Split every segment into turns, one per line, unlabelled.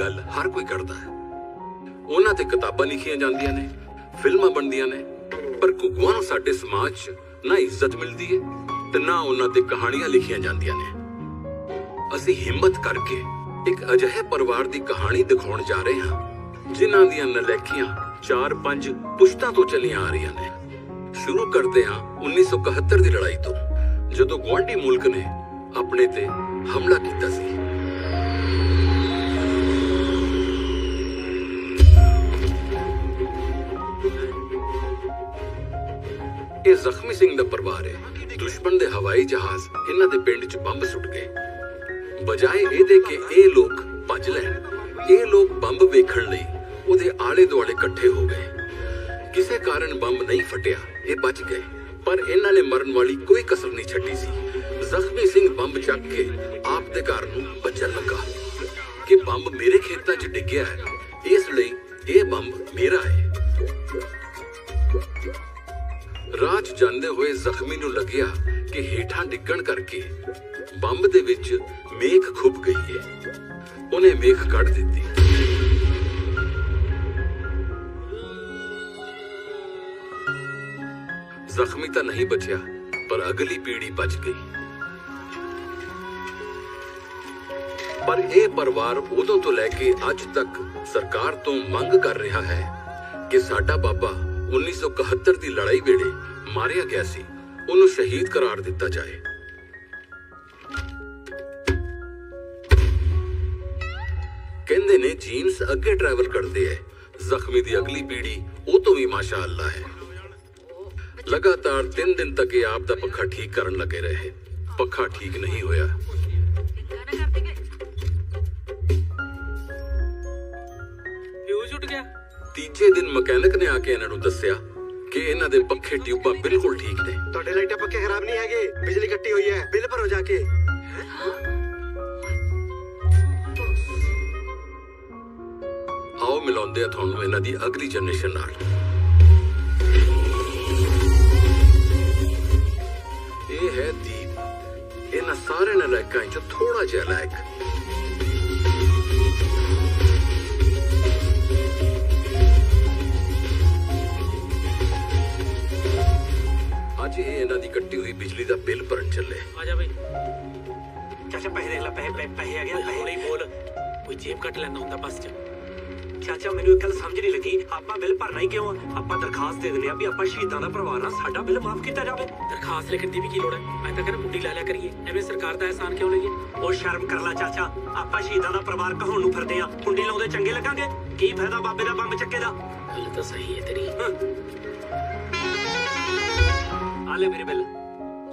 ਗੱਲ ਹਰ ਕੋਈ ਕਰਦਾ ਹੈ। ਉਹਨਾਂ ਤੇ ਕਿਤਾਬਾਂ ਲਿਖੀਆਂ ਜਾਂਦੀਆਂ ਨੇ, ਫਿਲਮਾਂ ਬਣਦੀਆਂ ਨੇ, ਪਰ ਕੁਕੂਆਂ ਨੂੰ ਸਾਡੇ ਸਮਾਜ 'ਚ ਨਾ ਇੱਜ਼ਤ ਮਿਲਦੀ ਹੈ ਤੇ ਨਾ ਉਹਨਾਂ ਤੇ ਕਹਾਣੀਆਂ ਲਿਖੀਆਂ ਜਾਂਦੀਆਂ ਨੇ। ਅਸੀਂ ਹਿੰਮਤ ਕਰਕੇ ਇੱਕ ਅਜਿਹੇ ਪਰਿਵਾਰ ਦੀ ਕਹਾਣੀ ਦਿਖਾਉਣ ਜਾ ਰਹੇ ਹਾਂ, ਜਿਨ੍ਹਾਂ ਦੀਆਂ ਨਲੇਖੀਆਂ 4-5 ਪੁਸ਼ਤਾਂ ਤੋਂ ਚੱਲੀਆਂ ਆ ਰਹੀਆਂ ਨੇ। ਸ਼ੁਰੂ ਕਰਦੇ ਹਾਂ 1971 ਦੀ ਲੜਾਈ ਤੋਂ, ਜਦੋਂ ਗਵਾਂਢੀ ਮੁਲਕ ਨੇ ਇਹ ਜ਼ਖਮੀ ਸਿੰਘ ਦਾ ਪਰਿਵਾਰ ਹੈ। ਦੁਸ਼ਮਣ ਦੇ ਹਵਾਈ ਜਹਾਜ਼ ਇਹਨਾਂ ਦੇ ਪਿੰਡ 'ਚ ਬੰਬ ਸੁੱਟ ਗਏ। ਬਜਾਏ ਇਹਦੇ ਕਿ ਇਹ ਲੋਕ ਭੱਜ ਲੈਣ। ਇਹ ਲੋਕ ਬੰਬ ਵੇਖਣ ਲਈ ਉਹਦੇ ਆਲੇ ਦੁਆਲੇ ਇਕੱਠੇ ਹੋ ਗਏ। ਕਿਸੇ ਕਾਰਨ ਬੰਬ ਨਹੀਂ ਫਟਿਆ, ਇਹ ਬਚ ਗਏ। ਪਰ ਇਹਨਾਂ ਨੇ ਮਰਨ ਵਾਲੀ ਕੋਈ ਕਸਰ ਨਹੀਂ ਛੱਡੀ ਸੀ। ਜ਼ਖਮੀ ਸਿੰਘ ਬੰਬ ਚੱਕ ਕੇ ਆਪ ਦੇ ਘਰ ਨੂੰ ਭੱਜਣ ਲੱਗਾ। ਕਿ ਬੰਬ ਮੇਰੇ ਖੇਤਾਂ 'ਚ ਡਿੱਗਿਆ ਹੈ, ਇਸ ਲਈ ਇਹ ਬੰਬ ਮੇਰਾ ਹੈ। ਰਾਜ ਜਾਂਦੇ ਹੋਏ ਜ਼ਖਮੀ ਨੂੰ ਲੱਗਿਆ ਕਿ ਹੇਠਾਂ ਡਿੱਗਣ ਕਰਕੇ ਬੰਬ ਦੇ ਵਿੱਚ ਮੇਖ ਖੁੱਭ ਗਈ ਹੈ। ਉਹਨੇ ਮੇਖ ਕੱਢ ਦਿੱਤੀ। ਜ਼ਖਮੀ ਤਾਂ ਨਹੀਂ ਬਚਿਆ, ਪਰ ਅਗਲੀ ਪੀੜੀ ਬਚ ਗਈ। ਪਰ ਇਹ ਪਰਿਵਾਰ ਉਦੋਂ ਤੋਂ ਲੈ ਕੇ ਅੱਜ ਤੱਕ ਸਰਕਾਰ ਤੋਂ ਮੰਗ ਕਰ ਰਿਹਾ ਹੈ ਕਿ ਸਾਡਾ ਬਾਬਾ 1971 ਦੀ ਲੜਾਈ ਵੇਲੇ ਮਾਰਿਆ ਗਿਆ ਸੀ। ਉਹਨੂੰ ਸ਼ਹੀਦ ਕਰਾਰ ਦਿੱਤਾ ਜਾਏ। ਕਹਿੰਦੇ ਨੇ ਜੀਨਸ ਅੱਗੇ ਟਰੈਵਲ ਕਰਦੇ ਐ। ਜ਼ਖਮੀ ਦੀ ਅਗਲੀ ਪੀੜ੍ਹੀ ਉਹ ਤੋਂ ਵੀ ਮਾਸ਼ਾ ਅੱਲਾ ਹੈ। ਲਗਾਤਾਰ 3 ਦਿਨ ਤੱਕ ਇਹ ਆਪ ਦਾ ਪੱਖਾ ਠੀਕ ਕਰਨ ਲੱਗੇ ਰਹੇ। ਪੱਖਾ ਠੀਕ ਨਹੀਂ ਹੋਇਆ।
ਫਿਊਜ਼ ਉੱਡ ਗਿਆ।
ਤੀਜੇ ਦਿਨ ਮਕੈਨਿਕ ਨੇ ਆ ਕੇ ਇਹਨਾਂ ਨੂੰ ਦੱਸਿਆ ਕਿ ਇਹਨਾਂ ਦੇ ਪੱਖੇ ਟਿਊਬਾਂ ਬਿਲਕੁਲ ਠੀਕ ਨੇ।
ਤੁਹਾਡੇ ਲਾਈਟਾਂ ਪੱਕੇ ਖਰਾਬ ਨਹੀਂ ਹੈਗੇ। ਬਿਜਲੀ ਕੱਟੀ ਹੋਈ ਹੈ। ਬਿੱਲ ਭਰੋ ਜਾ ਕੇ।
ਆਓ ਮਿਲਾਉਂਦੇ ਆ ਤੁਹਾਨੂੰ ਇਹਨਾਂ ਦੀ ਅਗਲੀ ਜਨਰੇਸ਼ਨ ਨਾਲ। ਇਹ ਹੈ ਦੀਪ। ਇਹਨਾਂ ਸਾਰੇ ਨਲਾਇਕਾਂ ਚ ਥੋੜਾ ਜਿਹਾ ਲਾਇਕ। ਅੱਜ ਇਹ ਇਹਨਾਂ ਦੀ ਕੱਟੀ ਹੋਈ ਬਿਜਲੀ ਦਾ ਬਿੱਲ ਭਰਨ ਚੱਲੇ।
ਆ ਜਾ ਬਈ।
ਚਾਚਾ ਪੈਸੇ ਦੇਖ ਲੈ ਪੈਸੇ ਪੈਸੇ- ਪੈਸੇ ਆ ਗਏ
ਹੌਲੀ
ਪੈਸੇ।
ਬੋਲ। ਕੋਈ ਜੇਬ ਕੱਟ ਲੈਣਾ ਹੁੰਦਾ ਬੱਸ 'ਚ।
ਚਾਚਾ ਮੈਨੂੰ ਇੱਕ ਗੱਲ ਸਮਝ ਨਹੀਂ ਲੱਗੀ। ਆਪਾਂ ਬਿੱਲ ਭਰਨਾ ਹੀ ਕਿਉਂ ਆ? ਆਪਾਂ ਦਰਖਾਸਤ ਦੇ ਦਿੰਦੇ ਆ ਵੀ ਆਪਾਂ ਸ਼ਹੀਦਾਂ ਦਾ ਪਰਿਵਾਰ ਆ ਸਾਡਾ ਬਿੱਲ ਮਾਫ ਕੀਤਾ ਜਾਵੇ।
ਦਰਖਾਸਤ ਲਿਖਣ ਦੀ ਵੀ ਕੀ ਲੋੜ ਹੈ? ਮੈਂ ਤਾਂ ਕਹਿੰਦਾ ਮੁੰਡੀ ਲਾ ਲਿਆ ਕਰੀਏ। ਐਵੇਂ ਸਰਕਾਰ ਦਾ ਅਹਿਸਾਨ ਕਿਉਂ ਲਈਏ?
ਉਹ ਸ਼ਰਮ ਕਰ ਲੈ ਚਾਚਾ। ਆਪਾਂ ਸ਼ਹੀਦਾਂ ਦਾ ਪਰਿਵਾਰ ਕਹਾਉਣ ਨੂੰ ਫਿਰਦੇ ਆ ਕੁੰਡੀ ਲਾਉਂਦੇ ਚੰਗੇ ਲੱਗਾਂਗੇ। ਕੀ ਫਾਇਦਾ ਬਾਬੇ ਦਾ ਬੰਬ ਚੱਕੇ ਦਾ?
ਗੱਲ ਤਾਂ ਸਹੀ ਹੈ ਤੇਰੀ।
ਆ ਲੈ ਮੇਰੇ ਬਿੱਲ।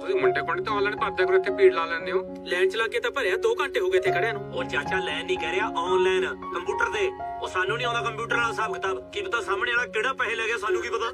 ਤੁਸੀਂ ਮੁੰਡੇ ਕੋਲ ਤਾਂ ਆਨਲਾਈਨ ਭਰਦੇ ਕਰੋ ਇੱਥੇ ਭੀੜ ਲਾ ਲੈਂਦੇ ਹੋ।
ਲੈਣ ਚ ਲੱਗ ਕੇ ਤਾਂ ਭਰਿਆ 2 ਘੰਟੇ ਹੋ ਗਏ ਇੱਥੇ ਖੜਿਆਂ ਨੂੰ।
ਉਹ ਚਾਚਾ ਲੈਣ ਨਹੀਂ ਕਹਿ ਰਿਹਾ ਆਨਲਾਈਨ ਕੰਪਿਊਟਰ ਤੇ। ਉਹ ਸਾਨੂੰ ਨਹੀਂ ਆਉਂਦਾ ਕੰਪਿਊਟਰ ਵਾਲਾ ਹਿਸਾਬ ਕਿਤਾਬ। ਕੀ ਪਤਾ ਸਾਹਮਣੇ ਵਾਲਾ ਕਿਹੜਾ ਪੈਸੇ ਲੈ ਗਿਆ ਸਾਨੂੰ ਕੀ ਪਤਾ?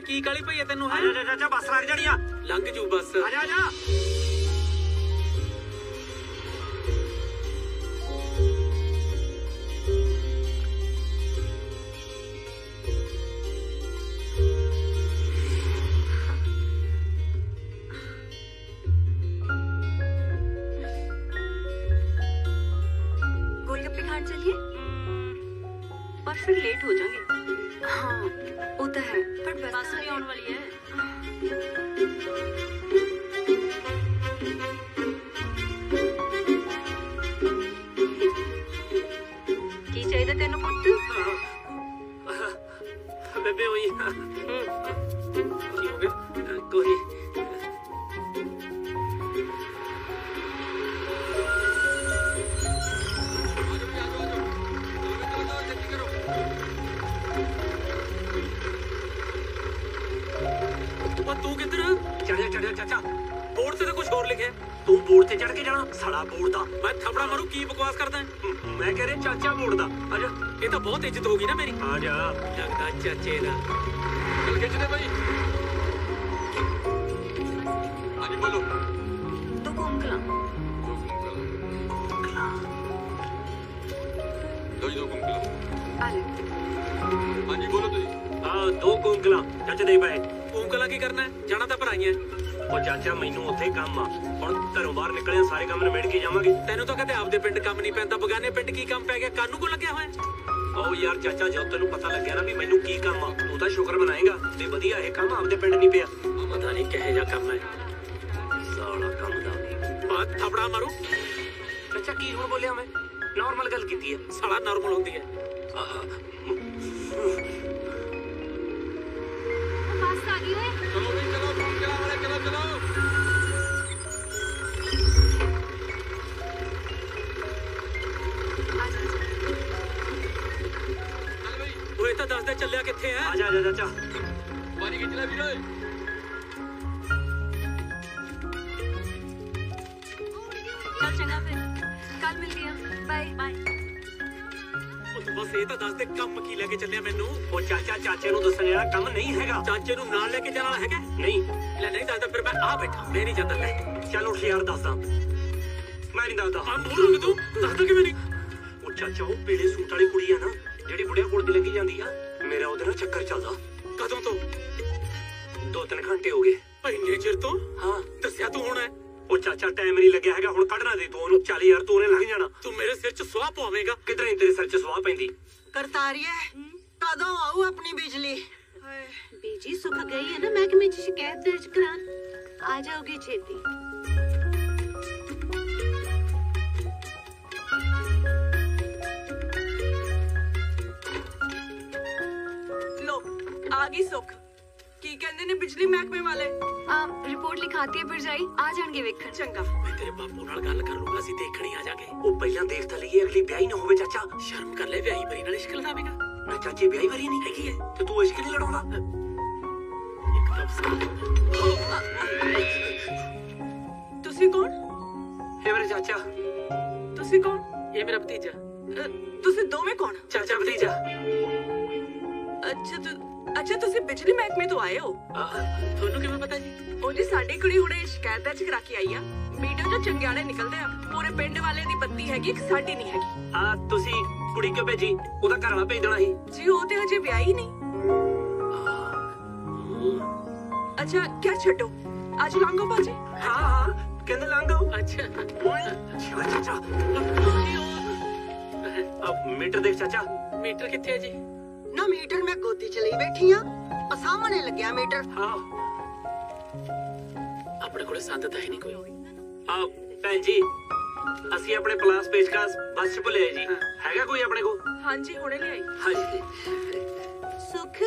ਕੀ ਕਾਲੀ ਪਈ ਹੈ ਤੈਨੂੰ ਹੈ?
ਜਾ ਚਾਚਾ ਬੱਸ ਲੱਗ ਜਾਣੀ ਆ।
ਲੰਘ ਜੂ ਬਸ।
ਆ ਜਾ ਆ ਜਾ। ਕੇ ਜਾਣਾ ਸੜਾ ਬੋਰਡ ਦਾ
ਮੈਂ ਥਪੜਾ ਮਾਰੂ ਕੀ ਬਕਵਾਸ ਕਰਦਾ ਹੈ?
ਮ- ਮੈਂ ਕਹਿ ਰਿਹਾ ਚਾਚਾ ਬੋਰਡ ਦਾ ਆ ਜਾ
ਇਹ ਤਾਂ ਬਹੁਤ ਇੱਜ਼ਤ ਹੋ ਗਈ ਨਾ ਮੇਰੀ
ਆ ਜਾ
ਲੱਗਦਾ ਚਾਚੇ ਦਾ
ਚਲ ਖਿੱਚਦੇ ਭਾਈ ਹਾਂਜੀ ਬੋਲੋ
ਤੂੰ ਘੁੰਮ ਕਲਾ
ਦੋ ਜੀ ਦੋ ਕੁੰਕਲ
ਆ ਲੈ
ਹਾਂਜੀ ਬੋਲੋ ਤੁਸੀਂ
ਆ ਦੋ ਕੋਂਕਲਾਂ ਚਾਚਾ ਦੇ ਪਏ
ਉਂਕਲਾ ਕੀ ਕਰਨਾ ਹੈ? ਜਾਣਾ ਤਾਂ ਭਰਾਈਆਂ
ਉਹ ਚਾਚਾ ਮੈਨੂੰ ਉੱਥੇ ਕੰਮ ਆ। ਹੁਣ ਘਰੋਂ ਬਾਹਰ ਨਿਕਲਿਆ ਸਾਰੇ ਕੰਮ ਨਿਬੇੜ ਕੇ ਜਾਵਾਂਗੇ।
ਤੈਨੂੰ ਤਾਂ ਕਦੇ ਆਪਦੇ ਪਿੰਡ ਕੰਮ ਨਹੀਂ ਪੈਂਦਾ। ਬਗਾਨੇ ਪਿੰਡ ਕੀ ਕੰਮ ਪੈ ਗਿਆ? ਕਾਨੂੰ ਕੋ ਲੱਗਿਆ ਹੋਇਆ?
ਉਹ ਯਾਰ ਚਾਚਾ ਜਦੋਂ ਤੈਨੂੰ ਪਤਾ ਲੱਗਿਆ ਨਾ ਵੀ ਮੈਨੂੰ ਕੀ ਕੰਮ ਆ ਤੂੰ ਤਾਂ ਸ਼ੁਕਰ ਮਨਾਏਗਾ ਤੇ ਵਧੀਆ ਇਹ ਕੰਮ ਆਪਦੇ ਪਿੰਡ ਨਹੀਂ ਪਿਆ।
ਪਤਾ ਨਹੀਂ ਕਿਹੋ ਜਿਹਾ ਕੰਮ ਹੈ।
ਸਾਲਾ ਕੰਮ ਦਾ
ਬਾਤ ਥਪੜਾ ਮਾਰੂ।
ਚਾਚਾ ਕੀ ਹੁਣ ਬੋਲਿਆ ਮੈਂ? ਨਾਰਮਲ ਗੱਲ ਕੀਤੀ ਹੈ।
ਸਾਲਾ ਨਾਰਮਲ ਹੁੰਦੀ ਹੈ।
ਜਾ
ਚਾਚਾ
ਬਾਰੀ ਖਿੱਚ ਲੈ ਵੀਰੇ
ਚੱਲ ਚੰਗਾ ਫਿਰ ਕੱਲ ਮਿਲਦੀ ਆ ਬਾਏ ਬਾਏ
ਬਸ ਇਹ ਤਾਂ ਦੱਸ ਦੇ ਕੰਮ ਕੀ ਲੈ ਕੇ ਚੱਲਿਆ ਮੈਨੂੰ?
ਉਹ ਚਾਚਾ ਚਾਚੇ ਨੂੰ ਦੱਸਣ ਵਾਲਾ ਕੰਮ ਨਹੀਂ ਹੈਗਾ।
ਚਾਚੇ ਨੂੰ ਨਾਲ ਲੈ ਕੇ ਜਾਣਾ ਹੈਗਾ?
ਨਹੀਂ।
ਲੈ ਨਹੀਂ ਦੱਸਦਾ ਫਿਰ ਮੈਂ ਆ ਬੈਠਾ। ਮੈਂ ਨਹੀਂ ਜਾਂਦਾ ਲੈ।
ਚੱਲ ਉੱਠ ਯਾਰ ਦੱਸਦਾ ਮੈਂ ਨਹੀਂ ਦੱਸਦਾ।
ਆ ਮੂੰਹ ਨੂੰ ਤੂੰ। ਦੱਸਦਾ ਕਿਵੇਂ ਨਹੀਂ?
ਉਹ ਚਾਚਾ ਉਹ ਪੀਲੇ ਸੂਟ ਵਾਲੀ ਕੁੜੀ ਆ ਨਾ ਜਿਹੜੀ ਬੁੜਿਆ ਕੋਲ ਦੀ ਲੱਗੀ ਜਾਂਦੀ ਆ। ਮੇਰਾ ਉਹਦੇ ਨਾਲ ਚੱਕਰ ਚੱਲਦਾ
ਕਦੋਂ ਤੋਂ
ਦੋ ਤਿੰਨ ਘੰਟੇ ਹੋ ਗਏ
ਇੰਨੇ ਚਿਰ ਤੋਂ
ਹਾਂ
ਦੱਸਿਆ ਤੂੰ ਹੁਣ
ਉਹ ਚਾਚਾ ਟਾਈਮ ਨਹੀਂ ਲੱਗਿਆ ਹੈਗਾ ਹੁਣ ਕੱਢਣਾ ਦੇ ਤੂੰ ਉਹਨੂੰ ਚੱਲ ਯਾਰ ਤੂੰ ਉਹਨੇ ਲੰਘ ਜਾਣਾ
ਤੂੰ ਮੇਰੇ ਸਿਰ 'ਚ ਸਵਾਹ ਪਵਾਵੇਂਗਾ
ਕਿਧਰੇ ਨਹੀਂ ਤੇਰੇ ਸਿਰ 'ਚ ਸਵਾਹ ਪੈਂਦੀ
ਕਰਤਾਰੀਏ ਕਦੋਂ ਆਊ ਆਪਣੀ ਬਿਜਲੀ
ਬੀਜੀ ਸੁੱਕ ਗਈ ਹੈ ਨਾ ਮਹਿਕਮੇ 'ਚ ਸ਼ਿਕਾਇਤ ਦਰਜ ਕਰਾਉਣ ਆ ਜਾਓਗੇ ਛੇਤੀ
ਆ ਗਈ ਸੁੱਖ ਕੀ ਕਹਿੰਦੇ ਨੇ ਬਿਜਲੀ ਮਹਿਕਮੇ ਵਾਲੇ
ਆ ਰਿਪੋਰਟ ਲਿਖਾਤੀ ਹੈ ਭਰਜਾਈ ਆ ਜਾਣਗੇ ਵੇਖਣ
ਚੰਗਾ
ਮੈਂ ਤੇਰੇ ਬਾਪੂ ਨਾਲ ਗੱਲ ਕਰ ਲੂੰਗਾ ਅਸੀਂ ਦੇਖਣੀ ਆ ਜਾਗੇ
ਉਹ ਪਹਿਲਾਂ ਦੇਖ ਤਾਂ ਲਈਏ ਅਗਲੀ ਵਿਆਹੀ ਨਾ ਹੋਵੇ ਚਾਚਾ
ਸ਼ਰਮ ਕਰ ਲੈ ਵਿਆਹੀ ਬਰੀ ਨਾਲ ਇਸ਼ਕ ਲਗਾਵੇਂਗਾ
ਮੈਂ ਚਾਚੇ ਵਿਆਹੀ ਵਾਰੀ ਨਹੀਂ ਹੈਗੀ ਹੈ ਤੇ ਤੂੰ ਇਸ਼ਕ ਨਹੀਂ ਲੜਾਉਂਦਾ
ਇੱਕ ਤਾਂ
ਤੁਸੀਂ ਕੌਣ
ਇਹ ਮੇਰੇ ਚਾਚਾ
ਤੁਸੀਂ ਕੌਣ
ਇਹ ਮੇਰਾ ਭਤੀਜਾ
ਅ, ਤੁਸੀਂ ਦੋਵੇਂ ਕੌਣ
ਚਾਚਾ ਭਤੀਜਾ
ਅੱਛਾ ਤੁ- ਅੱਛਾ ਤੁਸੀਂ ਬਿਜਲੀ ਮਹਿਕਮੇ ਤੋਂ ਆਏ ਹੋ।
ਤੁਹਾਨੂੰ ਕਿਵੇਂ ਪਤਾ ਜੀ?
ਉਹ ਜੀ ਸਾਡੀ ਕੁੜੀ ਹੁਣੇ ਸ਼ਿਕਾਇਤ ਦਰਜ ਕਰਾ ਕੇ ਆਈ ਆ। ਮੀਟਰ ਤੋਂ ਚੰਗਿਆੜੇ ਨਿਕਲਦੇ ਆ। ਪੂਰੇ ਪਿੰਡ ਵਾਲੇ ਦੀ ਬੱਤੀ ਹੈਗੀ ਇੱਕ ਸਾਡੀ ਨਹੀਂ ਹੈਗੀ।
ਆ ਤੁਸੀਂ ਕੁੜੀ ਕਿਉਂ ਭੇਜੀ? ਉਹਦਾ ਘਰ ਵਾਲਾ ਭੇਜ ਦੇਣਾ ਸੀ।
ਜੀ ਉਹ ਤੇ ਹਜੇ ਵਿਆਹੀ ਨਹੀਂ। ਅੱਛਾ ਕਿਆ ਛੱਡੋ? ਅੱਜ ਲੰਘੋ ਬਾਜੀ
ਹਾਂ ਹਾਂ ਕਹਿੰਦੇ ਲੰਘ।
ਅੱਛਾ।
ਚਾਚਾ ਆ ਮੀਟਰ ਦੇਖ ਚਾਚਾ।
ਮੀਟਰ ਕਿੱਥੇ ਹੈ ਜੀ?
ਨਾ ਮੀਟਰ ਮੈਂ ਗੋਦੀ ਚ ਲਈ ਬੈਠੀ ਆ। ਆ ਸਾਹਮਣੇ ਲੱਗਿਆ ਮੀਟਰ।
ਹਾਂ।
ਆਪਣੇ ਕੋਲੇ ਸੰਦ ਤਾਂ ਹੈ ਨਹੀਂ ਕੋਈ।
ਆ ਭੈਣ ਜੀ ਅਸੀਂ ਆਪਣੇ ਪਲਾਸ ਪੇਚਕਸ ਬੱਸ ਚ ਭੁੱਲੇ ਜੀ। ਹੈਗਾ ਕੋਈ ਆਪਣੇ ਕੋਲ?
ਹਾਂਜੀ ਹੁਣੇ ਲਿਆਈ।
ਹਾਂਜੀ।
ਸੁਖ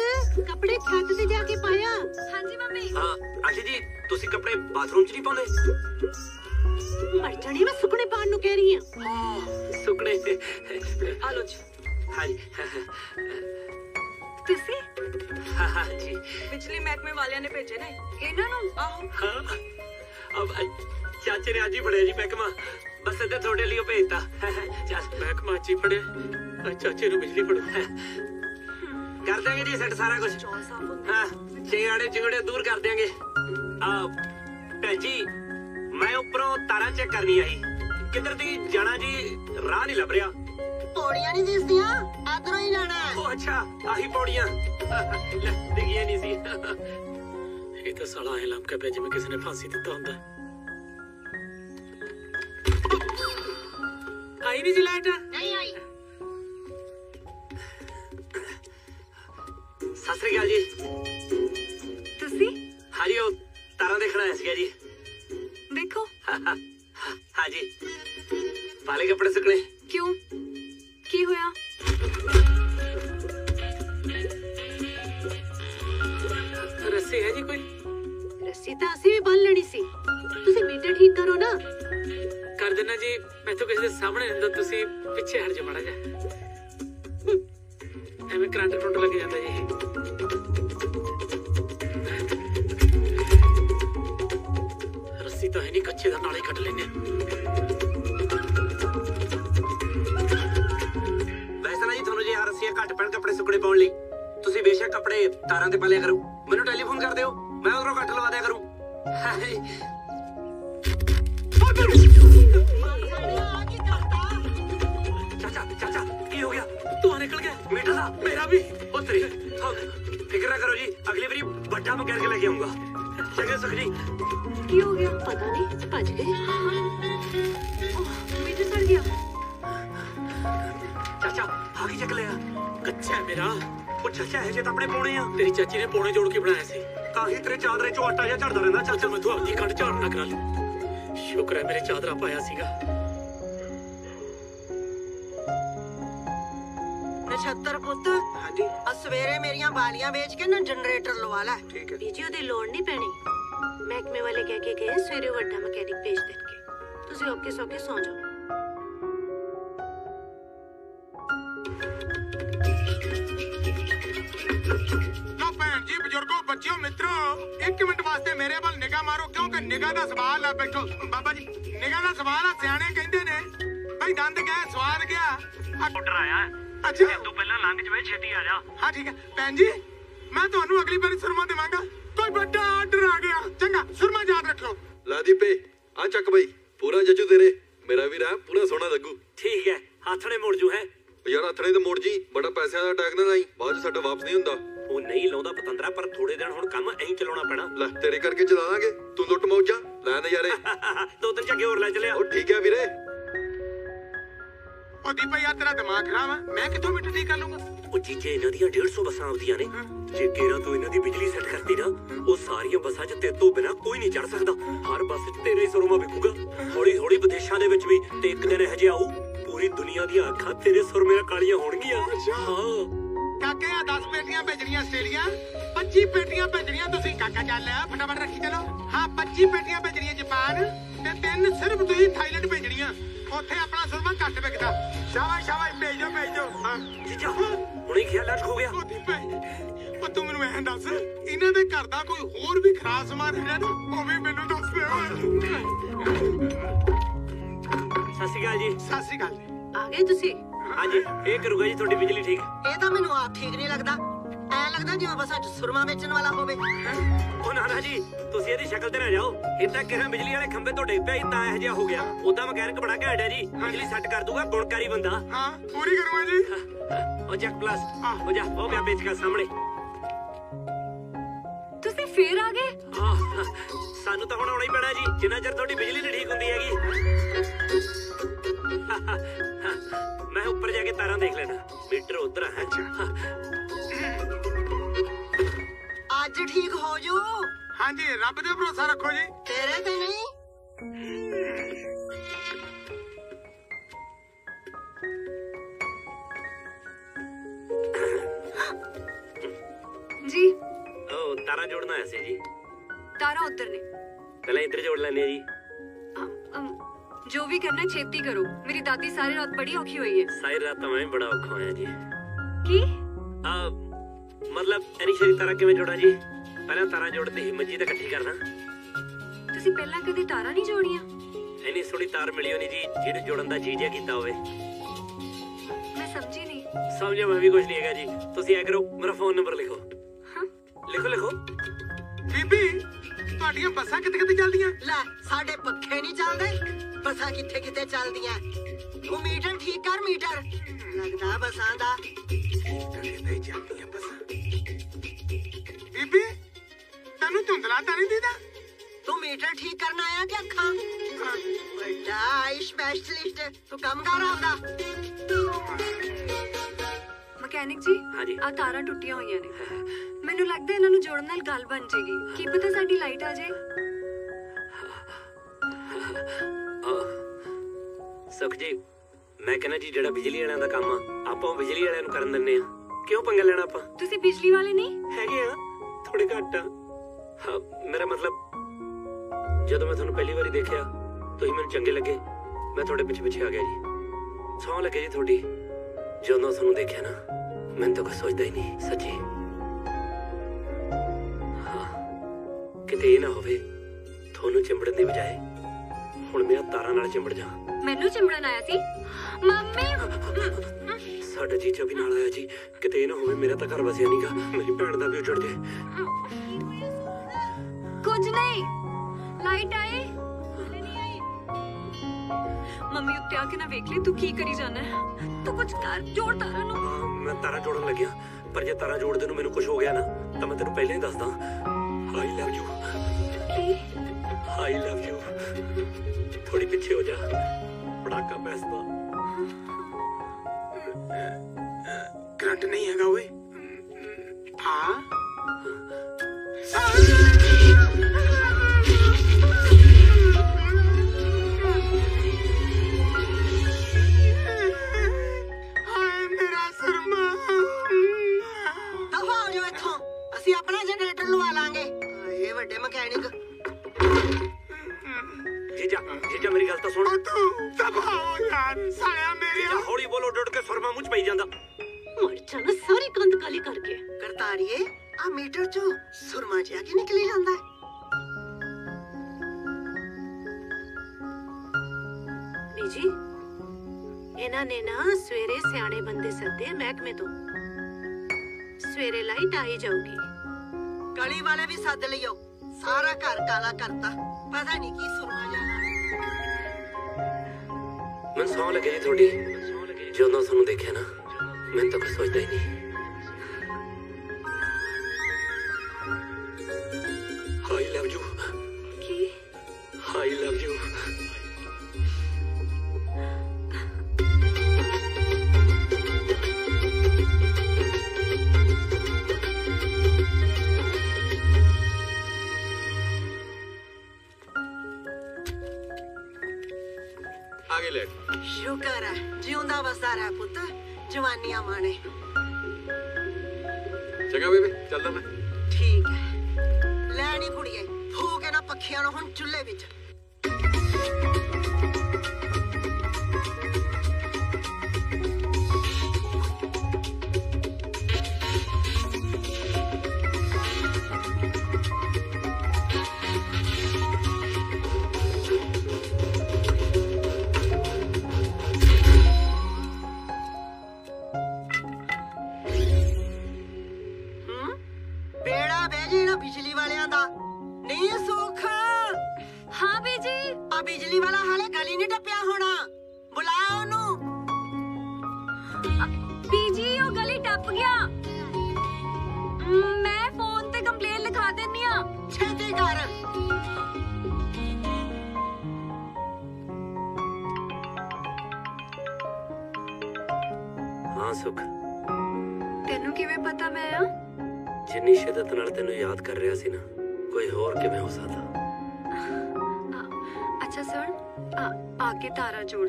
ਕੱਪੜੇ ਛੱਤ ਤੇ ਜਾ ਕੇ ਪਾਇਆ।
ਹਾਂਜੀ ਮੰਮੀ।
ਹਾਂ ਆਸ਼ੀ ਜੀ ਤੁਸੀਂ ਕੱਪੜੇ ਬਾਥਰੂਮ ਚ ਨਹੀਂ ਪਾਉਂਦੇ?
ਮਰ ਜਾਣੀ ਮੈਂ ਸੁਕਣੇ ਪਾਣ ਨੂੰ ਕਹਿ ਰਹੀ ਆ।
ਸੁਕਣੇ।
ਆ ਲੋ ਜੀ।
ਹਾਂਜੀ।
ਤੁਸੀਂ?
ਹਾਂਜੀ
ਬਿਜਲੀ ਮਹਿਕਮੇ ਵਾਲਿਆਂ ਨੇ ਭੇਜੇ ਨੇ।
ਇਹਨਾਂ ਨੂੰ?
ਆਹੋ।
ਹਾਂ। ਅਬ ਚਾਚੇ ਨੇ ਅੱਜ ਹੀ ਫੜਿਆ ਜੀ ਮਹਿਕਮਾ। ਬਸ ਇੱਥੇ ਤੁਹਾਡੇ ਲਈ ਉਹ ਭੇਜਤਾ। ਚੱਲ।
ਮਹਿਕਮਾ ਚ ਹੀ ਫੜਿਆ ਚਾਚੇ ਨੂੰ ਬਿਜਲੀ ਫੜੋ।
ਕਰ ਦਾਂਗੇ ਜੀ ਸੈੱਟ ਸਾਰਾ ਕੁਝ ਹਾਂ। ਚਿੰਗਾੜੇ ਚਿੰਗੜੇ ਦੂਰ ਕਰ ਦਿਆਂਗੇ। ਆ ਭੈਣ ਜੀ ਮੈਂ ਉੱਪਰੋਂ ਤਾਰਾਂ ਚੈੱਕ ਕਰਨੀ ਆਈ ਕਿੱਧਰ ਦੀ ਜਾਣਾ ਜੀ? ਰਾਹ ਨਹੀਂ ਲੱਭ ਰਿਹਾ।
ਪੌੜੀਆਂ ਨਹੀਂ ਦਿਸਦੀਆਂ ਆਦਰੋਂ ਹੀ ਜਾਣਾ ਹੈ।
ਉਹ ਅੱਛਾ ਆਹੀ ਪੌੜੀਆਂ ਲੈ ਦਿਖੀਆਂ ਨਹੀਂ ਸੀ
ਇਹ ਤਾਂ ਸਾਲਾ ਐ ਲੰਮਕਾ ਪਿਆ ਜਿਵੇਂ ਕਿਸੇ ਨੇ ਫਾਂਸੀ ਦਿੱਤਾ ਹੁੰਦਾ ਆਈ ਨਹੀਂ ਜੀ ਲਾਈਟ
ਨਹੀਂ ਆਈ
ਸਤਿ ਸ੍ਰੀ ਅਕਾਲ ਜੀ
ਤੁਸੀਂ
ਹਾਂਜੀ ਉਹ ਤਾਰਾਂ ਦੇਖਣ ਆਇਆ ਸੀਗਾ ਜੀ
ਵੇਖੋ
ਹਾਂਜੀ ਪਾਲੇ ਕੱਪੜੇ ਸੁਕਣੇ
ਕਿਉਂ ਕੀ ਹੋਇਆ?
ਰੱਸੇ ਹੈ ਜੀ ਕੋਈ?
ਰੱਸੀ ਤਾਂ ਅਸੀਂ ਵੀ ਬੰਨ ਲੈਣੀ ਸੀ। ਤੁਸੀਂ ਮੀਟਰ ਠੀਕ ਕਰੋ ਨਾ।
ਕਰ ਦੇਣਾ ਜੀ ਮੈਂ ਤਾਂ ਕਿਸੇ ਦੇ ਸਾਹਮਣੇ ਨਹੀਂ ਹੁੰਦਾ ਤੁਸੀਂ ਪਿੱਛੇ ਹਟ ਜਾ ਮਾੜਾ ਜਾ ਐਵੇਂ ਕਰੰਟ ਟੁੱਟ ਲੱਗ ਜਾਂਦਾ ਜੀ ਤਾਂ ਇਹ ਨਹੀਂ ਕੱਚੇ ਦਾ ਨਾਲੇ ਕੱਢ ਲੈਨੇ
ਘੱਟ ਪੈਣ ਕੱਪੜੇ ਸੁੱਕਣੇ ਪਾਉਣ ਲਈ। ਤੁਸੀਂ ਬੇਸ਼ੱਕ ਕੱਪੜੇ ਤਾਰਾਂ ਤੇ ਪਾ ਲਿਆ ਕਰੋ। ਮੈਨੂੰ ਟੈਲੀਫੋਨ ਕਰ ਦਿਓ। ਮੈਂ ਉਧਰੋਂ ਕੱਟ ਲਵਾ ਦਿਆ ਕਰੂੰ। ਚਾਚਾ ਚਾਚਾ, ਕੀ ਹੋ ਗਿਆ?
ਧੂਆ ਨਿਕਲ ਗਿਆ।
ਮੀਟਰ ਦਾ,
ਮੇਰਾ ਵੀ।
ਉਹ ਫਿਕਰ ਨਾ ਕਰੋ ਜੀ। ਅਗਲੀ ਵਾਰੀ ਵੱਡਾ ਮਕੈਨਿਕ ਲੈ ਕੇ ਆਉਂਗਾ। ਚੰਗਾ, ਸੁਖ
ਕੀ ਹੋ ਗਿਆ? ਪਤਾ ਨਹੀਂ, ਭੱਜ ਗਏ। ਮੀਟਰ ਸੜ ਗਿਆ।
ਚਾਚਾ ਆ ਕੀ ਚੱਕ ਲਿਆ?
ਕੱਚਾ ਹੈ ਮੇਰਾ।
ਉਹ ਚਾਚਾ ਇਹ ਜੇ ਤਾਂ ਆਪਣੇ ਪਾਉਣੇ ਆ।
ਤੇਰੀ ਚਾਚੀ ਨੇ ਪੌਣੇ ਜੋੜ ਕੇ ਬਣਾਇਆ ਸੀ।
ਤਾਂ ਹੀ ਤੇਰੇ ਚਾਦਰੇ ਚੋਂ ਆਟਾ ਜਿਹਾ ਝੜਦਾ ਰਹਿੰਦਾ
ਚਾਚਾ। ਮੈਂ ਤੂੰ ਆਪਣੀ ਕੱਢ ਝਾੜ ਨਾ ਕਰਾ ਲਈ ਸ਼ੁਕਰ ਹੈ ਮੇਰੇ ਚਾਦਰਾ ਪਾਇਆ ਸੀਗਾ।
ਨਛੱਤਰ ਪੁੱਤ
ਹਾਂਜੀ।
ਆ ਸਵੇਰੇ ਮੇਰੀਆਂ ਬਾਲੀਆਂ ਵੇਚ ਕੇ ਨਾ ਜਨਰੇਟਰ ਲਵਾ ਲੈ।
ਠੀਕ ਹੈ।
ਬੀਜੀ ਉਹਦੀ ਲੋੜ ਨਹੀਂ ਪੈਣੀ। ਮਹਿਕਮੇ ਵਾਲੇ ਕਹਿ ਕੇ ਗਏ ਸਵੇਰੇ ਵੱਡਾ ਮਕੈਨਿਕ ਭੇਜ ਦੇਣਗੇ। ਤੁਸੀਂ ਓਕੇ ਸੋਕੇ ਸੌ ਜਾਓ।
ਲੋ ਭੈਣ ਜੀ ਬਜ਼ੁਰਗੋ ਬੱਚਿਓ ਮਿੱਤਰੋ ਇੱਕ ਮਿੰਟ ਵਾਸਤੇ ਮੇਰੇ ਵੱਲ ਨਿਗਾਹ ਮਾਰੋ ਕਿਉਂਕਿ ਨਿਗਾਹ ਦਾ ਸਵਾਲ ਆ ਬੈਠੋ। ਬਾਬਾ ਜੀ ਨਿਗਾਹ ਦਾ ਸਵਾਲ ਆ ਸਿਆਣੇ ਕਹਿੰਦੇ ਨੇ ਭਈ ਦੰਦ ਗਏ ਸਵਾਦ ਗਿਆ। ਆ-
ਆਰਡਰ ਆਇਆ
ਅੱਛਾ।
ਤੂੰ ਪਹਿਲਾਂ ਲੰਘ ਜਵੇ ਛੇਤੀ ਆ ਜਾ।
ਹਾਂ ਠੀਕ ਹੈ ਭੈਣ ਜੀ ਮੈਂ ਤੁਹਾਨੂੰ ਅਗਲੀ ਵਾਰੀ ਸੁਰਮਾ ਦੇਵਾਂਗਾ। ਕੋਈ ਵੱਡਾ ਆਰਡਰ ਆ ਗਿਆ। ਚੰਗਾ ਸੁਰਮਾ ਯਾਦ ਰੱਖਿਓ
ਲੈ ਦੀਪੇ ਆ ਚੱਕ ਬਈ। ਪੂਰਾ ਜੱਜੂ ਤੇਰੇ। ਮੇਰਾ ਵੀ ਰਹਿ ਪੂਰਾ ਸੋਹਣਾ ਲੱਗੂ।
ਠੀਕ ਹੈ ਹੱਥ ਨੇ ਮੁੜ ਜੂ ਹੈ।
ਯਾਰ ਹੱਥਣੇ ਤੇ ਮੋੜ ਜੀ ਬੜਾ ਪੈਸਿਆਂ ਦਾ ਟੈਗ ਨਾ ਲਾਈ ਬਾਅਦ ਚ ਸਾਡਾ ਵਾਪਸ ਨਹੀਂ ਹੁੰਦਾ।
ਉਹ ਨਹੀਂ ਲਾਉਂਦਾ ਪਤੰਦਰਾ ਪਰ ਥੋੜੇ ਦਿਨ ਹੁਣ ਕੰਮ ਐਂ ਚਲਾਉਣਾ ਪੈਣਾ।
ਲੈ ਤੇਰੇ ਕਰਕੇ ਚਲਾ ਲਾਂਗੇ ਤੂੰ ਲੁੱਟ ਮੌਜਾਂ ਲੈ ਨਜ਼ਾਰੇ।
ਦੋ ਤਿੰਨ ਝੱਗੇ ਹੋਰ ਲੈ ਚਲਿਆ।
ਉਹ ਠੀਕ ਹੈ ਵੀਰੇ।
ਉਹ ਦੀਪਾ ਯਾਰ ਤੇਰਾ ਦਿਮਾਗ ਖਰਾਬ ਆ। ਮੈਂ ਕਿੱਥੋਂ ਮਿੱਟੀ ਠੀਕ ਕਰ ਲੂੰਗਾ
ਉਹ ਜੀਜੇ ਇਹਨਾਂ ਦੀਆਂ 150 ਬੱਸਾਂ ਆਉਂਦੀਆਂ ਨੇ। ਜੇ ਕੇਰਾ ਤੋਂ ਇਹਨਾਂ ਦੀ ਬਿਜਲੀ ਸੈੱਟ ਕਰਤੀ ਨਾ ਉਹ ਸਾਰੀਆਂ ਬੱਸਾਂ 'ਚ ਤੇਰੇ ਤੋਂ ਬਿਨਾ ਕੋਈ ਨਹੀਂ ਚੜ ਸਕਦਾ। ਹਰ ਬੱਸ 'ਚ ਤੇਰਾ ਹੀ ਸਰੋਮਾ ਵਿਕੂਗਾ। ਹੌਲੀ ਹੌਲੀ ਵਿਦੇਸ਼ਾਂ ਦੇ ਵਿੱਚ ਵੀ ਤੇ ਇੱਕ ਦਿਨ ਇਹ ਜਿਹਾ ਆਊ। ਪੂਰੀ ਦੁਨੀਆ ਦੀਆਂ ਅੱਖਾਂ ਤੇਰੇ ਸੁਰਮੇ ਨਾਲ ਕਾਲੀਆਂ ਹੋਣਗੀਆਂ। ਹਾਂ।
ਕਾਕੇ ਆ 10 ਪੇਟੀਆਂ ਭੇਜਣੀਆਂ ਆਸਟ੍ਰੇਲੀਆ। 25 ਪੇਟੀਆਂ ਭੇਜਣੀਆਂ ਤੁਸੀਂ। ਕਾਕਾ ਚੱਲ ਫਟਾਫਟ ਰੱਖੀ ਚਲੋ। ਹਾਂ 25 ਪੇਟੀਆਂ ਭੇਜਣੀਆਂ ਜਾਪਾਨ ਤੇ ਤਿੰਨ ਸਿਰਫ ਤੁਸੀਂ ਥਾਈਲੈਂਡ ਭੇਜਣੀਆਂ। ਉੱਥੇ ਆਪਣਾ ਸੁਰਮਾ ਘੱਟ ਵਿਕਦਾ। ਸ਼ਾਬਾਸ਼ ਸ਼ਾਬਾਸ਼ ਭੇਜੋ ਭੇਜੋ। ਹਾਂ।
ਜੀਜਾ ਹੁਣੇ ਖਿਆਲਾਂ ਖੋ ਗਿਆ।
ਉਹ ਦੀਪੇ ਉਹ ਤੂੰ ਮੈਨੂੰ ਐਂ ਦੱਸ ਇਹਨਾਂ ਦੇ ਘਰ ਦਾ ਕੋਈ ਹੋਰ ਵੀ ਖਰਾਬ ਸਮਾਨ ਹੈਗਾ ਨਾ ਉਹ ਵੀ ਮੈਨੂੰ ਦੱਸ ਦੇ
ਸਤਿ ਸ਼੍ਰੀ ਅਕਾਲ ਜੀ।
ਸਤਿ ਸ਼੍ਰੀ ਅਕਾਲ ਜੀ।
ਆ ਗਏ ਤੁਸੀਂ?
ਹਾਂਜੀ ਇਹ ਕਰੂਗਾ ਜੀ ਤੁਹਾਡੀ ਬਿਜਲੀ ਠੀਕ।
ਇਹ ਤਾਂ ਮੈਨੂੰ ਆਪ ਠੀਕ ਨਹੀਂ ਲੱਗਦਾ। ਐ ਲੱਗਦਾ ਜਿਵੇਂ ਬਸਾਂ ਚ ਸੁਰਮਾ ਵੇਚਣ ਵਾਲਾ ਹੋਵੇ।
ਉਹ ਨਾ ਨਾ ਜੀ ਤੁਸੀਂ ਇਹਦੀ ਸ਼ਕਲ ਤੇ ਨਾ ਜਾਓ। ਇਹ ਤਾਂ ਕਿਹੜਾ ਬਿਜਲੀ ਵਾਲੇ ਖੰਭੇ ਤੋਂ ਡਿੱਗ ਪਿਆ ਸੀ ਤਾਂ ਇਹ ਜਿਹਾ ਹੋ ਗਿਆ। ਉਦਾਂ ਮਕੈਨਿਕ ਬੜਾ ਘੈਂਟ ਹੈ ਜੀ। ਬਿਜਲੀ ਸੈੱਟ ਕਰ ਦੂਗਾ ਗੁਣਕਾਰੀ ਬੰਦਾ।
ਹਾਂ। ਪੂਰੀ ਕਰੂੰਗਾ ਜੀ।
ਉਹ ਜੈਕ ਪਲੱਸ। ਹੋ। ਜਾ ਉਹ ਪਿਆ ਵੇਚ ਕੇ ਸਾਹਮਣੇ।
ਤੁਸੀਂ ਫੇਰ ਆ ਗਏ?
ਆਹ, ਸਾਨੂੰ ਤਾਂ ਹੁਣ ਆਉਣਾ ਹੀ ਪੈਣਾ ਜੀ। ਜਿੰਨਾ ਚਿਰ ਤੁਹਾਡੀ ਬਿਜਲੀ ਨਹੀਂ ਠੀਕ ਹੁੰਦੀ ਹੈਗੀ। ਮੈਂ ਉੱਪਰ ਜਾ ਕੇ ਤਾਰਾਂ ਦੇਖ ਲੈਣਾ ਮੀਟਰ ਉਧਰ ਹੈ
ਅੱਜ ਠੀਕ ਹੋ ਜੂ
ਹਾਂਜੀ ਰੱਬ ਤੇ ਭਰੋਸਾ ਰੱਖੋ ਜੀ
ਤੇਰੇ ਤੇ ਨਹੀਂ
ਜੀ
ਉਹ ਤਾਰਾਂ ਜੋੜਨਾ ਆਇਆ ਸੀ ਜੀ
ਤਾਰਾ ਉੱਧਰ ਨੇ
ਪਹਿਲਾਂ ਇੱਧਰ ਜੋੜ ਲੈਣੇ ਆ ਜੀ
ਅਮ, ਅਮ, ਜੋ ਵੀ ਕਰਨਾ ਛੇਤੀ ਕਰੋ। ਮੇਰੀ ਦਾਦੀ ਸਾਰੀ ਰਾਤ ਬੜੀ ਔਖੀ ਹੋਈ ਹੈ।
ਸਾਰੀ ਰਾਤ ਤਾਂ ਮੈਂ ਬੜਾ ਔਖਾ ਹੋਇਆ ਜੀ।
ਕੀ?
ਆ ਮਤਲਬ ਐਨੀ ਸ਼ਰੀ ਤਾਰਾਂ ਕਿਵੇਂ ਜੋੜਾਂ ਜੀ? ਪਹਿਲਾਂ ਤਾਰਾਂ ਜੋੜਦੇ ਹੀ ਮੰਜੀ ਤਾਂ ਇਕੱਠੀ ਕਰਨਾ
ਤੁਸੀਂ ਪਹਿਲਾਂ ਕਦੇ ਤਾਰਾ ਨਹੀਂ ਜੋੜੀਆਂ?
ਐਨੀ ਸੋਹਣੀ ਤਾਰ ਮਿਲੀ ਹੋਣੀ ਜੀ ਜਿਹਨੂੰ ਜੋੜਨ ਦਾ ਜੀ ਜਿਹਾ ਕੀਤਾ ਹੋਵੇ।
ਮੈਂ ਸਮਝੀ ਨਹੀਂ।
ਸਮਝਿਆ ਮੈਂ ਵੀ ਕੁਝ ਨਹੀਂ ਹੈਗਾ ਜੀ। ਤੁਸੀਂ ਐ ਕਰੋ ਮੇਰਾ ਫੋਨ ਨੰਬਰ ਲਿਖੋ।
ਹਾਂ।
ਲਿਖੋ ਲਿਖੋ।
ਬੀਬੀ! ਤੁਹਾਡੀਆਂ ਬੱਸਾਂ ਕਿੱਥੇ ਕਿੱਥੇ ਚੱਲਦੀਆਂ?
ਲੈ ਸਾਡੇ ਪੱਖੇ ਨਹੀਂ ਚੱਲਦੇ। ਬਸਾਂ ਕਿੱਥੇ ਕਿੱਥੇ ਚੱਲਦੀਆਂ? ਤੂੰ ਮੀਟਰ ਠੀਕ ਕਰ ਮੀਟਰ। ਲੱਗਦਾ ਬਸਾਂ ਦਾ।
ਕਿੱਥੇ ਚੱਲਦੀਆਂ ਬੱਸਾਂ। ਬੀਬੀ ਤੈਨੂੰ ਧੁੰਦਲਾ ਤਾਂ ਨਹੀਂ ਦੀਦਾ
ਤੂੰ ਮੀਟਰ ਠੀਕ ਕਰਨ ਆਇਆ ਕਿ ਅੱਖਾਂ? ਵੱਡਾ ਸਪੈਸ਼ਲਿਸਟ। ਤੂੰ ਕੰਮ ਕਰ ਆਉਂਦਾ
ਮਕੈਨਿਕ ਜੀ
ਹਾਂਜੀ।
ਆ ਤਾਰਾਂ ਟੁੱਟੀਆਂ ਹੋਈਆਂ ਨੇ। ਮੈਨੂੰ ਲੱਗਦਾ ਇਹਨਾਂ ਨੂੰ ਜੋੜਨ ਨਾਲ ਗੱਲ ਬਣ ਜੇਗੀ। ਕੀ ਪਤਾ ਸਾਡੀ ਲਾਈਟ ਆ ਜਾਏ
ਸੁਖ ਜੀ ਮੈਂ ਕਹਿੰਦਾ ਜੀ ਜਿਹੜਾ ਬਿਜਲੀ ਵਾਲਿਆਂ ਦਾ ਕੰਮ ਆ ਆਪਾਂ ਉਹ ਬਿਜਲੀ ਵਾਲਿਆਂ ਨੂੰ ਕਰਨ ਦਿੰਨੇ ਆ। ਕਿਉਂ ਪੰਗਾ ਲੈਣਾ ਆਪਾਂ?
ਤੁਸੀਂ ਬਿਜਲੀ ਵਾਲੇ ਨਹੀਂ?
ਹੈਗੇ ਆ ਥੋੜੇ ਘੱਟ। ਆ ਹਾਂ ਮੇਰਾ ਮਤਲਬ ਜਦੋਂ ਮੈਂ ਤੁਹਾਨੂੰ ਪਹਿਲੀ ਵਾਰੀ ਦੇਖਿਆ ਤੁਸੀਂ ਮੈਨੂੰ ਚੰਗੇ ਲੱਗੇ ਮੈਂ ਤੁਹਾਡੇ ਪਿੱਛੇ ਪਿੱਛੇ ਆ ਗਿਆ ਜੀ। ਸੌਂ ਲੱਗੇ ਜੀ ਤੁਹਾਡੀ। ਜਦੋਂ ਤੁਹਾਨੂੰ ਦੇਖਿਆ ਨਾ ਮੈਂ ਤਾਂ ਕੁਝ ਸੋਚਦਾ ਹੀ ਨਹੀਂ ਸੱਚੀ। ਹਾਂ ਕਿਤੇ ਇਹ ਨਾ ਹੋਵੇ ਤੁਹਾਨੂੰ ਚਿੰਬੜਨ ਦੀ ਬਜਾਏ ਹੁਣ ਮੈਂ ਤਾਰਾਂ ਨਾਲ ਚਿੰਬੜ ਜਾ
ਮੈਨੂੰ ਚਿੰਬੜਨ ਆਇਆ ਸੀ? ਮੰਮੀ!
ਸਾਡਾ ਜੀਜਾ ਵੀ ਨਾਲ ਆਇਆ ਜੀ ਕਿਤੇ ਇਹ ਨਾ ਹੋਵੇ ਮੇਰਾ ਤਾਂ ਘਰ ਵਸਿਆ ਨਹੀਂਗਾ ਮੇਰੀ ਭੈਣ ਦਾ ਵੀ ਉਜੜ ਜੇ।
ਕੁਝ ਨਹੀਂ। ਲਾਈਟ ਆਈ ਮੰਮੀ ਉੱਤੇ ਆ ਕੇ ਨਾ ਵੇਖ ਲਈ ਤੂੰ ਕੀ ਕਰੀ ਜਾਣਾ ਤੂੰ ਕੁਝ ਕਰ ਜੋੜ ਤਾਰਾਂ ਨੂੰ।
ਮੈਂ ਤਾਰਾਂ ਜੋੜਨ ਲੱਗਿਆ ਪਰ ਜੇ ਤਾਰਾਂ ਜੋੜਦੇ ਨੂੰ ਮੈਨੂੰ ਕੁਝ ਹੋ ਗਿਆ ਨਾ ਤਾਂ ਮੈਂ ਤੈਨੂੰ ਪਹਿਲਾਂ ਹੀ ਦੱਸਦਾ। I love
you
I love you ਥੋੜੀ ਪਿੱਛੇ ਹੋ ਜਾ। ਪੜਾਕਾ ਪੈਸਦਾ
ਕਰੰਟ ਨਹੀਂ ਹੈਗਾ ਓਏ। ਹਾਂ। ਹਾਏ
ਇੱਥੋਂ। ਅਸੀਂ ਆਪਣਾ ਜਨਰੇਟਰ ਲਵਾ ਲਾਂਗੇ। ਇਹ ਵੱਡੇ ਮਕੈਨਿਕ।
ਜੀਜਾ ਜੀਜਾ ਮੇਰੀ ਗੱਲ ਤਾਂ ਸੁਣ।
ਤੂੰ ਦਬਾਓ ਯਾਰ। ਸਾਲਿਆ ਮੇਰੀ।
ਹੌਲੀ ਬੋਲੋ ਡੁੱਟ ਕੇ ਸੁਰਮਾ ਮੂੰਹ ਚ ਪਈ ਜਾਂਦਾ।
ਮਰ ਜਾਣਾ ਸਾਰੀ ਕੰਧ ਕਾਲੀ ਕਰਕੇ।
ਕਰਤਾਰੀਏ ਆ ਮੀਟਰ ਚੋਂ ਸੁਰਮਾ ਜਿਹਾ ਕਿ ਨਿਕਲੀ ਜਾਂਦਾ? ਹੈ
ਬੀਜੀ ਇਹਨਾਂ ਨੇ ਨਾ ਸਵੇਰੇ ਸਿਆਣੇ ਬੰਦੇ ਸੱਦੇ ਮਹਿਕਮੇ ਤੋਂ। ਸਵੇਰੇ ਲਾਈਟ ਆਈ ਜਾਊਗੀ
ਗਲੀ ਵਾਲੇ ਵੀ ਸੱਦ ਲਿਓ ਸਾਰਾ ਘਰ ਕਾਲਾ ਕਰਤਾ ਪਤਾ ਨਹੀਂ ਕੀ ਸੁਰਮਾ ਜਿਹਾ
ਮੈਂ ਸੌ ਲੱਗੇ ਜੀ ਤੁਹਾਡੀ ਜਦੋਂ ਤੁਹਾਨੂੰ ਦੇਖਿਆ ਨਾ ਮੈਂ ਤਾਂ ਕੁਝ ਸੋਚਦਾ ਹੀ ਨਹੀਂ ਆਈ ਲਵ ਯੂ
ਕੀ
ਆਈ ਲਵ ਯੂ
ਸ਼ੁਕਰ ਹੈ ਜਿਉਂਦਾ ਵਸਦਾ ਰਹਿ ਪੁੱਤ ਜਵਾਨੀਆਂ ਮਾਣੇ।
ਚੰਗਾ ਬੇਬੇ ਚੱਲਦਾ ਮੈਂ।
ਠੀਕ ਹੈ। ਲੈ ਨੀ ਕੁੜੀਏ ਫੂਕ ਇਹਨਾਂ ਪੱਖੀਆਂ ਨੂੰ ਹੁਣ ਚੁੱਲ੍ਹੇ ਵਿੱਚ।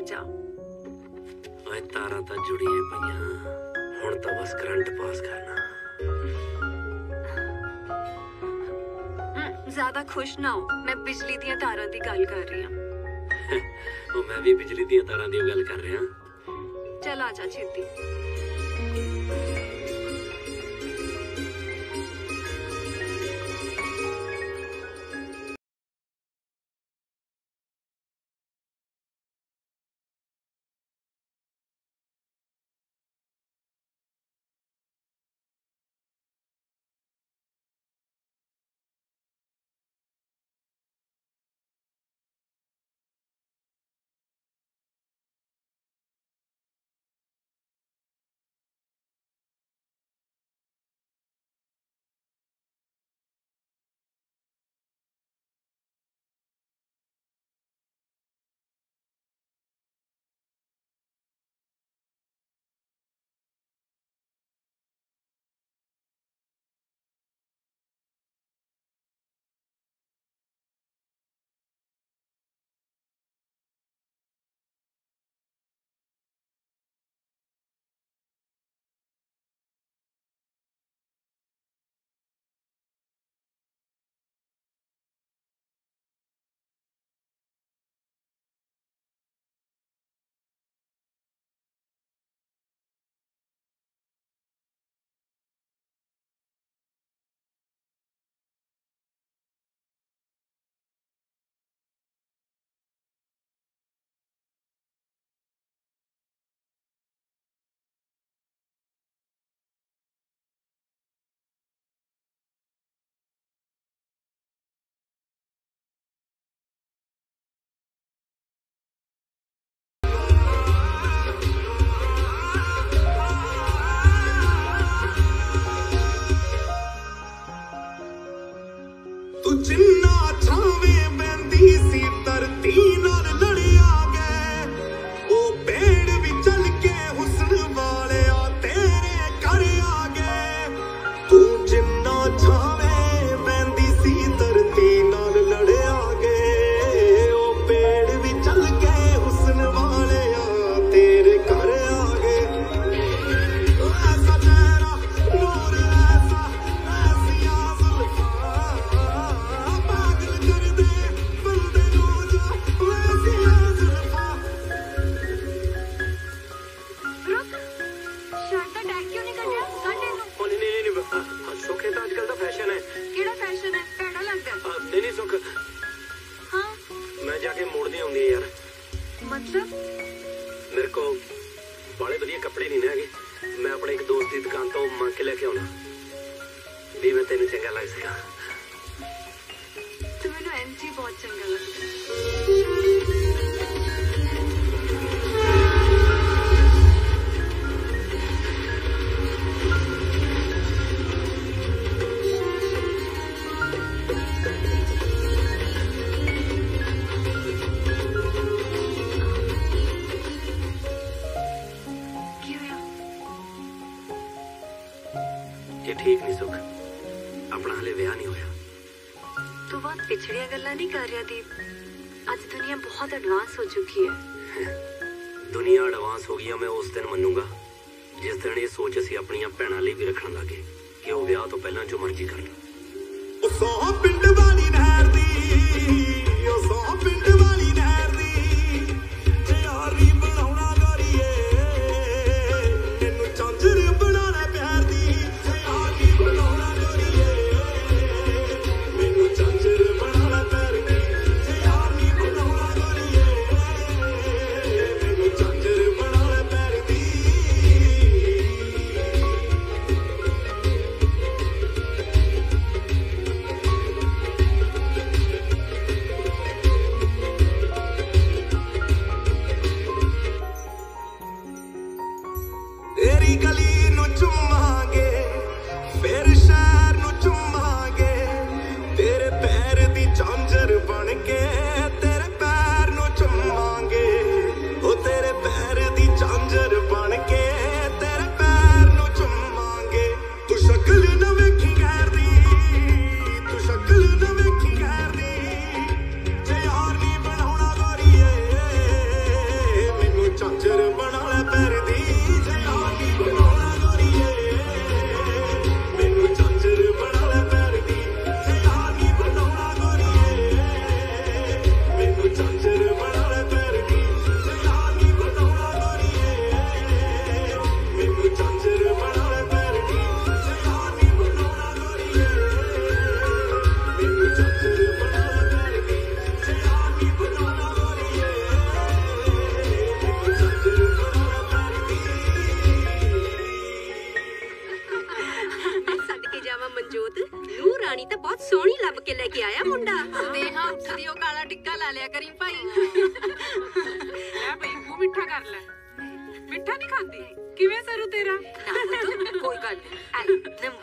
ਜਾ।
ਓਏ ਤਾਰਾਂ ਤਾਂ ਜੁੜੀਆਂ ਪਈਆਂ। ਹੁਣ ਤਾਂ ਬਸ ਕਰੰਟ ਪਾਸ ਕਰਨਾ।
ਜ਼ਿਆਦਾ ਖੁਸ਼ ਨਾ ਹੋ। ਮੈਂ ਬਿਜਲੀ ਦੀਆਂ ਤਾਰਾਂ ਦੀ ਗੱਲ ਕਰ ਰਹੀ ਹਾਂ।
ਉਹ ਮੈਂ ਵੀ ਬਿਜਲੀ ਦੀਆਂ ਤਾਰਾਂ ਦੀ ਗੱਲ ਕਰ ਰਿਹਾ।
ਚਲ ਆ ਜਾ ਛੇਤੀ।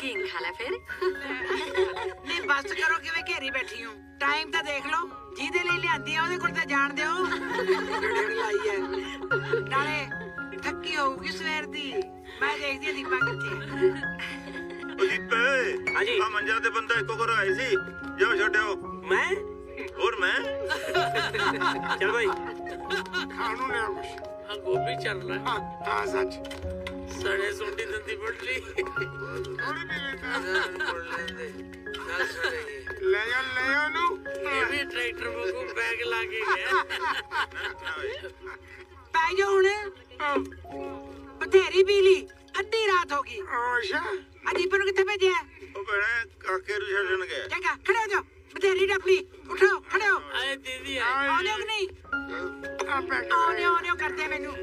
ਨਮਕੀਨ ਖਾ ਲੈ ਫਿਰ।
ਨਹੀਂ ਬਸ ਕਰੋ ਕਿਵੇਂ ਘੇਰੀ ਬੈਠੀ ਹੂੰ? ਟਾਈਮ ਤਾਂ ਦੇਖ ਲਓ ਜਿਹਦੇ ਲਈ ਲਿਆਂਦੀ ਆ ਉਹਦੇ ਕੋਲ ਤਾਂ ਜਾਣ ਦਿਓ। ਡੇਢ ਲਾਈ ਹੈ ਨਾਲੇ ਥੱਕੀ ਹੋਊਗੀ ਸਵੇਰ ਦੀ। ਮੈਂ ਦੇਖਦੀ ਆ ਦੀਪਾ ਕਿੱਥੇ
ਦੀਪੇ
ਹਾਂਜੀ।
ਆ ਮੰਜਾ ਤੇ ਬੰਦਾ ਇੱਕੋ ਘਰ ਆਏ ਸੀ। ਜਾਓ ਛੱਡਿਓ।
ਮੈਂ?
ਹੋਰ ਮੈਂ?
ਚੱਲ ਭਾਈ
ਖਾਣੂ ਲਿਆ ਕੁਛ
ਆ ਗੋਭੀ ਚੱਲ ਰਿਹਾ
ਹਾਂ ਹਾਂ ਸੱਚ।
ਸੜੇ ਸੁੰਡੀ ਦੰਦੀ
ਥੋੜੀ ਲੈਂਦਾ
ਗੱਲ ਸੁਣੇਗੀ
ਲੈ ਜਾ ਲੈ ਜਾ ਉਹਨੂੰ।
ਇਹ ਵੀ ਟਰੈਕਟਰ ਵਾਂਗੂ ਬੈਗ ਲਾ ਕੇ ਗਿਆ।
ਪੈ ਜਾ ਹੁਣ। ਬਥੇਰੀ ਪੀ ਲਈ। ਅੱਧੀ ਰਾਤ ਹੋ ਗਈ।
ਅੱਛਾ।
ਆ ਦੀਪਾ ਨੂੰ ਕਿੱਥੇ ਭੇਜਿਆ?
ਉਹ ਭੈਣੇ ਕਾਕੇ ਨੂੰ ਛੱਡਣ ਗਏ
ਚੰਗਾ ਖੜੇ ਹੋ ਜਾਓ। ਬਥੇਰੀ ਡੱਫਲੀ ਉਠੋ ਖੜੇ ਹੋ
ਆਏ ਦੀਦੀ ਆ
ਆਉਣੇ ਹੋ ਕਿ ਨਹੀਂ?
ਆ ਪੈਕ
ਆਉਣੇ ਆਉਣੇ ਕਰਦੇ ਆ ਮੈਨੂੰ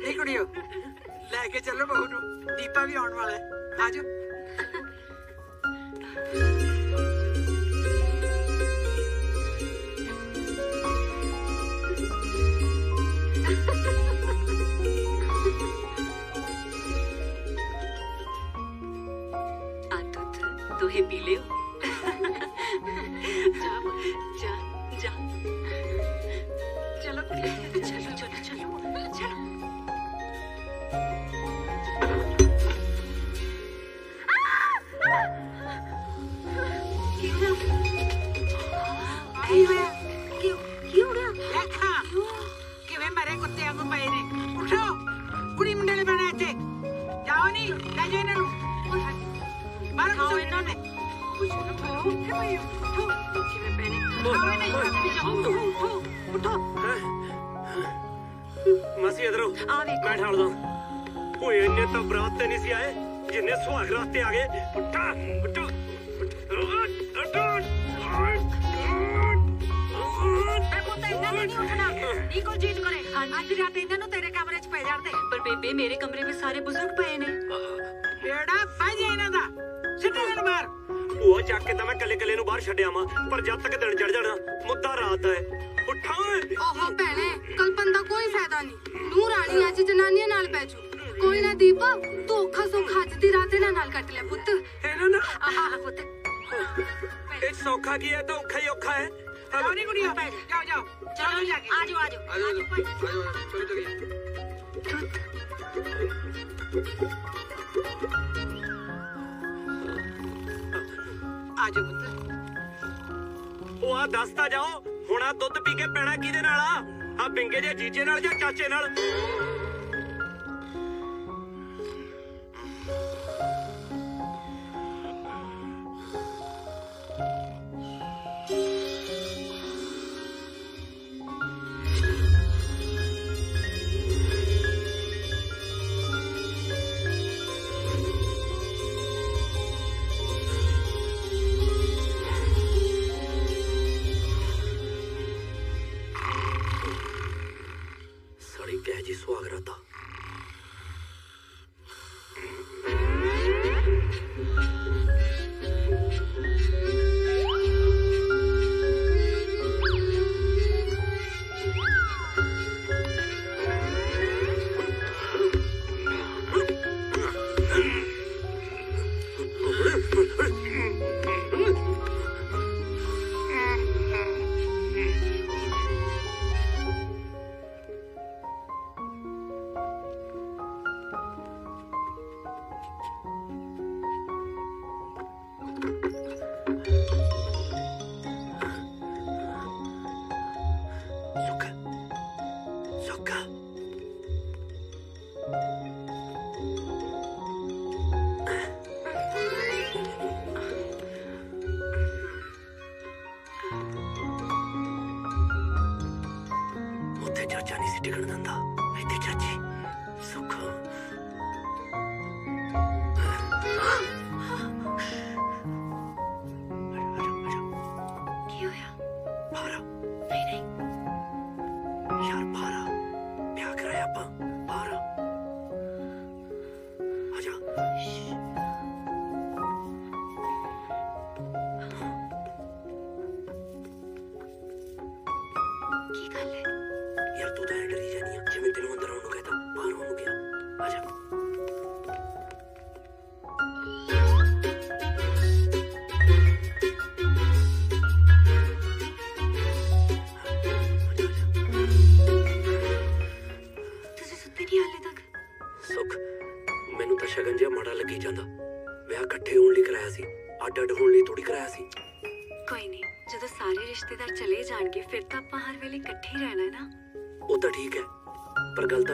ਨਹੀਂ ਕੁੜੀਓ ਲੈ ਕੇ ਚੱਲੋ ਬਹੂ ਨੂੰ। ਦੀਪਾ ਵੀ ਆਉਣ ਵਾਲਾ ਹੈ। ਆਜੋ
ਦੋਹੇ ਪੀ ਲਿਓ। ਜਾ ਜਾ ਜਾ ਚਲੋ ਚਲੋ ਚਲੋ ਚਲੋ ਚਲੋ ਕੀ ਹੋਇਆ
ਕੀ
ਮਸੀ ਇਧਰੋਂ
ਆ ਵੇਖ।
ਮੈਂ ਠਾਲਦਾ ਓਏ ਇੰਨੇ ਤਾਂ ਬਰਾਤ ਤੇ ਨਹੀਂ ਸੀ ਆਏ ਜਿੰਨੇ ਸੁਹਾਗ ਰਾਤ ਆ ਗਏ। ਉੱਠਾ ਉੱਠੋ
ਅੱਜ ਰਾਤ ਇਹਨਾਂ ਨੂੰ ਤੇਰੇ ਕਮਰੇ 'ਚ ਪੈ ਜਾਣ ਦੇ।
ਪਰ ਬੇਬੇ ਮੇਰੇ ਕਮਰੇ 'ਚ ਸਾਰੇ ਬਜ਼ੁਰਗ ਪਏ ਨੇ।
ਬੇੜਾ ਫਾਇਦਾ ਇਹਨਾਂ ਦਾ। ਸਿੱਟੇ ਨਾਲ ਮਾਰ।
ਭੂਆ ਚੱਕ ਕੇ ਤਾਂ ਮੈਂ ਕੱਲੇ ਕੱਲੇ ਨੂੰ ਬਾਹਰ ਛੱਡਿਆ ਵਾਂ ਪਰ ਜਦ ਤੱਕ ਦਿਨ ਚੜ ਜਾਣਾ ਮੁੱਦਾ ਰਾਤ ਹੈ। ਉੱਠਾਂ ਓਏ।
ਭੈਣੇ ਕਲਪਨ ਦਾ ਕੋਈ ਫਾਇਦਾ ਨਹੀਂ। ਨੂੰ ਰਾਣੀ ਅੱਜ ਜਨਾਨੀਆਂ ਨਾਲ ਪੈ ਜੂ। ਕੋਈ ਨਾ ਦੀਪ ਤੂੰ ਔਖਾ ਸੌਖਾ ਅੱਜ ਦੀ ਰਾਤ ਇਹਨਾਂ ਨਾਲ ਕੱਟ ਲੈ ਪੁੱਤ।
ਇਹਨਾਂ ਨਾਲ?
ਆਹਾ ਪੁੱਤ।
ਇਹ ਸੌਖਾ ਕੀ ਹੈ? ਤਾਂ ਔਖਾ ਹੀ ਔਖਾ ਹੈ।
ਆਓ ਨਹੀਂ ਗੁੜੀਆ ਜਾਓ ਜਾਓ। ਚਲੋ ਜਾ ਕੇ
ਆਜੋ ਆਜੋ
ਆਜੋ ਆਜੋ ਚਲੋ ਚਲੀਏ
ਆਜੋ ਪੁੱਤ।
ਉਹ ਆ ਦੱਸ ਤਾਂ ਜਾਓ, ਹੁਣ ਆ ਦੁੱਧ ਪੀ ਕੇ ਪੈਣਾ ਕਿਹਦੇ ਨਾਲ ਆ? ਆ ਬਿੰਗੇ ਦੇ ਜੀਜੇ ਨਾਲ ਜਾਂ ਚਾਚੇ ਨਾਲ?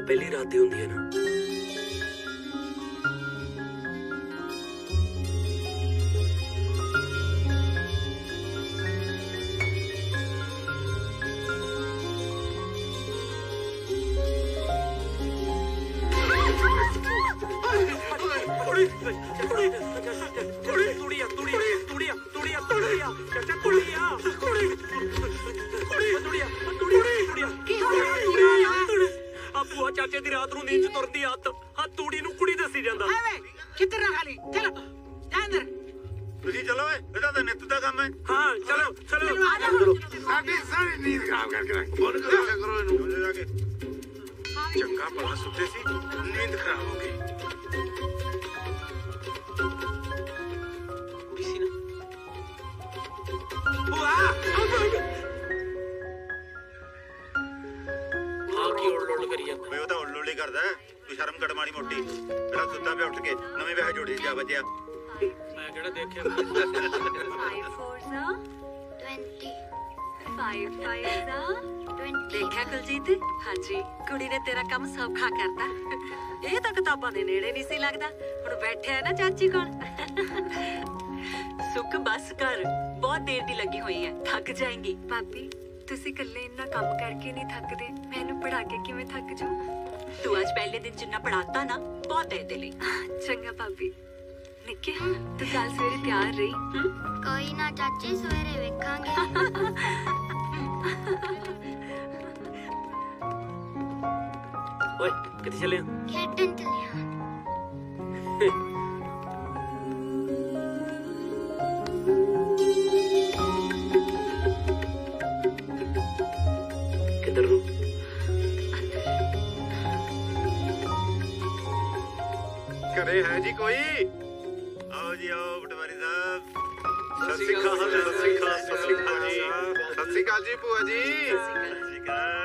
pelera te hundieron. दे दिली चंगा भाभी। निके तो
कल सवेरे तैयार रही? कोई
ना चाची सवेरे वेखांगे।
ओए किथे
चले हो?
ਘਰੇ ਹੈ ਜੀ ਕੋਈ? ਆਓ ਜੀ ਆਓ ਪਟਵਾਰੀ ਸਾਹਿਬ। ਸਤਿ ਸ਼੍ਰੀ ਅਕਾਲ ਸਤਿ ਸ਼੍ਰੀ ਅਕਾਲ ਸਤਿ ਸ਼੍ਰੀ ਅਕਾਲ ਜੀ। ਸਤਿ ਸ਼੍ਰੀ ਅਕਾਲ ਜੀ ਭੂਆ ਜੀ।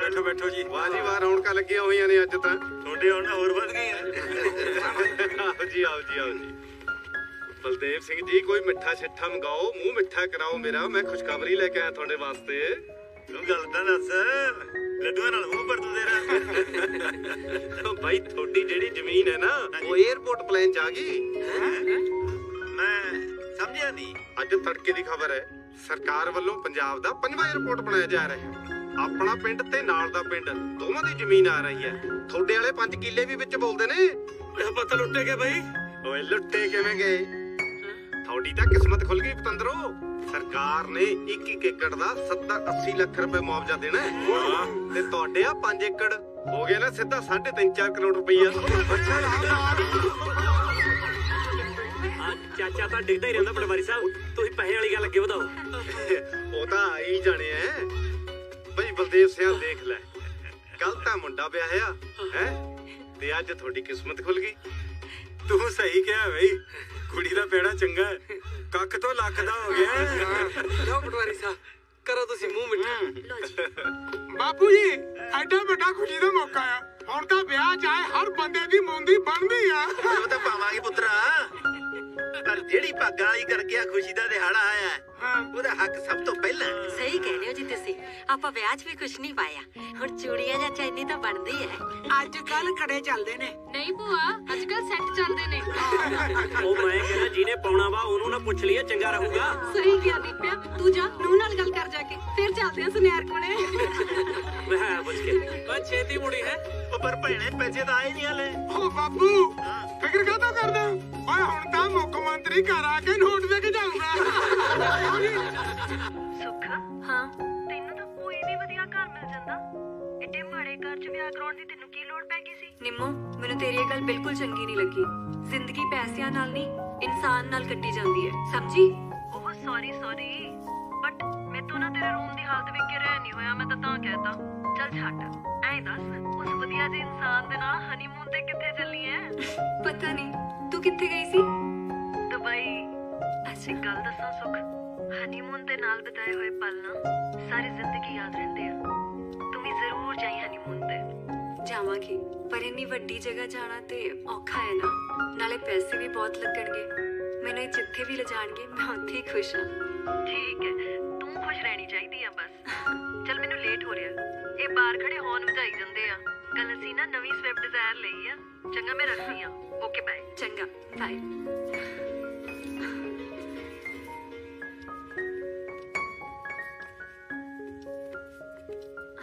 ਬੈਠੋ ਬੈਠੋ ਜੀ। ਵਾਹ ਜੀ ਵਾਹ ਰੌਣਕਾਂ ਲੱਗੀਆਂ ਹੋਈਆਂ ਨੇ ਅੱਜ ਤਾਂ। ਤੁਹਾਡੇ ਹੁਣ ਹੋਰ ਵੱਧ ਗਈਆਂ। ਆਓ ਜੀ ਆਓ ਜੀ ਆਓ ਜੀ। ਬਲਦੇਵ ਸਿੰਘ ਜੀ ਕੋਈ ਮਿੱਠਾ ਛਿੱਠਾ ਮੰਗਾਓ ਮੂੰਹ ਮਿੱਠਾ ਕਰਾਓ ਮੇਰਾ। ਮੈਂ ਖੁਸ਼ਖਬਰੀ ਲੈ ਕੇ ਆਇਆ ਤੁਹਾਡੇ ਵਾਸਤੇ। ਤੂੰ ਗੱਲ ਤਾਂ ਦੱਸ। ਲੱਡੂਆਂ ਨਾਲ ਮੂੰਹ ਪਰ ਤੂੰ ਤੇਰਾ। ਭਾਈ ਥੋੜੀ ਜਿਹੜੀ ਜ਼ਮੀਨ ਹੈ ਨਾ ਉਹ 에어ਪੋਰਟ ਪਲਾਨ ਚ ਆ ਗਈ। ਮੈਂ ਸਮਝਿਆ ਨਹੀਂ ਅੱਜ ਤੜਕੇ ਦੀ ਖਬਰ ਹੈ ਸਰਕਾਰ ਵੱਲੋਂ ਪੰਜਾਬ ਦਾ ਪੰਜਵਾਂ 에어ਪੋਰਟ ਬਣਾਇਆ ਜਾ ਰਿਹਾ ਹੈ। ਆਪਣਾ ਪਿੰਡ ਤੇ ਨਾਲ ਦਾ ਪਿੰਡ ਦੋਵਾਂ ਦੀ ਜ਼ਮੀਨ ਆ ਰਹੀ ਹੈ। ਥੋੜੇ ਵਾਲੇ 5 ਕਿੱਲੇ ਵੀ ਵਿੱਚ ਬੋਲਦੇ ਨੇ। ਆਪਾਂ ਤਾਂ ਲੁੱਟੇ ਗਏ ਬਾਈ। ਓਏ ਲੁੱਟੇ ਕਿਵੇਂ ਗਏ? ਥੋੜੀ ਤਾਂ ਕਿਸਮਤ ਖੁੱਲ ਗਈ ਪਤੰਦਰੋ। ਸਰਕਾਰ ਨੇ 1 1 ਏਕੜ ਦਾ 70 80 ਲੱਖ ਰੁਪਏ ਮੁਆਵਜ਼ਾ ਦੇਣਾ ਹੈ। ਤੇ ਤੁਹਾਡੇ ਆ 5 ਏਕੜ ਹੋ ਗਏ ਨਾ ਸਿੱਧਾ 3.5 4 ਕਰੋੜ ਰੁਪਈਆ
ਆ। ਚਾਚਾ ਤਾਂ ਡਿੱਗਦਾ ਹੀ ਰਹਿੰਦਾ ਪਟਵਾਰੀ ਸਾਹਿਬ ਤੁਸੀਂ ਪੈਸੇ ਵਾਲੀ ਗੱਲ ਅੱਗੇ ਵਧਾਓ।
ਉਹ ਤਾਂ ਆ ਹੀ ਜਾਣੇ ਐ ਬਈ ਬਲਦੇਵ ਸਿੰਘ ਦੇਖ ਲੈ। ਕੱਲ ਤਾਂ ਮੁੰਡਾ ਵਿਆਹਿਆ ਹੈ? ਤੇ ਅੱਜ ਤੁਹਾਡੀ ਕਿਸਮਤ ਖੁੱਲ ਗਈ। ਤੂੰ ਸਹੀ ਕਿਹਾ ਬਈ। ਕੁੜੀ ਦਾ ਪੈੜਾ ਚੰਗਾ ਹੈ। ਕੱਖ ਤੋਂ ਲੱਖ ਦਾ ਹੋ ਗਿਆ।
ਲਓ ਪਟਵਾਰੀ ਸਾਹਿਬ ਕਰੋ ਤੁਸੀਂ ਮੂੰਹ ਮਿੱਠਾ।
ਬਾਪੂ ਜੀ ਐਡਾ ਵੱਡਾ ਖੁਸ਼ੀ ਦਾ ਮੌਕਾ ਆ। ਹੁਣ ਤਾਂ ਵਿਆਹ ਚਾਹੇ ਹਰ ਬੰਦੇ ਦੀ ਮੁੰਦੀ ਬਣਦੀ ਆ।
ਉਹ ਤਾਂ ਪਾਵਾਂਗੇ ਪੁੱਤਰਾ। ਪਰ ਜਿਹੜੀ ਭਾਗਾਂ ਵਾਲੀ ਕਰ ਗਿਆ ਖੁਸ਼ੀ ਦਾ ਦਿਹਾੜਾ ਆਇਆ ਹੈ, ਉਹਦਾ ਹੱਕ ਸਭ ਤੋਂ ਪਹਿਲਾਂ ਹੈ।
ਸਹੀ ਕਹਿ ਰਹੇ ਹੋ ਜੀ ਤੁਸੀਂ। ਆਪਾਂ ਵਿਆਹ 'ਚ ਵੀ ਕੁਝ ਨਹੀਂ ਪਾਇਆ। ਹੁਣ ਚੂੜੀਆਂ ਜਾਂ ਚੈਨੀ ਤਾਂ ਬਣਦੀ ਹੈ।
ਅੱਜ ਕੱਲ ਕੜੇ ਚੱਲਦੇ ਨੇ।
ਨਹੀਂ ਭੂਆ ਅੱਜ ਕੱਲ ਸੈੱਟ ਚੱਲਦੇ ਨੇ।
ਉਹ ਮੈਂ ਕਹਿੰਦਾ ਜਿਹਨੇ ਪਾਉਣਾ ਵਾ ਉਹਨੂੰ ਨਾ ਪੁੱਛ ਲਈਏ ਚੰਗਾ ਰਹੂਗਾ।
ਸਹੀ ਕਿਹਾ ਦੀਪਿਆ। ਤੂੰ ਜਾ ਨੂੰ ਨਾਲ ਗੱਲ ਕਰ ਜਾ ਕੇ। ਫਿਰ ਚੱਲਦੇ ਆ ਸੁਨਿਆਰ ਕੋਲੇ।
ਮੈਂ ਪੁੱਛ ਕੇ।
ਬਸ ਛੇਤੀ ਮੁੜੀ ਹੈ।
ਉਹ ਪਰ ਭੈਣੇ ਪੈਸੇ ਤਾਂ ਆਏ ਨਹੀਂ ਹਲੇ।
ਓ ਬਾਪੂ ਫਿਕਰ ਕਾਹਤੋਂ ਕਰਦਾ ਓਏ ਹੁਣ ਤਾਂ ਮੁੱਖ ਮੰਤਰੀ ਘਰ ਆ ਕੇ ਨੋਟ ਦੇ ਕੇ ਜਾਊਗਾ।
ਸੁੱਖ? ਹਾਂ। ਤੈਨੂੰ ਤਾਂ ਕੋਈ ਵੀ ਵਧੀਆ ਘਰ ਮਿਲ ਜਾਂਦਾ। ਏਡੇ ਮਾੜੇ ਘਰ 'ਚ ਵਿਆਹ ਕਰਾਉਣ ਦੀ ਤੈਨੂੰ ਕੀ ਲੋੜ ਪੈ ਗਈ ਸੀ? ਨਿੰਮੋ ਮੈਨੂੰ ਤੇਰੀ ਇਹ ਗੱਲ ਬਿਲਕੁਲ ਚੰਗੀ ਨਹੀਂ ਲੱਗੀ। ਜ਼ਿੰਦਗੀ ਪੈਸਿਆਂ ਨਾਲ ਨਹੀਂ ਇਨਸਾਨ ਨਾਲ ਕੱਟੀ ਜਾਂਦੀ ਹੈ। ਸਮਝੀ? ਉਹ ਸੌਰੀ ਸੌਰੀ ਬਟ ਮੈਂ ਤੋਂ ਨਾ ਤੇਰੇ ਰੂਮ ਦੀ ਹਾਲਤ ਵੇਖ ਕੇ ਰਹਿ ਨਹੀਂ ਹੋਇਆ ਮੈਂ ਤਾਂ ਤਾਂ ਕਹਿਤਾ। ਚੱਲ ਛੱਡ। ਐਂ ਦੱਸ ਉਸ ਵਧੀਆ ਜਿਹੇ ਇਨਸਾਨ ਦੇ ਨਾਲ ਹਨੀਮੂਨ ਤੇ ਕਿੱਥੇ ਚੱਲੀ ਐ? ਪਤਾ ਨਹੀਂ ਤੂੰ ਕਿੱਥੇ ਗਈ ਸੀ? ਦੁਬਈ ਅੱਛਾ ਗੱਲ ਦੱਸਾਂ ਸੁਖ। ਹਨੀਮੂਨ ਦੇ ਨਾਲ ਬਿਤਾਏ ਹੋਏ ਪਲ ਨਾ ਸਾਰੀ ਜ਼ਿੰਦਗੀ ਯਾਦ ਰਹਿੰਦੇ ਆ। ਤੂੰ ਵੀ ਜ਼ਰੂਰ ਜਾਈ ਹਨੀਮੂਨ ਤੇ। ਜਾਵਾਂਗੀ ਪਰ ਇੰਨੀ ਵੱਡੀ ਜਗ੍ਹਾ ਜਾਣਾ ਤੇ ਔਖਾ ਹੈ ਨਾ। ਨਾਲੇ ਪੈਸੇ ਵੀ ਬਹੁਤ ਲੱਗਣਗੇ। ਮੈਨੂੰ ਜਿੱਥੇ ਵੀ ਲਿਜਾਣਗੇ ਮੈਂ ਉੱਥੇ ਹੀ ਖੁਸ਼ ਹਾਂ। ਠੀਕ ਹੈ ਤੂੰ ਖੁਸ਼ ਰਹਿਣੀ ਚਾਹੀਦੀ ਆ ਬਸ। ਚਲ ਮੈਨੂੰ ਲੇਟ ਹੋ ਰਿਹਾ। ਇਹ ਬਾਹਰ ਖੜੇ ਹੌਰਨ ਵਜਾਈ ਜਾਂਦੇ ਆ। ਕੱਲ ਅਸੀਂ ਨਾ ਨਵੀਂ ਸਵਿਫਟ ਡਿਜ਼ਾਇਰ ਲਈ ਆ। ਚੰਗਾ ਮੈਂ ਰੱਖਦੀ ਆ ਓਕੇ ਬਾਏ ਚੰਗਾ ਬਾਏ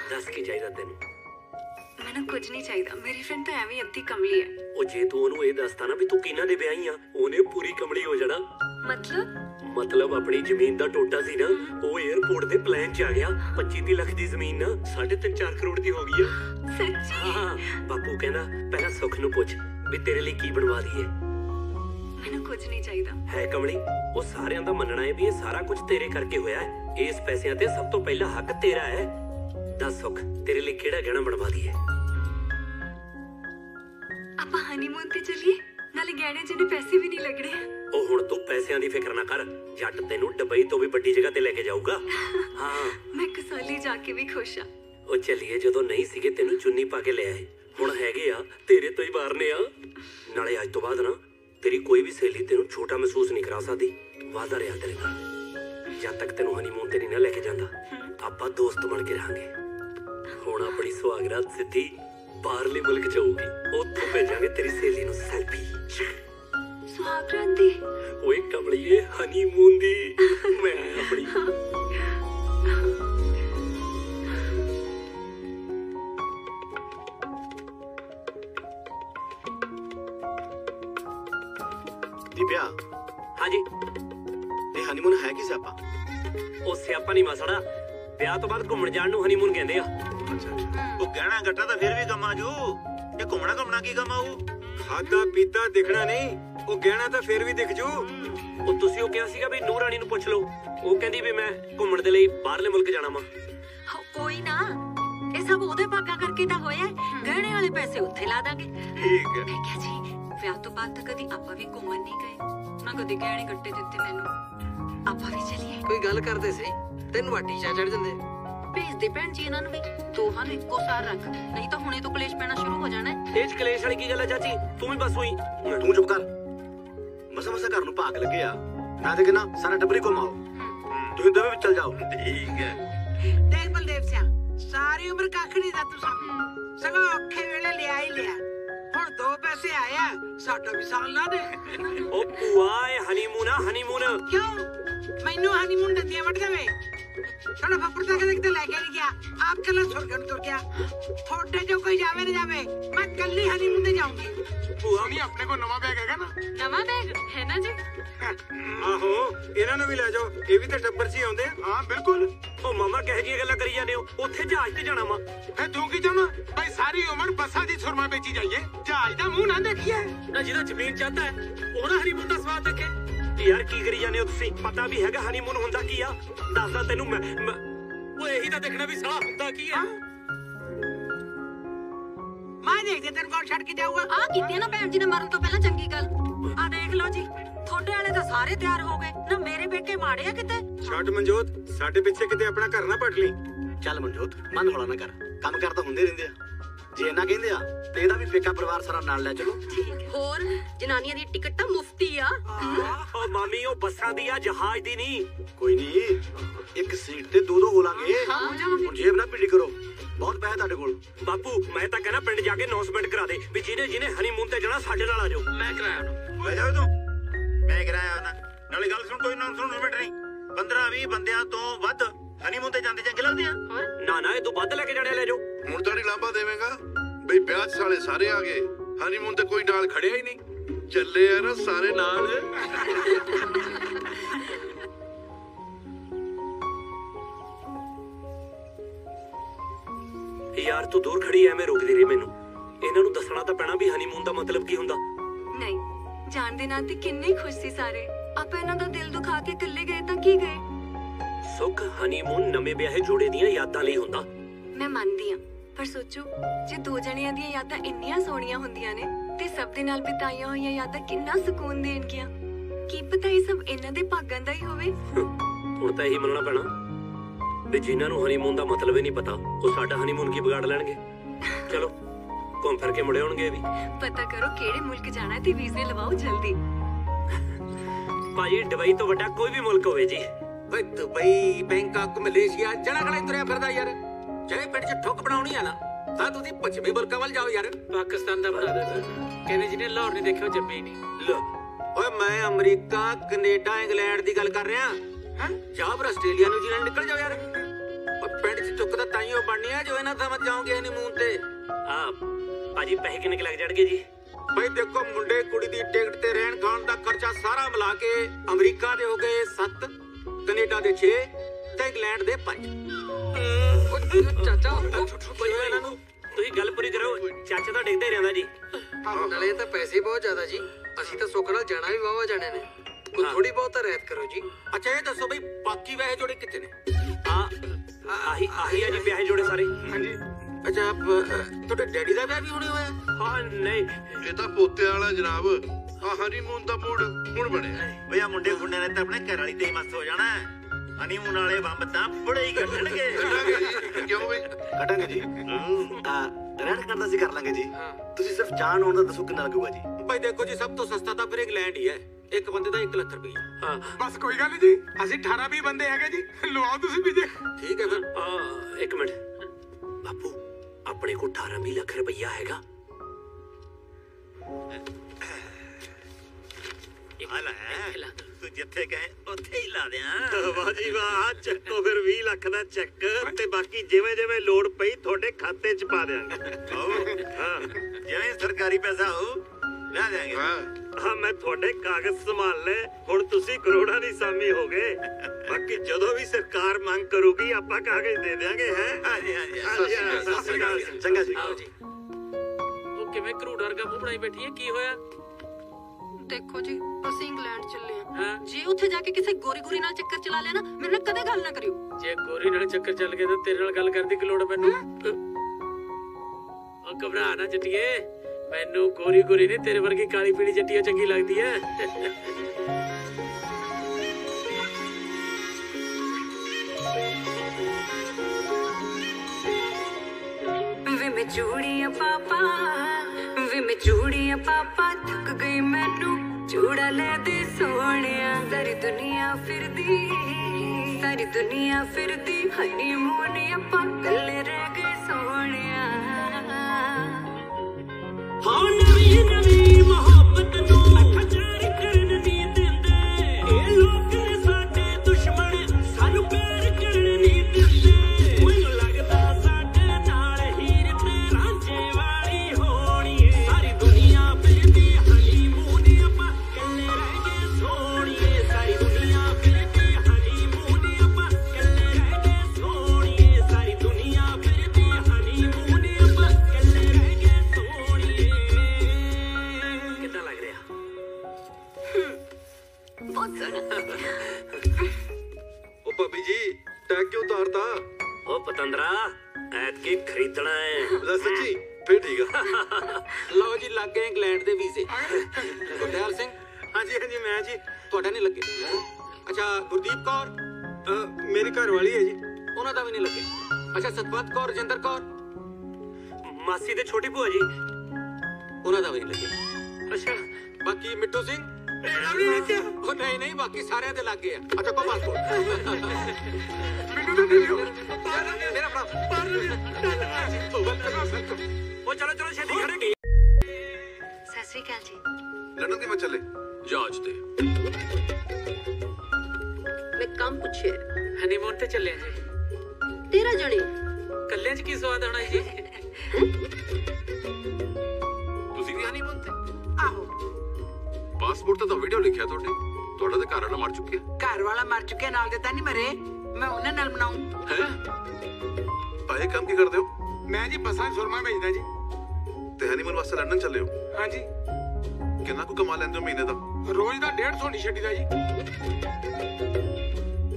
ਦੱਸ ਕੀ ਚਾਹੀਦਾ ਤੈਨੂੰ?
ਮੈਨੂੰ ਕੁਝ ਨਹੀਂ ਚਾਹੀਦਾ। ਮੇਰੀ ਫਰੈਂਡ ਤਾਂ ਐਵੇਂ ਅੱਧੀ ਕਮਲੀ ਹੈ।
ਉਹ ਜੇ ਤੂੰ ਉਹਨੂੰ ਇਹ ਦੱਸਤਾ ਨਾ ਵੀ ਤੂੰ ਕਿਹਨਾਂ ਦੇ ਵਿਆਹੀ ਆ ਉਹਨੇ ਪੂਰੀ ਕਮਲੀ ਹੋ ਜਾਣਾ।
ਮਤਲਬ?
ਮਤਲਬ ਆਪਣੀ ਜ਼ਮੀਨ ਦਾ ਟੋਟਾ ਸੀ ਨਾ ਉਹ 에어ਪੋਰਟ ਦੇ ਪਲਾਨ 'ਚ ਆ ਗਿਆ। 25 ਲੱਖ ਦੀ ਜ਼ਮੀਨ ਨਾ 3.5 4 ਕਰੋੜ ਦੀ ਹੋ ਗਈ ਆ।
ਸੱਚੀ?
ਹਾਂ ਬਾਪੂ ਕਹਿੰਦਾ ਪਹਿਲਾਂ ਸੁੱਖ ਨੂੰ ਪੁੱਛ ਵੀ ਤੇਰੇ ਲਈ ਕੀ ਬਣਵਾ ਦਈਏ?
ਮੈਨੂੰ ਕੁਝ ਨਹੀਂ ਚਾਹੀਦਾ।
ਹੈ ਕਮਲੀ ਉਹ ਸਾਰਿਆਂ ਦਾ ਮੰਨਣਾ ਹੈ ਵੀ ਇਹ ਸਾਰਾ ਕੁਝ ਤੇਰੇ ਕਰਕੇ ਹੋਇਆ ਹੈ। ਇਸ ਪੈਸਿਆਂ ਤੇ ਸਭ ਤੋਂ ਪਹਿਲਾ ਹੱਕ ਤੇਰਾ ਹੈ। ਦੱਸ ਸੁੱਖ? ਤੇਰੇ ਲਈ ਕਿਹੜਾ ਗਹਿਣਾ ਬਣਵਾ ਦਈਏ?
ਆਪਾਂ ਹਨੀਮੂਨ ਤੇ ਚੱਲੀਏ। ਨਾਲੇ ਗਹਿਣੇ ਜਿਹਨੇ ਪੈਸੇ ਵੀ ਨਹੀਂ ਲੱਗਣੇ।
ਉਹ ਹੁਣ ਤੂੰ ਪੈਸਿਆਂ ਦੀ ਫਿਕਰ ਨਾ ਕਰ। ਜੱਟ ਤੈਨੂੰ ਦੁਬਈ ਤੋਂ ਵੀ ਵੱਡੀ ਜਗ੍ਹਾ ਤੇ ਲੈ ਕੇ ਜਾਊਗਾ। ਹਾਂ।
ਮੈਂ ਕਸਾਲੀ ਜਾ ਕੇ ਵੀ ਖੁਸ਼ ਆ।
ਉਹ ਚੱਲੀਏ ਜਦੋਂ ਨਹੀਂ ਸੀਗੇ ਤੈਨੂੰ ਚੁੰਨੀ ਪਾ ਕੇ ਲੈ ਆਏ। ਹੁਣ ਹੈਗੇ ਆ ਤੇਰੇ ਤੋਂ ਹੀ ਮਾਰਨੇ ਆ। ਨਾਲੇ ਅੱਜ ਤੋਂ ਬਾਅਦ ਨਾ ਤੇਰੀ ਕੋਈ ਵੀ ਸਹੇਲੀ ਤੈਨੂੰ ਛੋਟਾ ਮਹਿਸੂਸ ਨਹੀਂ ਕਰਾ ਸਕਦੀ। ਵਾਦਾ ਰਿਹਾ ਤੇਰੇ ਨਾਲ। ਜਦ ਤੱਕ ਤੈਨੂੰ ਹਨੀਮੂਨ ਤੇ ਨਹੀਂ ਨਾ ਲੈ ਕੇ ਜਾਂਦਾ ਆਪਾਂ ਦੋਸਤ ਬਣ ਕੇ ਰਹਾਂਗੇ। ਹੁਣ ਆਪਣੀ ਸੁਹਾਗਰਾਤ ਸਿੱਧੀ ਬਾਹਰਲੇ ਮੁਲਕ ਚ ਹੋਊਗੀ। ਉੱਥੋਂ ਭੇਜਾਂਗੇ ਤੇਰੀ ਸਹੇਲੀ ਨੂੰ ਸੈਲਫੀ
ਸੁਹਾਗਰਾਤ ਦੀ।
ਓਏ ਕਮਲੀਏ ਹਨੀਮੂਨ ਦੀ। ਮੈਂ ਆਪਣੀ
ਦੀਪਿਆ।
ਹਾਂਜੀ।
ਇਹ ਹਨੀਮੂਨ ਹੈ ਕੀ ਸਿਆਪਾ
ਉਹ ਸਿਆਪਾ ਨਹੀਂ ਮਸੜਾ। ਵਿਆਹ ਤੋਂ ਬਾਅਦ ਘੁੰਮਣ ਜਾਣ ਨੂੰ ਹਨੀਮੂਨ ਕਹਿੰਦੇ ਆ।
ਉਹ ਗਹਿਣਾ ਗੱਟਾ ਤਾਂ ਫਿਰ ਵੀ ਕੰਮ ਆਜੂ
ਇਹ ਘੁੰਮਣਾ ਘੁੰਮਣਾ ਕੀ ਕੰਮ ਆਊ?
ਖਾਦਾ ਪੀਤਾ ਦਿਖਣਾ ਨਹੀਂ ਉਹ ਗਹਿਣਾ ਤਾਂ ਫੇਰ ਵੀ ਦਿਖ ਜੂ।
ਉਹ ਤੁਸੀਂ ਉਹ ਕਿਹਾ ਸੀਗਾ ਵੀ ਨੂਰ ਰਾਣੀ ਨੂੰ ਪੁੱਛ ਲਓ। ਉਹ ਕਹਿੰਦੀ ਵੀ ਮੈਂ ਘੁੰਮਣ ਦੇ ਲਈ ਬਾਹਰਲੇ ਮੁਲਕ ਜਾਣਾ ਵਾ।
ਕੋਈ ਨਾ। ਇਹ ਸਭ ਉਹਦੇ ਭਾਗਾਂ ਕਰਕੇ ਤਾਂ ਹੋਇਆ ਹੈ। ਗਹਿਣੇ ਵਾਲੇ ਪੈਸੇ ਉੱਥੇ ਲਾ ਦਾਂਗੇ।
ਠੀਕ ਹੈ।
ਮੈਂ ਕਿਹਾ ਜੀ ਵਿਆਹ ਤੋਂ ਬਾਅਦ ਤਾਂ ਕਦੀ ਆਪਾਂ ਵੀ ਘੁੰਮਣ ਨਹੀਂ ਗਏ। ਨਾ ਕਦੀ ਗਹਿਣੇ ਗੱਟੇ ਦਿੱਤੇ ਮੈਨੂੰ। ਆਪਾਂ ਵੀ ਚਲੀਏ।
ਕੋਈ ਗੱਲ ਕਰਦੇ ਸਹੀ? ਤੈਨੂੰ ਵਾਟੀ ਚਾ ਚੜ ਜਾਂਦੇ।
ਭੇਜ ਦੇ ਭੈਣ ਜੀ ਇਹਨਾਂ ਨੂੰ ਵੀ। ਦੋਹਾਂ ਨੂੰ ਇੱਕੋ ਸਾਰ ਰੱਖ। ਨਹੀਂ ਤਾਂ ਹੁਣੇ ਤੋਂ ਕਲੇਸ਼ ਪੈਣਾ ਸ਼ੁਰੂ ਹੋ ਜਾਣਾ ਹੈ।
ਇਹ ਚ ਕਲੇਸ਼ ਵਾਲੀ ਕੀ ਗੱਲ ਹੈ ਚਾਚੀ? ਤੂੰ ਵੀ ਬਸ ਹੋਈ
ਤੂੰ ਚੁੱਪ ਕਰ। ਮਸਾ ਮਸਾ ਘਰ ਨੂੰ ਭਾਗ ਲੱਗੇ ਆ। ਮੈਂ ਤੇ ਕਹਿੰਦਾ ਸਾਰਾ ਟੱਬਰੀ ਘੁਮਾਓ ਤੁਸੀਂ ਦੋਵੇਂ ਵੀ ਚੱਲ ਜਾਓ। ਠੀਕ ਹੈ।
ਦੇਖ ਬਲਦੇਵ ਸਿਆ ਸਾਰੀ ਉਮਰ ਕੱਖ ਨਹੀਂ ਦਾ ਤੂੰ ਸਾਨੂੰ ਸਗੋਂ ਔਖੇ ਵੇਲੇ ਲਿਆ ਹੀ ਲਿਆ। ਹੁਣ ਦੋ ਪੈਸੇ ਆਇਆ ਸਾਡਾ ਵੀ ਸਾਲ ਲਾ ਦੇ।
ਉਹ ਭੂਆ ਇਹ ਹਨੀਮੂਨ ਆ ਹਨੀਮੂਨ
ਕਿਉਂ? ਮੈਨੂੰ ਹਨੀਮੂਨ ਦੰਦੀਆਂ ਵੱਟ ਦੇਵੇ। ਸਾਡਾ ਫੱਫੜ ਤਾਂ ਕਦੇ ਕਿਤੇ ਲੈ ਕੇ ਨਹੀਂ ਗਿਆ। ਆਪ ਕੱਲਾ ਸੁਰਗਣ ਤੁਰ ਗਿਆ। ਥੋੜੇ ਜੋ ਕੋਈ ਜਾਵੇ ਨਾ ਜਾਵੇ ਮੈਂ ਕੱਲੀ ਹਨੀਮੂਨ ਤੇ ਜਾਊਂਗੀ।
ਭੂਆ ਨਹੀਂ ਆਪਣੇ ਕੋਲ ਨਵਾਂ ਬੈਗ ਹੈਗਾ ਨਾ।
ਨਵਾਂ ਬੈਗ ਹੈ ਨਾ ਜੀ?
ਆਹੋ ਇਹਨਾਂ ਨੂੰ ਵੀ ਲੈ ਜਾਓ। ਇਹ ਵੀ ਤਾਂ ਟੱਬਰ 'ਚ ਹੀ ਆਉਂਦੇ। ਆ
ਹਾਂ ਬਿਲਕੁਲ।
ਉਹ ਮਾਮਾ ਕਹੇ ਜੀਆਂ ਗੱਲਾਂ ਕਰੀ ਜਾਂਦੇ ਹੋ? ਉੱਥੇ ਜਹਾਜ਼ ਤੇ ਜਾਣਾ ਵਾ।
ਫੇ ਤੂੰ ਕੀ ਚਾਹਣਾ ਭਾਈ ਸਾਰੀ ਉਮਰ ਬੱਸਾਂ ਦੀ ਸੁਰਮਾ ਵੇਚੀ ਜਾਈਏ। ਜਹਾਜ਼ ਦਾ ਮੂੰਹ ਨਾ ਦੇਖੀਏ।
ਨਾ ਜਿਹਦਾ ਜ਼ਮੀਨ ਚਾਹਤਾ ਹੈ ਉਹ ਨਾ ਹਨੀਮੂਨ ਦਾ ਸਵਾਦ ਦੇਖੇ
ਯਾਰ ਕੀ ਕਰੀ ਜਾਂਦੇ ਹੋ ਤੁਸੀਂ? ਪਤਾ ਵੀ ਹੈਗਾ ਹਨੀਮੂਨ ਹੁੰਦਾ ਕੀ ਆ? ਦੱਸਦਾ ਤੈਨੂੰ ਮੈਂ
ਉਹ ਇਹੀ ਤਾਂ ਦੇਖਣਾ ਵੀ ਸਾਲਾ ਹੁੰਦਾ ਕੀ ਹੈ।
ਮੈਂ ਦੇਖਦੇ ਤੈਨੂੰ ਕੌਣ ਛੱਡ ਕੇ ਜਾਊਗਾ?
ਆ ਕੀਤੀ ਨਾ ਭੈਣ ਜੀ ਨੇ ਮਰਨ ਤੋਂ ਪਹਿਲਾਂ ਚੰਗੀ ਗੱਲ।
ਆ ਦੇਖ ਲਓ ਜੀ ਤੁਹਾਡੇ ਵਾਲੇ ਤਾਂ ਸਾਰੇ ਤਿਆਰ ਹੋ ਗਏ। ਨਾ ਮੇਰੇ ਪੇਕੇ ਮਾੜੇ ਆ ਕਿਤੇ?
ਛੱਡ ਮਨਜੋਤ ਸਾਡੇ ਪਿੱਛੇ ਕਿਤੇ ਆਪਣਾ ਘਰ ਨਾ ਪਟ ਲਈ।
ਚੱਲ ਮਨਜੋਤ ਮਨ ਹੌਲਾ ਨਾ ਕਰ। ਕੰਮ ਕਰ ਤਾਂ ਹੁੰਦੇ ਰਹਿੰਦੇ ਆ। ਜੇ ਇਹਨਾਂ ਕਹਿੰਦੇ ਆ ਤੇ ਇਹਦਾ ਵੀ ਪੇਕਾ ਪਰਿਵਾਰ ਸਾਰਾ ਨਾਲ ਲੈ ਚਲੋ।
ਹੋਰ ਜਨਾਨੀਆਂ ਦੀ ਟਿਕਟ ਤਾਂ ਮੁਫਤੀ ਆ।
ਉਹ ਮਾਮੀ ਉਹ ਬੱਸਾਂ ਦੀ ਆ ਜਹਾਜ਼ ਦੀ ਨਹੀਂ।
ਕੋਈ ਨਹੀਂ ਇੱਕ ਸੀਟ ਤੇ ਦੋ ਦੋ ਹੋ ਲਾਂਗੇ
ਹਾਂ, ਹੋ ਜਾਵਾਂਗੇ।
ਹੁਣ ਜੇਬ ਨਾ ਭੀੜੀ ਕਰੋ। ਬਹੁਤ ਪੈਸੇ ਤੁਹਾਡੇ ਕੋਲ।
ਬਾਪੂ ਮੈਂ ਤਾਂ ਕਹਿੰਦਾ ਪਿੰਡ ਜਾ ਕੇ ਅਨਾਉਂਸਮੈਂਟ ਕਰਾ ਦੇ ਵੀ ਜਿਹਨੇ ਜਿਹਨੇ ਹਨੀਮੂਨ ਤੇ ਜਾਣਾ ਸਾਡੇ ਨਾਲ ਆ ਜਾਓ।
ਮੈਂ ਕਰਾਇਆ ਉਹਨੂੰ।
ਲੈ ਜਾਓ ਤੂੰ ਮੈਂ ਕਰਾਇਆ ਉਹਨਾਂ ਨਾਲੇ ਗੱਲ ਸੁਣ ਕੋਈ ਨਾ ਸੁਣ ਮਿੰਟ ਨਹੀਂ। 15 20 ਬੰਦਿਆਂ ਤੋਂ ਵੱਧ ਹਨੀਮੂਨ ਤੇ ਜਾਂਦੇ ਚੰਗੇ ਲੱਗਦੇ ਆ?
ਨਾ ਨਾ ਇਹ ਤੋਂ ਵੱਧ ਲੈ ਕੇ ਜਾਣਿਆ ਲੈ ਜਾਓ।
ਹੁਣ ਤਾਂ ਨਹੀਂ ਲਾਂਭਾ ਦੇਵੇਂਗਾ। ਬਈ ਵਿਆਹ 'ਚ ਸਾਲੇ ਸਾਰੇ ਆ ਗਏ। ਹਨੀਮੂਨ ਤੇ ਕੋਈ ਨਾਲ ਖੜਿਆ ਹੀ ਨਹੀਂ। ਚੱਲੇ ਆ ਨਾ ਸਾਰੇ ਨਾਲ।
ਯਾਰ ਤੂੰ ਦੂਰ ਖੜੀ ਐਵੇਂ ਰੋਕਦੀ ਰਹੀ ਮੈਨੂੰ। ਇਹਨਾਂ ਨੂੰ ਦੱਸਣਾ ਤਾਂ ਪੈਣਾ ਵੀ ਹਨੀਮੂਨ ਦਾ ਮਤਲਬ ਕੀ ਹੁੰਦਾ।
ਨਹੀਂ ਜਾਣ ਦੇ ਨਾਲ ਤੇ ਕਿੰਨੇ ਖੁਸ਼ ਸੀ ਸਾਰੇ। ਆਪਾਂ ਇਹਨਾਂ ਦਾ ਦਿਲ ਦੁਖਾ ਕੇ ਇਕੱਲੇ ਗਏ ਤਾਂ ਕੀ ਗਏ?
ਸੁੱਖ ਹਨੀਮੂਨ ਨਵੇਂ ਵਿਆਹੇ ਜੋੜੇ ਦੀਆਂ ਯਾਦਾਂ ਲਈ ਹੁੰਦਾ।
ਮੈਂ ਮੰਨਦੀ ਆ ਪਰ ਸੋਚੋ ਜੇ ਦੋ ਜਣਿਆਂ ਦੀਆਂ ਯਾਦਾਂ ਇੰਨੀਆਂ ਸੋਹਣੀਆਂ ਹੁੰਦੀਆਂ ਨੇ ਤੇ ਸਭ ਦੇ ਨਾਲ ਬਿਤਾਈਆਂ ਹੋਈਆਂ ਯਾਦਾਂ ਕਿੰਨਾ ਸਕੂਨ ਦੇਣਗੀਆਂ। ਕੀ ਪਤਾ ਇਹ ਸਭ ਇਹਨਾਂ ਦੇ ਭਾਗਾਂ ਦਾ ਹੀ ਹੋਵੇ?
ਹੁਣ ਤਾਂ ਇਹੀ ਮੰਨਣਾ ਪੈਣਾ। ਵੀ ਜਿਨ੍ਹਾਂ ਨੂੰ ਹਨੀਮੂਨ ਦਾ ਮਤਲਬ ਹੀ ਨਹੀਂ ਪਤਾ ਉਹ ਸਾਡਾ ਹਨੀਮੂਨ ਕੀ ਵਿਗਾੜ ਲੈਣਗੇ? ਚਲੋ ਘੁੰਮ ਫਿਰ ਕੇ ਮੁੜੇ ਹੋਣਗੇ ਇਹ ਵੀ।
ਪਤਾ ਕਰੋ ਕਿਹੜੇ ਮੁਲਕ ਜਾਣਾ ਹੈ ਤੇ ਵੀਜ਼ੇ ਲਵਾਓ ਜਲਦੀ।
ਭਾਜੀ ਦੁਬਈ ਤੋਂ ਵੱਡਾ ਕੋਈ ਵੀ ਮੁਲਕ ਹੋਵੇ ਜੀ।
ਓਏ ਦੁਬਈ ਬੈਂਕਾਕ ਮਲੇਸ਼ੀਆ ਜਣਾ ਖੜਾ ਤੁਰਿਆ ਫਿਰਦਾ ਯਾਰ ਚਾਹੇ ਪਿੰਡ 'ਚ ਠੁੱਕ ਬਣਾਉਣੀ ਆ ਨਾ ਤਾਂ ਤੁਸੀਂ ਪੱਛਮੀ ਮੁਲਕਾਂ ਵੱਲ ਜਾਓ ਯਾਰ ਪਾਕਿਸਤਾਨ ਦਾ ਬਣਾ ਦੇ ਕਹਿੰਦੇ ਜਿਹਨੇ ਲਾਹੌਰ ਨਹੀਂ ਦੇਖਿਆ ਜੰਮੇ ਨਹੀਂ
ਲੋ ਓਏ ਮੈਂ ਅਮਰੀਕਾ ਕੈਨੇਡਾ ਇੰਗਲੈਂਡ ਦੀ ਗੱਲ ਕਰ ਰਿਹਾ ਹਾਂ ਜਾ ਫਿਰ ਆਸਟ੍ਰੇਲੀਆ ਨਿਊਜ਼ੀਲੈਂਡ ਨਿਕਲ ਜਾਓ ਯਾਰ ਓਏ ਪਿੰਡ 'ਚ ਚੁੱਕ ਤਾਂ ਤਾਈਓ ਬਣਨੀ ਆ ਜੋ ਇਹਨਾਂ ਸਮਝ ਜਾਓਗੇ ਹਨੀਮੂਨ ਤੇ
ਆ ਭਾਜੀ ਪੈਸੇ ਕਿੰਨੇ ਲੱਗ ਜਾਣਗੇ ਜੀ
ਬਈ ਦੇਖੋ ਮੁੰਡੇ ਕੁੜੀ ਦੀ ਟਿਕਟ ਤੇ ਰਹਿਣ ਖਾਣ ਦਾ ਖਰਚਾ ਸਾਰਾ ਮਿਲਾ ਕੇ ਅਮਰੀਕਾ ਦੇ ਹੋ ਗਏ 7 ਕੈਨੇਡਾ ਦੇ 6 ਤੇ ਇੰਗਲੈਂਡ ਦੇ 5
ਚਾਚਾ
ਕੋਈ ਇਹਨਾਂ ਨੂੰ। ਤੁਸੀਂ ਗੱਲ ਪੂਰੀ ਕਰੋ। ਚਾਚਾ ਤਾਂ ਡਿੱਗਦਾ ਹੀ ਰਹਿੰਦਾ ਜੀ।
ਨਾਲੇ ਤਾਂ ਪੈਸੇ ਬਹੁਤ ਜ਼ਿਆਦਾ ਜੀ। ਅਸੀਂ ਤਾਂ ਸੁੱਖ ਨਾਲ ਜਾਣਾ ਵੀ ਵਾਵਾ ਜਾਣੇ ਨੇ। ਕੋਈ ਥੋੜੀ ਬਹੁਤ ਤਾਂ ਰਹਿਤ ਕਰੋ ਜੀ।
ਅੱਛਾ ਇਹ ਦੱਸੋ ਬਈ ਬਾਕੀ ਵੈਸੇ ਜੋੜੇ ਕਿੱਥੇ ਨੇ?
ਆ ਆਹੀ ਆਹੀ ਆ ਜੀ ਵਿਆਹੇ ਜੋੜੇ ਸਾਰੇ।
ਹਾਂਜੀ। ਅੱਛਾ ਤੁਹਾਡੇ ਡੈਡੀ ਦਾ ਵਿਆਹ ਵੀ ਹੋਣੇ ਹੋਇਆ?
ਹਾਂ ਨਹੀਂ।
ਇਹ ਤਾਂ ਪੋਤੇ ਵਾਲਾ ਜਨਾਬ। ਆ ਹਨੀਮੂਨ ਦਾ ਮੂਡ ਹੁਣ ਬਣਿਆ।
ਬਈ ਆ ਮੁੰਡੇ ਗੁੰਡਿਆਂ ਨੇ ਤਾਂ ਆਪਣੇ ਘਰ ਵਾਲੀ ਤੇ ਹੀ ਮਸਤ ਹੋ ਜਾਣਾ। ਹਨੀਮੂਨ ਵਾਲੇ ਬੰਬ ਤਾਂ ਬੜੇ ਹੀ ਕੱਢਣਗੇ।
ਕਿਉਂ ਬਈ?
ਕੱਢਾਂਗੇ ਜੀ। ਆ ਕਰਦਾ ਸੀ ਕਰ ਲਾਂਗੇ ਜੀ। ਤੁਸੀਂ ਸਿਰਫ ਜਾਣ ਆਉਣ ਦਾ ਦੱਸੋ ਕਿੰਨਾ ਲੱਗੂਗਾ ਜੀ?
ਭਾਈ ਦੇਖੋ ਜੀ ਸਭ ਤੋਂ ਸਸਤਾ ਤਾਂ ਫਿਰ ਇੰਗਲੈਂਡ ਹੀ ਹੈ। ਇੱਕ ਬੰਦੇ ਦਾ 1 ਲੱਖ ਰੁਪਈਆ
ਹਾਂ।
ਬਸ ਕੋਈ ਗੱਲ ਨਹੀਂ ਜੀ। ਅਸੀਂ 18 20 ਬੰਦੇ ਹੈਗੇ ਜੀ। ਲਵਾਓ ਤੁਸੀਂ ਵੀ ਜੇ।
ਠੀਕ ਹੈ ਫਿਰ।
ਆ ਇੱਕ ਮਿੰਟ। ਬਾਪੂ ਆਪਣੇ ਕੋਲ 18 20 ਲੱਖ ਰੁਪਈਆ ਹੈਗਾ।
ਹਾਲਾ ਤੂੰ ਜਿੱਥੇ ਕਹੇ ਉੱਥੇ ਹੀ ਲਾ ਦਿਆਂ। ਵਾਹ ਜੀ ਵਾਹ ਚੱਕੋ ਫਿਰ 20 ਲੱਖ ਦਾ ਚੈੱਕ ਤੇ ਬਾਕੀ ਜਿਵੇਂ ਜਿਵੇਂ ਲੋੜ ਪਈ ਤੁਹਾਡੇ ਖਾਤੇ 'ਚ ਪਾ ਦਿਆਂਗੇ। ਹਾਂ। ਜਿਵੇਂ ਸਰਕਾਰੀ ਪੈਸਾ ਹੋ ਲੈ ਦਿਆਂਗੇ। ਹਾਂ। ਮੈਂ ਤੁਹਾਡੇ ਕਾਗਜ਼ ਸੰਭਾਲ ਲੈ ਹੁਣ ਤੁਸੀਂ ਕਰੋੜਾਂ ਦੀ ਸਾਮੀ ਹੋ ਗਏ। ਬਾਕੀ ਜਦੋਂ ਵੀ ਸਰਕਾਰ ਮੰਗ ਕਰੂਗੀ ਆਪਾਂ ਕਾਗਜ਼ ਦੇ ਦਿਆਂਗੇ ਹੈ? ਹਾਂਜੀ ਹਾਂਜੀ। ਚੰਗਾ ਜੀ।
ਉਹ
ਕਿਵੇਂ ਘਰੂੜ ਵਰਗਾ ਮੂੰਹ ਬਣਾਈ ਬੈਠੀ ਹੈ? ਕੀ ਹੋਇਆ?
ਦੇਖੋ ਜੀ ਅਸੀਂ ਇੰਗਲੈਂਡ ਚੱਲੇ ਆ
ਹਾਂ?
ਜੇ ਉੱਥੇ ਜਾ ਕੇ ਕਿਸੇ ਗੋਰੀ ਗੋਰੀ ਨਾਲ ਚੱਕਰ ਚਲਾ ਲਿਆ ਨਾ ਮੇਰੇ ਨਾਲ ਕਦੇ ਗੱਲ ਨਾ ਕਰਿਓ।
ਜੇ ਗੋਰੀ ਨਾਲ ਚੱਕਰ ਚੱਲ ਗਿਆ ਤਾਂ ਤੇਰੇ ਨਾਲ ਗੱਲ ਕਰਨ ਦੀ ਕੀ ਲੋੜ ਮੈਨੂੰ? ਉਹ ਘਬਰਾ ਨਾ ਜੱਟੀਏ। ਮੈਨੂੰ ਗੋਰੀ ਗੋਰੀ ਨਹੀਂ ਤੇਰੇ ਵਰਗੀ ਕਾਲੀ ਪੀਲੀ ਜੱਟੀਆਂ ਚੰਗੀ ਲੱਗਦੀ ਹੈ
ਵੇ ਮੈਂ ਚੂੜੀਆਂ ਪਾਪਾ। ਮੈਂ ਚੂੜੀਆਂ ਪਾਪਾ ਥੱਕ ਗਈ ਮੈਨੂੰ। ਚੂੜਾ ਲੈ ਦੇ ਸੋਹਣਿਆ, ਸਾਰੀ ਦੁਨੀਆ ਫਿਰਦੀ। ਸਾਰੀ ਦੁਨੀਆ ਫਿਰਦੀ, ਹਨੀਮੂਨ ਆਪਾਂ ਕੱਲੇ ਰਹਿ ਗਏ ਸੋਹਣਿਆ।
ਹਾਂ ਨਵੀਂ ਨਵੀਂ
ਉਤਾਰਤਾ
ਉਹ ਪਤੰਦਰਾ ਐਤਕੀ ਖਰੀਦਣਾ ਹੈ
ਲੈ ਸੱਚੀ ਫੇਰ ਠੀਕ ਆ।
ਲਓ ਜੀ ਲੱਗ ਗਏ ਇੰਗਲੈਂਡ ਦੇ ਵੀਜ਼ੇ। ਗੁਰਦਿਆਲ ਸਿੰਘ?
ਹਾਂਜੀ ਹਾਂਜੀ ਮੈਂ ਜੀ।
ਤੁਹਾਡਾ ਨਹੀਂ ਲੱਗੇ ਅੱਛਾ ਗੁਰਦੀਪ ਕੌਰ?
ਅ, ਮੇਰੀ ਘਰ ਵਾਲੀ ਹੈ ਜੀ।
ਉਹਨਾਂ ਦਾ ਵੀ ਨਹੀਂ ਲੱਗੇ ਅੱਛਾ ਸਤਵੰਤ ਕੌਰ ਜਿੰਦਰ ਕੌਰ?
ਮਾਸੀ ਦੇ ਛੋਟੀ ਭੂਆ ਜੀ।
ਉਹਨਾਂ ਦਾ ਵੀ ਨਹੀਂ ਲੱਗੇ ਅੱਛਾ ਬਾਕੀ ਮਿੱਟੂ ਸਿੰਘ? ਉਹ ਨਹੀਂ ਨਹੀਂ ਬਾਕੀ ਸਾਰਿਆਂ ਦੇ ਲੱਗੇ ਆ। ਅੱਛਾ ਕੋ ਪਾਸਪੋਰਟ ਮੈਨੂੰ ਤਾਂ ਦੇ ਦਿਓ। ਮੇਰਾ ਭਰਾ।
ਉਹ ਚਲੋ ਚਲੋ ਛੇਤੀ ਖੜੇ। ਕੀ
ਸਤਿ ਸ਼੍ਰੀ ਅਕਾਲ ਜੀ।
ਲੰਡਨ ਕਿਵੇਂ ਚੱਲੇ?
ਜਾਂਚ ਤੇ।
ਮੈਂ ਕੰਮ ਪੁੱਛਿਆ।
ਹਨੀਮੂਨ ਤੇ ਚੱਲੇ ਆ ਜੀ।
ਤੇਰਾ ਜਣੇ?
ਕੱਲਿਆਂ 'ਚ ਕੀ ਸਵਾਦ ਆਉਣਾ ਜੀ?
ਪਾਸਪੋਰਟ ਤੇ ਤਾਂ ਵੀਡੀਓ ਲਿਖਿਆ ਤੁਹਾਡੇ। ਤੁਹਾਡਾ ਤਾਂ ਘਰ ਵਾਲਾ ਮਰ ਚੁੱਕਿਆ।
ਘਰ ਵਾਲਾ ਮਰ ਚੁੱਕਿਆ ਨਾਲ ਦੇ ਤਾਂ ਨਹੀਂ ਮਰੇ। ਮੈਂ ਉਹਨਾਂ ਨਾਲ ਬਣਾਉਂ
ਹੈ?
ਭਾਈ ਕੰਮ ਕੀ ਕਰਦੇ ਹੋ?
ਮੈਂ ਜੀ ਬੱਸਾਂ ਸੁਰਮਾ ਭੇਜਦਾ ਜੀ।
ਤੇ ਹਨੀਮੂਨ ਵਾਸਤੇ ਲੰਡਨ ਚੱਲੇ ਹੋ?
ਹਾਂਜੀ।
ਕਿੰਨਾ ਕੁ ਕਮਾ ਲੈਂਦੇ ਹੋ ਮਹੀਨੇ ਦਾ?
ਰੋਜ਼ ਦਾ 150 ਨਹੀਂ ਛੱਡੀਦਾ ਜੀ।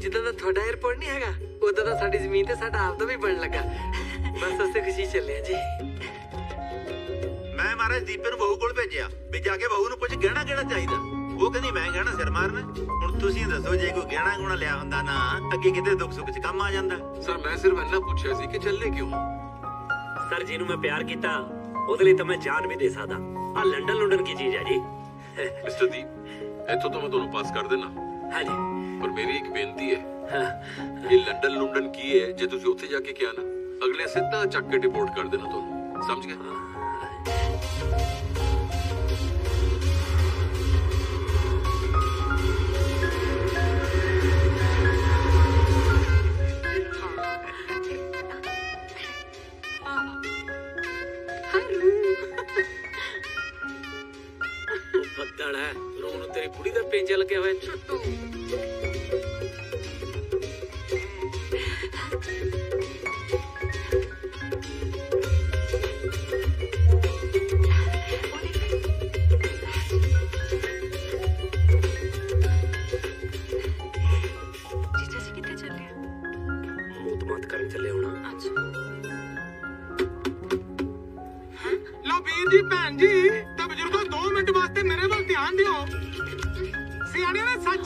ਜਿੱਦਾਂ ਦਾ ਤੁਹਾਡਾ 에어ਪੋਰਟ ਨਹੀਂ ਹੈਗਾ ਉਦਾਂ ਦਾ ਸਾਡੀ ਜ਼ਮੀਨ ਤੇ ਸਾਡਾ ਆਪ ਦਾ ਵੀ ਬਣਨ ਲੱਗਾ। ਬਸ ਅਸੀਂ ਖੁਸ਼ੀ ਚੱਲੇ ਜੀ।
ਮੈਂ ਮਹਾਰਾਜ ਦੀਪੇ ਨੂੰ ਬਹੂ ਕੋਲ ਭੇਜਿਆ ਵੀ ਜਾ ਕੇ ਬਹੂ ਨੂੰ ਪੁੱਛ ਗਹਿਣਾ ਕਿਹੜਾ ਚਾਹੀਦਾ। ਉਹ ਕਹਿੰਦੀ ਮੈਂ ਗਹਿਣਾ ਸਿਰ ਮਾਰਨਾ। ਹੁਣ ਤੁਸੀਂ ਦੱਸੋ ਜੇ ਕੋਈ ਗਹਿਣਾ ਗੁਣਾ ਲਿਆ ਹੁੰਦਾ ਨਾ ਅੱਗੇ ਕਿਤੇ ਦੁੱਖ ਸੁੱਖ 'ਚ ਕੰਮ ਆ ਜਾਂਦਾ।
ਸਰ ਮੈਂ ਸਿਰਫ ਇੰਨਾ ਪੁੱਛਿਆ ਸੀ ਕਿ ਚੱਲੇ ਕਿਉਂ?
ਸਰ ਜੀ ਨੂੰ ਮੈਂ ਪਿਆਰ ਕੀਤਾ। ਉਹਦੇ ਲਈ ਤਾਂ ਮੈਂ ਜਾਨ ਵੀ ਦੇ ਸਕਦਾ। ਆ ਲੰਡਨ ਲੰਡਨ ਕੀ ਚੀਜ਼ ਹੈ ਜੀ?
ਮਿਸਟਰ ਦੀਪ ਇੱਥੋਂ ਤਾਂ ਮੈਂ ਤੁਹਾਨੂੰ ਪਾਸ ਕਰ ਦੇਣਾ
ਹਾਂਜੀ
ਪਰ ਮੇਰੀ ਇੱਕ ਬੇਨਤੀ ਹੈ। ਇਹ ਲੰਡਨ ਲੰਡਨ ਕੀ ਹੈ ਜੇ ਤੁਸੀਂ ਉੱਥੇ ਜਾ ਕੇ ਕਿਹਾ ਨਾ ਅਗਲੇ ਸਿੱਧਾ ਚੱਕ ਕੇ ਡਿਪੋਰਟ ਕਰ ਦੇਣਾ ਤੁਹਾਨੂੰ। ਸਮਝ ਗਏ?
ਬੱਦਲ ਹੈ ਰੋਣ ਨੂੰ ਤੇਰੀ ਬੁੜੀ ਦਾ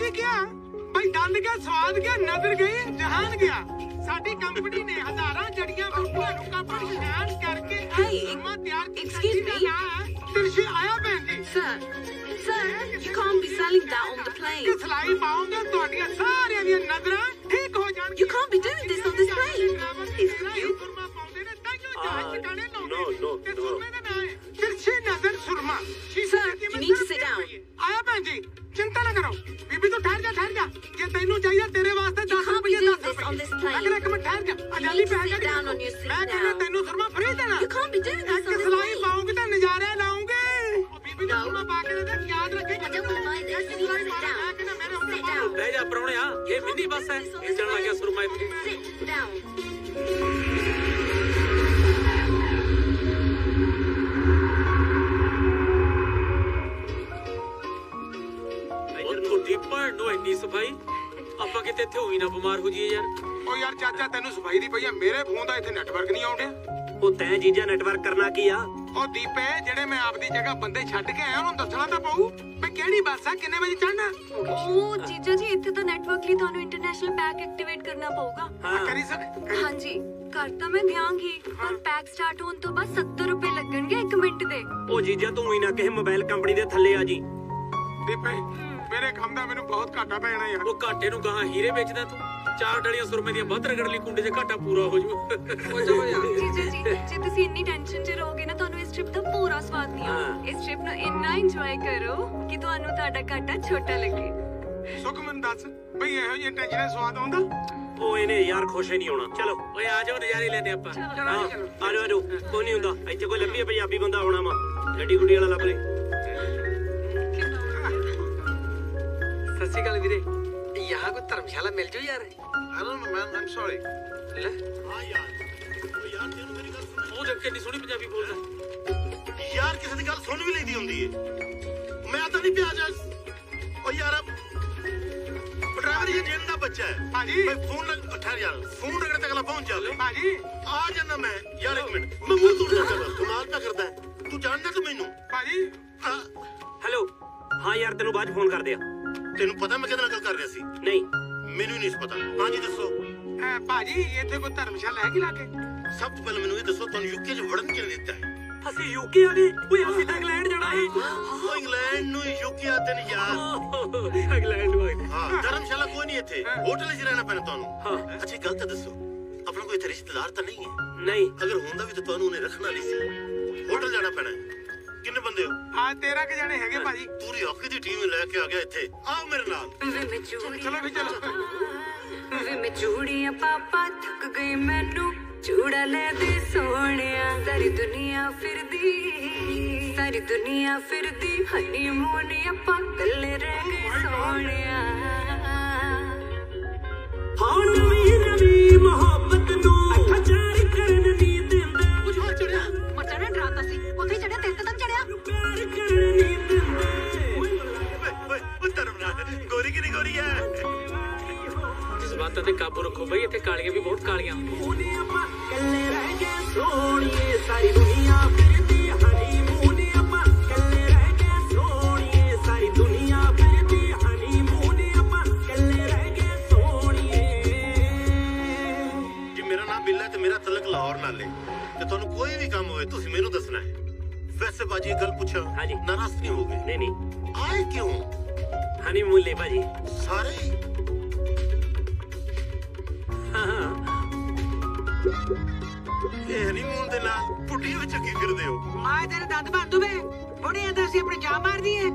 ਨੇ ਹੀ ਕਿਹਾ ਬਈ ਦੰਦ ਗਿਆ ਸਵਾਦ ਗਿਆ ਨਜ਼ਰ ਗਈ ਜਹਾਨ ਗਿਆ। ਸਾਡੀ ਕੰਪਨੀ ਨੇ ਹਜ਼ਾਰਾਂ ਜੜੀਆਂ ਬੂਟੀਆਂ ਨੂੰ ਕੰਪਨੀ ਸ਼ਾਨ ਕਰਕੇ ਸੁਰਮਾ ਤਿਆਰ ਕੀਤਾ। ਜਿਹਦਾ ਨਾਂ ਹੈ ਤਿਰਸ਼ੀ ਆਇਆ ਭੈਣ ਜੀ।
Sir sir you can't be selling that on the plane.
ਕਿ ਸਲਾਈ ਪਾਉਂਗੇ ਤੁਹਾਡੀਆਂ ਸਾਰਿਆਂ ਦੀਆਂ ਨਜ਼ਰਾਂ ਠੀਕ ਹੋ ਜਾਣਗੀਆਂ।
You can't be doing this on this plane.
excuse you
no no no
ਤਿਰਛੀ ਨਜ਼ਰ ਸੁਰਮਾ।
Sir, you need to sit down.
ਆਇਆ ਭੈਣ ਜੀ। ਤੈਨੂੰ ਚਾਹੀਦਾ ਤੇਰੇ ਵਾਸਤੇ 10 ਰੁਪਏ 10 ਰੁਪਏ। ਅਗਰ ਇੱਕ ਮਿੰਟ ਠਹਿਰ ਜਾ। ਅਜਾਲੀ ਪੈ ਜਾ ਮੈਂ ਕਹਿੰਦਾ ਤੈਨੂੰ ਸੁਰਮਾ ਫਰੀ ਦੇਣਾ।
You can't be doing this
ਸਲਾਈ ਪਾਉਂਗੇ ਤਾਂ ਨਜ਼ਾਰੇ ਲਾਉਂਗੇ। ਬੀਬੀ ਨੂੰ ਸੁਰਮਾ ਪਾ ਕੇ ਦੇ ਯਾਦ ਰੱਖੇ। ਬਹਿ ਜਾ ਪਰੌਣਿਆ ਇਹ ਮਿੰਨੀ ਬੱਸ ਹੈ। ਇਹ ਚੱਲਣ
ਲੱਗਿਆ ਸੁਰਮਾ ਇੱਥੇ। ਭੈਣ ਸਫ਼ਾਈ ਬੱਸ ਹੈ ਇਹ ਚੱਲਣ ਲੱਗਿਆ ਸੁਰਮਾ ਇੱਥੇ
sit down
ਓ ਯਾਰ ਚਾਚਾ ਤੈਨੂੰ ਸਫ਼ਾਈ ਦੀ ਪਈ ਆ ਮੇਰੇ ਫੋਨ ਦਾ ਇੱਥੇ ਨੈਟਵਰਕ ਨਹੀਂ ਆਉਂਦਿਆ।
ਉਹ ਤੈਂ ਜੀਜਾ ਨੈਟਵਰਕ ਕਰਨਾ ਕੀ ਆ?
ਓ ਦੀਪੇ ਜਿਹੜੇ ਮੈਂ ਆਪਦੀ ਜਗ੍ਹਾ ਬੰਦੇ ਛੱਡ ਕੇ ਆਇਆ ਉਹਨੂੰ ਦੱਸਣਾ ਤਾਂ ਪਊ ਵੀ ਕਿਹੜੀ ਬੱਸ ਆ ਕਿੰਨੇ ਵਜੇ ਚੜਨਾ
ਉਹ ਜੀਜਾ ਜੀ ਇੱਥੇ ਤਾਂ ਨੈਟਵਰਕ ਲਈ ਤੁਹਾਨੂੰ ਇੰਟਰਨੈਸ਼ਨਲ ਪੈਕ ਐਕਟੀਵੇਟ ਕਰਨਾ ਪਊਗਾ।
ਕਰੀ ਸਕ
ਹਾਂਜੀ ਕਰ ਤਾਂ ਮੈਂ ਦਿਆਂਗੀ ਪਰ ਪੈਕ ਸਟਾਰਟ ਹੋਣ ਤੋਂ ਬਾਅਦ 70 ਰੁਪਏ ਲੱਗਣਗੇ 1 ਮਿੰਟ ਦੇ।
ਉਹ ਜੀਜਾ ਤੂੰ ਹੀ ਨਾ ਕਿਸੇ ਮੋਬਾਈਲ ਕੰਪਨੀ ਦੇ ਥੱਲੇ ਆ ਜੀ।
ਦੀਪੇ ਮੇਰੇ ਕੰਮ ਦਾ ਮੈਨੂੰ ਬਹੁਤ ਘਾਟਾ ਪੈ ਜਾਣਾ ਯਾਰ।
ਉਹ ਘਾਟੇ ਨੂੰ ਕਹਾ ਹੀਰੇ ਵੇਚਦਾ ਤੂੰ? ਚਾਰ ਡਲੀਆਂ ਸੁਰਮੇ ਦੀਆਂ ਵੱਧ ਰਗੜ ਲਈ ਕੁੰਡੇ 'ਚ ਘਾਟਾ ਪੂਰਾ ਹੋ ਜੂ।
ਜੀਜਾ ਜੀ ਜੇ ਤੁਸੀਂ ਇੰਨੀ ਟੈਨਸ਼ਨ 'ਚ ਰਹੋਗੇ ਨਾ ਤੁਹਾਨੂੰ ਇਸ ਟ੍ਰਿਪ ਦਾ ਪੂਰਾ ਸਵਾਦ ਨਹੀਂ ਆਉਣਾ ਇਸ ਟ੍ਰਿਪ ਨੂੰ ਇੰਨਾ ਇੰਜੋਏ ਕਰੋ ਕਿ ਤੁਹਾਨੂੰ ਤੁਹਾਡਾ ਘਾਟਾ ਛੋਟਾ ਲੱਗੇ।
ਸੁਖ ਮੈਨੂੰ ਦੱਸ ਬਈ ਇਹੋ ਜਿਹੀ ਟੈਨਸ਼ਨ ਦਾ ਸਵਾਦ ਆਉਂਦਾ?
ਉਹ ਇਹਨੇ ਯਾਰ ਖੁਸ਼ ਹੀ ਨਹੀਂ ਹੋਣਾ। ਚਲੋ
ਓਏ ਆ ਜਾਓ ਨਜ਼ਾਰੇ ਲੈਣੇ ਆਪਾਂ।
ਹਾਂ, ਆ ਜਾਓ ਆ ਜਾਓ। ਕੋਈ ਨਹੀਂ ਹੁੰਦਾ। ਇੱਥੇ ਕੋਈ ਲੱਭੀ ਪੰਜਾਬੀ ਬੰਦਾ ਆਉਣਾ ਵਾ। ਗੱਡੀ ਗੁੱਡੀ ਵਾਲਾ ਲੱਭ ਲੈ।
ਸ਼੍ਰੀ ਵੀਰੇ ਯਹਾਂ ਕੋਈ ਧਰਮਸ਼ਾਲਾ ਮਿਲ ਜੂ
ਯਾਰ ਆਈ ਡੋਨਟ ਨੋ ਮੈਨ ਆਮ
ਲੈ
ਹਾਂ ਯਾਰ ਉਹ ਯਾਰ ਤੈਨੂੰ ਮੇਰੀ ਗੱਲ ਸੁਣ
ਉਹ ਦੇਖ ਕਿੰਨੀ ਸੋਹਣੀ ਪੰਜਾਬੀ ਬੋਲਦਾ
ਯਾਰ ਕਿਸੇ ਦੀ ਗੱਲ ਸੁਣ ਵੀ ਲਈਦੀ ਹੁੰਦੀ ਏ ਮੈਂ ਤਾਂ ਨਹੀਂ ਪਿਆ ਜਾ ਉਹ ਯਾਰ ਡਰਾਈਵਰ ਇਹ ਜੇਨ ਬੱਚਾ ਹੈ ਮੈਂ ਫੋਨ ਲੱਗ ਠਹਿਰ ਯਾਰ ਫੋਨ ਰਗੜ ਤੱਕ ਲਾ ਪਹੁੰਚ ਜਾ
ਭਾਜੀ
ਆ ਜਾਣਾ ਮੈਂ ਯਾਰ ਇੱਕ ਮਿੰਟ ਮੈਂ ਮੂੰਹ ਤੋੜ ਰਿਹਾ ਕਮਾਲ ਤਾਂ ਕਰਦਾ ਤੂੰ ਜਾਣਦਾ ਤੂੰ ਮੈਨੂੰ
ਭਾਜੀ
ਹੈਲੋ ਹਾਂ ਯਾਰ ਤੈਨੂੰ ਬਾਅਦ ਫੋਨ ਕਰਦੇ ਆ
ਤੈਨੂੰ ਪਤਾ ਮੈਂ ਕਿਹਦੇ ਨਾਲ ਗੱਲ ਕਰ ਰਿਹਾ ਸੀ?
ਨਹੀਂ।
ਮੈਨੂੰ ਨਹੀਂ ਪਤਾ। ਹਾਂਜੀ ਦੱਸੋ।
ਅਹ ਭਾਜੀ ਇੱਥੇ ਕੋਈ ਧਰਮਸ਼ਾਲਾ ਹੈ ਕਿ ਲਾਗੇ?
ਸਭ ਤੋਂ ਪਹਿਲਾਂ ਮੈਨੂੰ ਇਹ ਦੱਸੋ ਤੁਹਾਨੂੰ ਯੂਕੇ 'ਚ ਵੜਨ ਕਿਹਨੇ ਦਿੱਤਾ ਹੈ?
ਅਸੀਂ ਯੂਕੇ ਆ ਗਏ ਓਏ ਅਸੀਂ ਤਾਂ ਇੰਗਲੈਂਡ ਜਾਣਾ ਸੀ।
ਉਹ ਇੰਗਲੈਂਡ ਨੂੰ ਯੂਕੇ ਆਤੇ ਨੇ ਯਾਰ।
ਇੰਗਲੈਂਡ ਨੂੰ
ਹਾਂ। ਧਰਮਸ਼ਾਲਾ ਕੋਈ ਨਹੀਂ ਇੱਥੇ। ਹੋਟਲ 'ਚ ਰਹਿਣਾ ਪੈਣਾ ਤੁਹਾਨੂੰ। ਹਾਂ। ਅੱਛਾ ਗੱਲ ਤਾਂ ਦੱਸੋ। ਆਪਣਾ ਕੋਈ ਇੱਥੇ ਰਿਸ਼ਤੇਦਾਰ ਤਾਂ ਨਹੀਂ ਹੈ?
ਨਹੀਂ।
ਅਗਰ ਹੁੰਦਾ ਵੀ ਤਾਂ ਤੁਹਾਨੂੰ ਉਹਨੇ ਰੱਖਣਾ ਨਹੀਂ ਸੀ। ਹੋਟਲ ਜਾਣਾ ਪੈਣਾ ਹੈ। ਕਿੰਨੇ ਬੰਦੇ ਹੋ?
ਹਾਂ 13 ਕੇ ਜਾਣੇ ਹੈਗੇ ਭਾਜੀ।
ਪੂਰੀ ਹਾਕੀ ਦੀ ਟੀਮ ਲੈ ਕੇ ਆ ਗਿਆ ਇੱਥੇ। ਆਓ ਮੇਰੇ ਨਾਲ।
ਚਲੋ ਵੀ ਚਲੋ।
ਵੇ ਮੈਂ ਚੂੜੀਆਂ ਪਾਪਾ ਥੱਕ ਗਈ ਮੈਨੂੰ। ਚੂੜਾ ਲੈ ਦੇ ਸੋਹਣਿਆ। ਸਾਰੀ ਦੁਨੀਆ ਫਿਰਦੀ। ਸਾਰੀ ਦੁਨੀਆ ਫਿਰਦੀ। ਹਨੀਮੂਨ ਆਪਾਂ ਕੱਲੇ ਰਹਿ ਗਏ ਸੋਹਣਿਆ।
ਹਾਂ ਨਵੀਂ ਨਵੀਂ ਮੁਹੱਬਤ ਨੂੰ
ਉੱਥੇ ਚੜਿਆ ਤੇ ਨੀ ਚੜਿਆ।
ਨਹੀਂ ਦਿੰਦੇ
ਓਏ ਓਏ ਧਰਮਰਾਜ ਗੋਰੀ ਗੋਰੀ ਹੈ
ਜਜ਼ਬਾਤਾਂ ਤੇ ਕਾਬੂ ਰੱਖੋ ਬਈ ਇੱਥੇ ਕਾਲੀਆਂ ਵੀ ਬਹੁਤ ਕਾਲੀਆਂ
ਉਹਨੇ ਆਪਾਂ ਕੱਲੇ ਰਹਿ ਗਏ ਸੋਹਣੀਏ ਸਾਰੀ ਦੁਨੀਆ ਫਿਰਦੀ ਹਨੀਮੂਨ ਆਪਾਂ ਕੱਲੇ ਰਹਿ ਗਏ ਸੋਹਣੀਏ ਸਾਰੀ ਦੁਨੀਆ ਫਿਰਦੀ ਹਨੀਮੂਨ ਆਪਾਂ ਕੱਲੇ ਰਹਿ ਗਏ ਸੋਹਣੀਏ
ਜੀ ਮੇਰਾ ਨਾਮ ਬਿੱਲਾ ਤੇ ਮੇਰਾ ਤਲਕ ਲਾਹੌਰ ਨਾਲ ਹੈ ਤੇ ਤੁਹਾਨੂੰ ਕੋਈ ਵੀ ਕੰਮ ਹੋਵੇ ਤੁਸੀਂ ਮੈਨੂੰ ਦੱਸਣਾ ਹੈ। ਵੈਸੇ ਬਾਜੀ ਇੱਕ ਗੱਲ ਪੁੱਛਾਂ
ਹਾਂਜੀ
ਨਾਰਾਜ਼ ਨਹੀਂ ਹੋਗੇ
ਨਹੀਂ ਨਹੀਂ
ਆਏ ਕਿਉਂ
ਹਨੀਮੂਨ ਲਈ ਭਾਜੀ
ਸਾਰੇ ਹੀ? ਇਹ ਹਨੀਮੂਨ ਦੇ ਨਾਲ ਪੁੱਟੀਆਂ ਵਿੱਚ ਕੀ ਫਿਰਦੇ ਹੋ
ਮਾਂ ਤੇਰੇ ਦੰਦ ਬੰਦ ਹੋਵੇ ਬੁੜੀਆਂ ਤਾਂ ਅਸੀਂ ਆਪਣੀ ਜਾਨ ਮਾਰਦੀ ਏ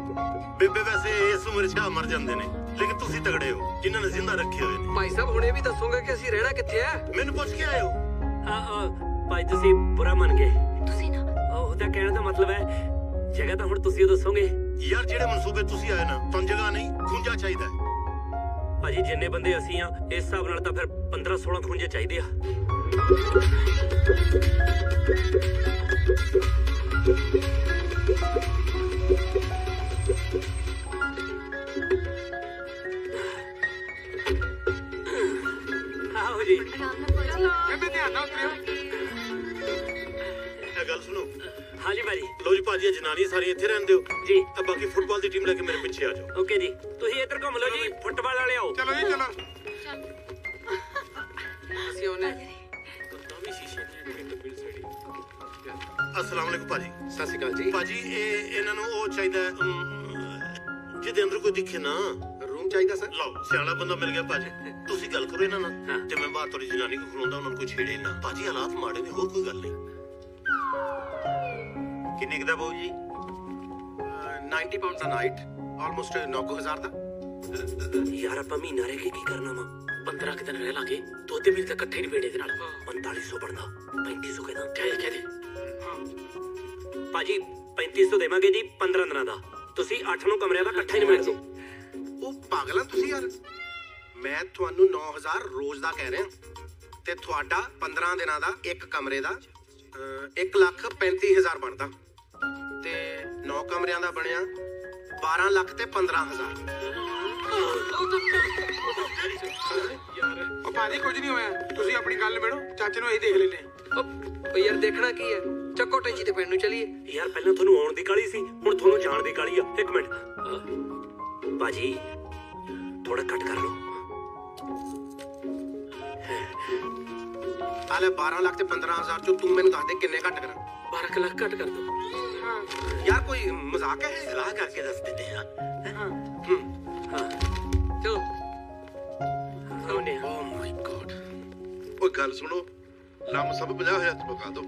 ਬੇਬੇ ਵੈਸੇ ਇਸ ਉਮਰ 'ਚ ਆ ਮਰ ਜਾਂਦੇ ਨੇ ਲੇਕਿਨ ਤੁਸੀਂ ਤਗੜੇ ਹੋ ਜਿਨ੍ਹਾਂ ਨੇ ਜ਼ਿੰਦਾ ਰੱਖੇ ਹੋਏ ਨੇ
ਭਾਈ ਸਾਹਿਬ ਹੁਣੇ ਵੀ ਦੱਸੋਗੇ ਕਿ ਅਸੀਂ ਰਹਿਣਾ ਕਿੱਥੇ ਆ
ਮੈਨੂੰ ਪੁੱਛ ਕੇ ਆਇਓ
ਭਾਈ ਤੁਸੀਂ ਬੁਰਾ ਮੰਨ ਗਏ ਤੁਸੀਂ ਨਾ। ਉਹਦਾ ਕਹਿਣ ਦਾ ਮਤਲਬ ਹੈ ਜਗ੍ਹਾ ਤਾਂ ਹੁਣ ਤੁਸੀਂ ਦੱਸੋਗੇ।
ਯਾਰ ਜਿਹੜੇ ਮਨਸੂਬੇ ਤੁਸੀਂ ਆਏ ਨਾ ਤੁਹਾਨੂੰ ਜਗ੍ਹਾ ਨਹੀਂ ਖੁੰਝਾ ਚਾਹੀਦਾ ਹੈ।
ਭਾਜੀ ਜਿੰਨੇ ਬੰਦੇ ਅਸੀਂ ਆ ਇਸ ਹਿਸਾਬ ਨਾਲ ਤਾਂ ਫਿਰ 15 16 ਖੁੰਝੇ ਚਾਹੀਦੇ ਆ। ਹਾਂਜੀ ਭਾਜੀ।
ਲੋ ਜੀ ਭਾਜੀ ਇਹ ਜਨਾਨੀ ਸਾਰੀ ਇੱਥੇ ਰਹਿੰਦੇ ਹੋ
ਜੀ।
ਆ ਬਾਕੀ ਫੁੱਟਬਾਲ ਦੀ ਟੀਮ ਲੈ ਕੇ ਮੇਰੇ ਪਿੱਛੇ ਆ ਜਾਓ।
ਓਕੇ ਜੀ। ਤੁਸੀਂ ਇੱਧਰ ਘੁੰਮ ਲਓ ਜੀ ਫੁੱਟਬਾਲ ਵਾਲੇ ਆਓ।
ਚਲੋ ਜੀ ਚਲੋ।
ਅਸੀਂ ਉਹਨੇ
ਅਸਲਾਮ ਵਾਲੇਕੁਮ ਭਾਜੀ।
ਸਤਿ ਸ਼੍ਰੀ ਅਕਾਲ ਜੀ।
ਭਾਜੀ ਇਹ ਇਹਨਾਂ ਨੂੰ ਉਹ ਚਾਹੀਦਾ ਜਿਹਦੇ ਅੰਦਰ ਕੋਈ ਦਿਖੇ ਨਾ।
ਰੂਮ ਚਾਹੀਦਾ ਸਰ?
ਲਓ ਸਿਆਣਾ ਬੰਦਾ ਮਿਲ ਗਿਆ ਭਾਜੀ। ਤੁਸੀਂ ਗੱਲ ਕਰੋ ਇਹਨਾਂ ਨਾਲ। ਤੇ ਮੈਂ ਬਾਹਰ ਤੁਹਾਡੀ ਜਨਾਨੀ ਕੋ ਖਲੋਂਦਾ ਉਹਨਾਂ ਨੂੰ ਕੋਈ ਛੇੜੇ ਨਾ। ਭਾਜੀ ਹਾਲਾਤ ਮਾੜੇ ਨੇ ਹੋਰ ਕੋਈ ਗੱਲ ਨਹੀਂ।
ਕਿੰਨੇ ਕੁ ਦਾ ਬਾਊ ਜੀ?
90 ਪਾਉਂਡ ਦਾ ਨਾਈਟ ਆਲਮੋਸਟ 9000 ਦਾ।
ਯਾਰ ਆਪਾਂ ਮਹੀਨਾ ਰਹਿ ਕੇ ਕੀ ਕਰਨਾ ਵਾ?
15 ਕਿ ਦਿਨ ਰਹਿ ਲਾਂਗੇ ਦੋ ਤੇ ਮਹੀਨੇ ਤਾਂ ਇਕੱਠੇ ਨਹੀਂ ਬੈਠੇ ਦੇ ਨਾਲ।
4500 ਬਣਦਾ 3500 ਕਹਿੰਦਾ
ਕਹਿ ਕਹਿ ਦੇ
ਭਾਜੀ 3500 ਦੇਵਾਂਗੇ ਜੀ 15 ਦਿਨਾਂ ਦਾ। ਤੁਸੀਂ 8 ਨੂੰ ਕਮਰਿਆਂ ਦਾ ਇਕੱਠਾ ਹੀ ਨਿਬੇੜ ਦਿਓ।
ਉਹ ਪਾਗਲਾਂ ਤੁਸੀਂ ਯਾਰ। ਮੈਂ ਤੁਹਾਨੂੰ 9000 ਰੋਜ਼ ਦਾ ਕਹਿ ਰਿਹਾ। ਤੇ ਤੁਹਾਡਾ 15 ਦਿਨਾਂ ਦਾ ਇੱਕ ਕਮਰੇ ਦਾ 1 ਲੱਖ 35000 ਬਣਦਾ। 9 ਕਮਰਿਆਂ ਦਾ ਬਣਿਆ 12 ਲੱਖ ਤੇ 15000
ਉਹ ਭਾਜੀ ਕੁਝ ਨਹੀਂ ਹੋਇਆ। ਤੁਸੀਂ ਆਪਣੀ ਗੱਲ ਨਿਬੇੜੋ ਚਾਚੇ ਨੂੰ ਅਸੀਂ ਦੇਖ ਲੈਨੇ
ਓ ਯਾਰ ਦੇਖਣਾ ਕੀ ਹੈ? ਚੱਕੋ ਟੈਂਚੀ ਤੇ ਪਿੰਡ ਨੂੰ ਚਲੀਏ।
ਯਾਰ ਪਹਿਲਾਂ ਤੁਹਾਨੂੰ ਆਉਣ ਦੀ ਕਾਲੀ ਸੀ ਹੁਣ ਤੁਹਾਨੂੰ ਜਾਣ ਦੀ ਕਾਲੀ ਆ। ਇੱਕ ਮਿੰਟ। ਬਾਜੀ ਥੋੜਾ ਕੱਟ ਕਰ ਲਓ।
ਹਾਲੇ 12 ਲੱਖ ਤੇ 15000 ਚੋਂ ਤੂੰ ਮੈਨੂੰ ਦੱਸ ਦੇ ਕਿੰਨੇ ਘੱਟ ਕਰਾਂ।
12 ਲੱਖ ਘੱਟ ਕਰ ਦੋ।
ਯਾਰ ਕੋਈ ਮਜ਼ਾਕ ਹੈ? ਸਲਾਹ ਕਰਕੇ ਦੱਸ ਦਿੰਦੇ ਆ।
ਚਲੋ।
ਆਉਨੇ
ਓ ਮਾਈ
ਓਏ ਗੱਲ ਸੁਣੋ। ਲੰਮ ਸਭ 50000 ਚ ਪਕਾ ਦੋ।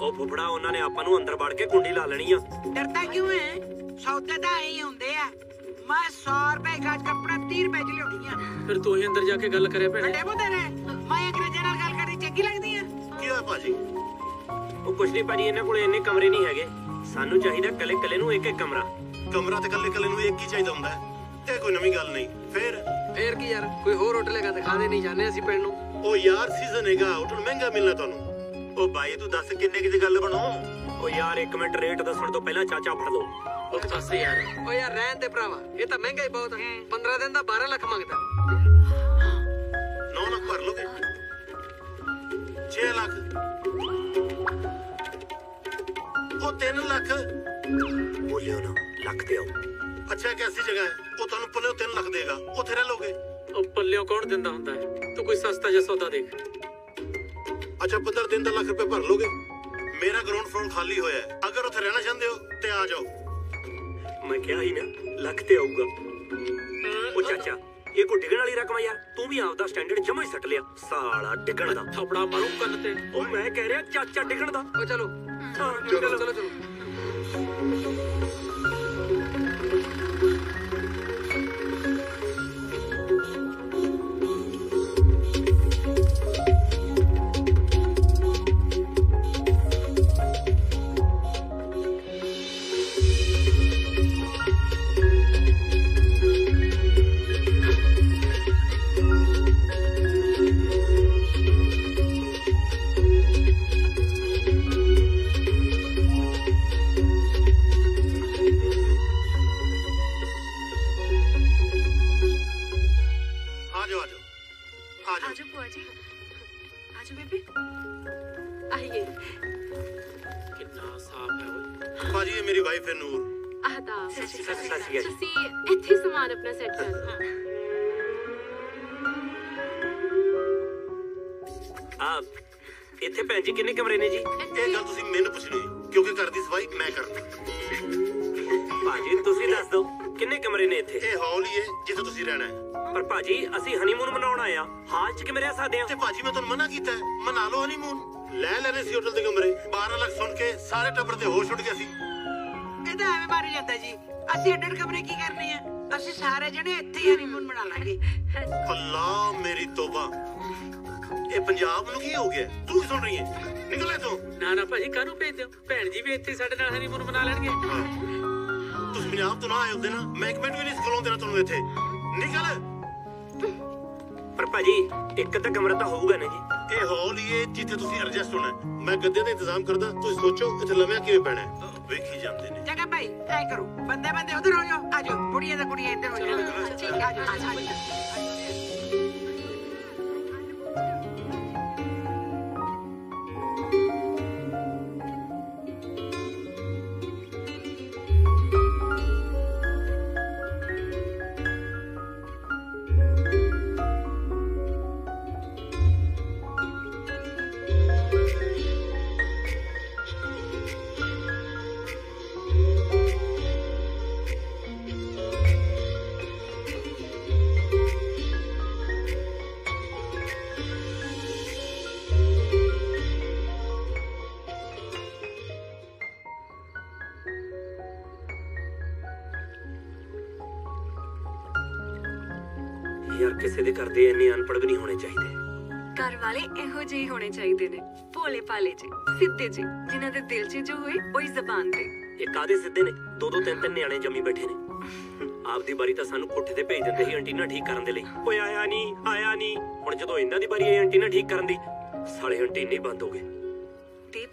ਉਹ ਫੁੱਫੜਾ ਉਹਨਾਂ ਨੇ ਆਪਾਂ ਨੂੰ ਅੰਦਰ ਵੜ ਕੇ ਕੁੰਡੀ ਲਾ ਲੈਣੀ ਆ।
ਡਰਦਾ ਕਿਉਂ ਹੈ ਸੌਦੇ ਤਾਂ ਐਂ ਹੀ ਹੁੰਦੇ ਆ। ਮੈਂ 100 ਰੁਪਏ ਗੱਜ ਕੱਪੜਾ 30 ਰੁਪਏ ਚ ਲਿਆਉਂਦੀ ਆ।
ਫਿਰ ਤੂੰ ਹੀ ਅੰਦਰ ਜਾ ਕੇ ਗੱਲ ਕਰਿਆ ਭੈਣੇ।
ਮੈਂ ਅੰਗਰੇਜ਼ਾਂ ਨਾਲ ਗੱਲ ਕਰਨੀ ਚੰਗੀ ਲੱਗਦੀ ਆ।
ਕੀ ਹੋਇਆ ਭਾਜੀ?
ਉਹ ਕੁਛ ਨਹੀਂ ਭਾਜੀ ਇਹਨਾਂ ਕੋਲੇ ਇੰਨੇ ਕਮਰੇ ਨਹੀਂ ਹੈਗੇ। ਸਾਨੂੰ ਚਾਹੀਦਾ ਕੱਲੇ ਕੱਲੇ ਨੂੰ ਇੱਕ ਇੱਕ ਕਮਰਾ।
ਕਮਰਾ ਤੇ ਕੱਲੇ ਕੱਲੇ ਨੂੰ ਇੱਕ ਹੀ ਚਾਹੀਦਾ ਹੁੰਦਾ ਹੈ। ਇਹ ਕੋਈ ਨਵੀਂ ਗੱਲ ਨਹੀਂ। ਫੇਰ?
ਫੇਰ ਕੀ ਯਾਰ? ਕੋਈ ਹੋਰ ਹੋਟਲ ਹੈਗਾ ਦਿਖਾ ਦੇ ਨਹੀਂ ਜਾਣੇ ਅਸੀਂ ਪਿੰਡ ਨੂੰ।
ਉਹ ਯਾਰ ਸੀਜ਼ਨ ਹੈਗਾ ਹੋਟਲ ਮਹਿੰਗਾ ਮਿਲਣਾ ਤੁਹਾਨੂੰ। ਉਹ ਬਾਈ ਤੂੰ ਦੱਸ ਕਿੰਨੇ ਕੀ ਦੀ ਗੱਲ ਬਣੋ?
ਉਹ ਯਾਰ ਇੱਕ ਮਿੰਟ ਰੇਟ ਦੱਸਣ ਤੋਂ ਪਹਿਲਾਂ ਚਾਚਾ ਫੜ ਲਓ।
ਉਹ ਦੱਸ ਯਾਰ। ਓ ਯਾਰ ਰਹਿਣ ਦੇ ਭਰਾਵਾ। ਇਹ ਤਾਂ ਮਹਿੰਗਾ ਹੀ ਬਹੁਤ ਹੈ। 15 ਦਿਨ ਦਾ 12 ਲੱਖ ਮੰਗਦਾ।
9 ਲੱਖ ਭਰ ਲੋਗੇ 6 ਲੱਖ। ਉਹ 3 ਲੱਖ।
ਬੋਲਿਓ ਨਾ ਲੱਖ ਆਓ
ਅੱਛਾ ਇੱਕ ਐਸੀ ਜਗ੍ਹਾ ਹੈ ਉਹ ਤੁਹਾਨੂੰ ਪੱਲੇ 3 ਲੱਖ ਦੇਗਾ। ਉੱਥੇ ਰਹਿ ਲੋਗੇ।
ਉਹ ਪੱਲਿਓ ਕੌਣ ਦਿੰਦਾ ਹੁੰਦਾ ਹੈ? ਤੂੰ ਕੋਈ ਸਸਤਾ ਜਿਹਾ ਸੌਦਾ ਦੇਖ।
ਅੱਛਾ 15 ਦਿਨ ਦਾ ਲੱਖ ਰੁਪਏ ਭਰ ਲੋਗੇ। ਮੇਰਾ ਗਰਾਊਂਡ ਫਲੋਰ ਖਾਲੀ ਹੋਇਆ ਹੈ। ਅਗਰ ਉੱਥੇ ਰਹਿਣਾ ਚਾਹੁੰਦੇ ਹੋ ਤੇ ਆ ਜਾਓ।
ਮੈਂ ਕਿਹਾ ਹੀ ਨਾ ਲੱਖ ਤੇ ਆਊਗਾ। ਉਹ ਚਾਚਾ ਇਹ ਕੋਈ ਡਿੱਗਣ ਵਾਲੀ ਰਕਮ ਆ ਯਾਰ। ਤੂੰ ਵੀ ਆਪਦਾ ਸਟੈਂਡਰਡ ਜਮਾ ਹੀ ਸੱਟ ਲਿਆ। ਸਾਲਾ ਡਿੱਗਣ ਦਾ।
ਥਪੜਾ ਮਾਰੂ ਕੰਨ ਤੇ।
ਉਹ ਮੈਂ ਕਹਿ ਰਿਹਾ ਚਾਚਾ ਡਿੱਗਣ ਦਾ।
ਓ ਚਲੋ। ਚਲੋ ਚਲੋ।
आजो बुआ जी आजो बेबी
ਆਈਏ
ਕਿੰਨਾ ਸਾਫ ਹੈ ਓਏ
ਭਾਜੀ ਇਹ ਮੇਰੀ ਵਾਈਫ ਹੈ ਨੂਰ
ਆਹਦਾ
ਸਤਿ ਸ਼੍ਰੀ ਅਕਾਲ।
ਤੁਸੀਂ ਇੱਥੇ ਸਮਾਨ ਆਪਣਾ ਸੈੱਟ ਕਰ ਲਓ
ਆ ਇੱਥੇ ਭੈਣ ਜੀ ਕਿੰਨੇ ਕਮਰੇ ਨੇ ਜੀ
ਇਹ ਗੱਲ ਤੁਸੀਂ ਮੈਨੂੰ ਪੁੱਛਣੀ ਹੈ, ਕਿਉਂਕਿ ਘਰ ਦੀ ਸਫਾਈ ਮੈਂ ਕਰਦਾ
ਭਾਜੀ ਤੁਸੀਂ ਦੱਸ ਦਿਓ ਕਿੰਨੇ ਕਮਰੇ ਨੇ ਇੱਥੇ?
ਇਹ ਹਾਲ ਹੀ ਹੈ ਜਿੱਥੇ ਤੁਸੀਂ ਰਹਿਣਾ ਹੈ।
ਪਰ ਭਾਜੀ ਅਸੀਂ ਹਨੀਮੂਨ ਮਨਾਉਣ ਆਏ ਆ ਹਾਲ ਚ ਕਿਵੇਂ ਰਹਿ ਸਕਦੇ ਆ
ਤੇ ਭਾਜੀ ਮੈਂ ਤੁਹਾਨੂੰ ਮਨਾ ਕੀਤਾ ਹੈ। ਮਨਾ ਲਓ ਹਨੀਮੂਨ ਲੈ ਲੈਣੇ ਸੀ ਹੋਟਲ ਦੇ ਕਮਰੇ। 12 ਲੱਖ ਸੁਣ ਕੇ ਸਾਰੇ ਟੱਬਰ ਦੇ ਹੋਸ਼ ਉੱਡ ਗਿਆ ਸੀ।
ਇਹ ਤਾਂ ਐਵੇਂ ਮਾਰੀ ਜਾਂਦਾ ਜੀ। ਅਸੀਂ ਅੱਡ ਅੱਡ ਕਮਰੇ ਕੀ ਕਰਨੇ ਆ? ਅਸੀਂ ਸਾਰੇ ਜਣੇ ਇੱਥੇ ਹੀ ਹਨੀਮੂਨ ਮਨਾ ਲਾਂਗੇ।
ਅੱਲਾ ਮੇਰੀ ਤੋਬਾ। ਇਹ ਪੰਜਾਬ ਨੂੰ ਕੀ ਹੋ ਗਿਆ? ਤੂੰ ਕੀ ਸੁਣ ਰਹੀ ਹੈ? ਨਿਕਲ ਇੱਥੋਂ।
ਨਾ ਨਾ ਭਾਜੀ ਕਾਹਨੂੰ ਭੇਜਦੇ ਹੋ? ਭੈਣ ਜੀ ਵੀ ਇੱਥੇ ਸਾਡੇ ਨਾਲ ਹਨੀਮੂਨ ਮਨਾ ਲੈਣਗੇ।
ਤੁਸੀਂ ਪੰਜਾਬ ਤੋਂ ਨਾ ਆਏ ਹੁੰਦੇ ਨਾ ਮੈਂ ਇੱਕ ਮਿੰਟ ਵੀ ਨਹੀਂ ਸਕਲੋਂ ਦੇਣਾ ਤੁਹਾਨੂੰ ਇੱਥੇ। ਨਿਕਲ
ਪਰ ਭਾਜੀ ਇੱਕ ਤਾਂ ਕਮਰਾ ਤਾਂ ਹੋਊਗਾ ਨਾ ਜੀ।
ਇਹ ਹਾਲ ਹੀ ਹੈ ਜਿੱਥੇ ਤੁਸੀਂ ਐਡਜਸਟ ਹੋਣਾ। ਮੈਂ ਗੱਦੇ ਦਾ ਇੰਤਜ਼ਾਮ ਕਰਦਾ ਤੁਸੀਂ ਸੋਚੋ ਇੱਥੇ ਲੰਮਿਆ ਕਿਵੇਂ ਪੈਣਾ ਹੈ। ਵੇਖੀ ਜਾਂਦੇ ਨੇ।
ਚੰਗਾ ਭਾਈ ਐ ਕਰੋ। ਬੰਦੇ ਬੰਦੇ ਉਧਰ ਹੋ ਜਾਓ ਆ ਜਾਓ। ਕੁੜੀਆਂ ਦਾ ਕੁੜੀਆਂ ਇੱਧਰ ਹੋ ਜਾਓ। ਠੀਕ ਆ ਜਾਓ।
ਯਾਰ ਕਿਸੇ ਦੇ ਇੰਨੇ ਅਨਪੜ੍ਹ ਵੀ ਨਹੀਂ ਹੋਣੇ ਚਾਹੀਦੇ।
ਘਰ ਵਾਲੇ ਇਹੋ ਜਿਹੇ ਹੀ ਹੋਣੇ ਚਾਹੀਦੇ ਨੇ ਭੋਲੇ ਭਾਲੇ ਜੀ ਸਿੱਧੇ ਜੀ ਜਿਨ੍ਹਾਂ ਦੇ ਦਿਲ 'ਚ ਜੋ ਹੋਏ ਉਹੀ ਜ਼ਬਾਨ ਤੇ।
ਇਹ ਕਾਦੇ ਸਿੱਧੇ ਨੇ? ਦੋ ਦੋ ਤਿੰਨ ਤਿੰਨ ਨਿਆਣੇ ਜੰਮੀ ਬੈਠੇ ਨੇ। ਆਪਦੀ ਵਾਰੀ ਤਾਂ ਸਾਨੂੰ ਕੋਠੇ ਤੇ ਭੇਜ ਦਿੰਦੇ ਸੀ ਐਂਟੀਨਾ ਠੀਕ ਕਰਨ ਦੇ ਲਈ। ਓਏ ਆਇਆ ਨਹੀਂ ਆਇਆ ਨਹੀਂ ਹੁਣ ਜਦੋਂ ਇਹਨਾਂ ਦੀ ਵਾਰੀ ਆਈ ਐਂਟੀਨਾ ਠੀਕ ਕਰਨ ਦੀ ਸਾਲੇ ਐਂਟੀਨੇ ਹੀ ਬੰਦ ਹੋ ਗਏ।
ਦੀਪ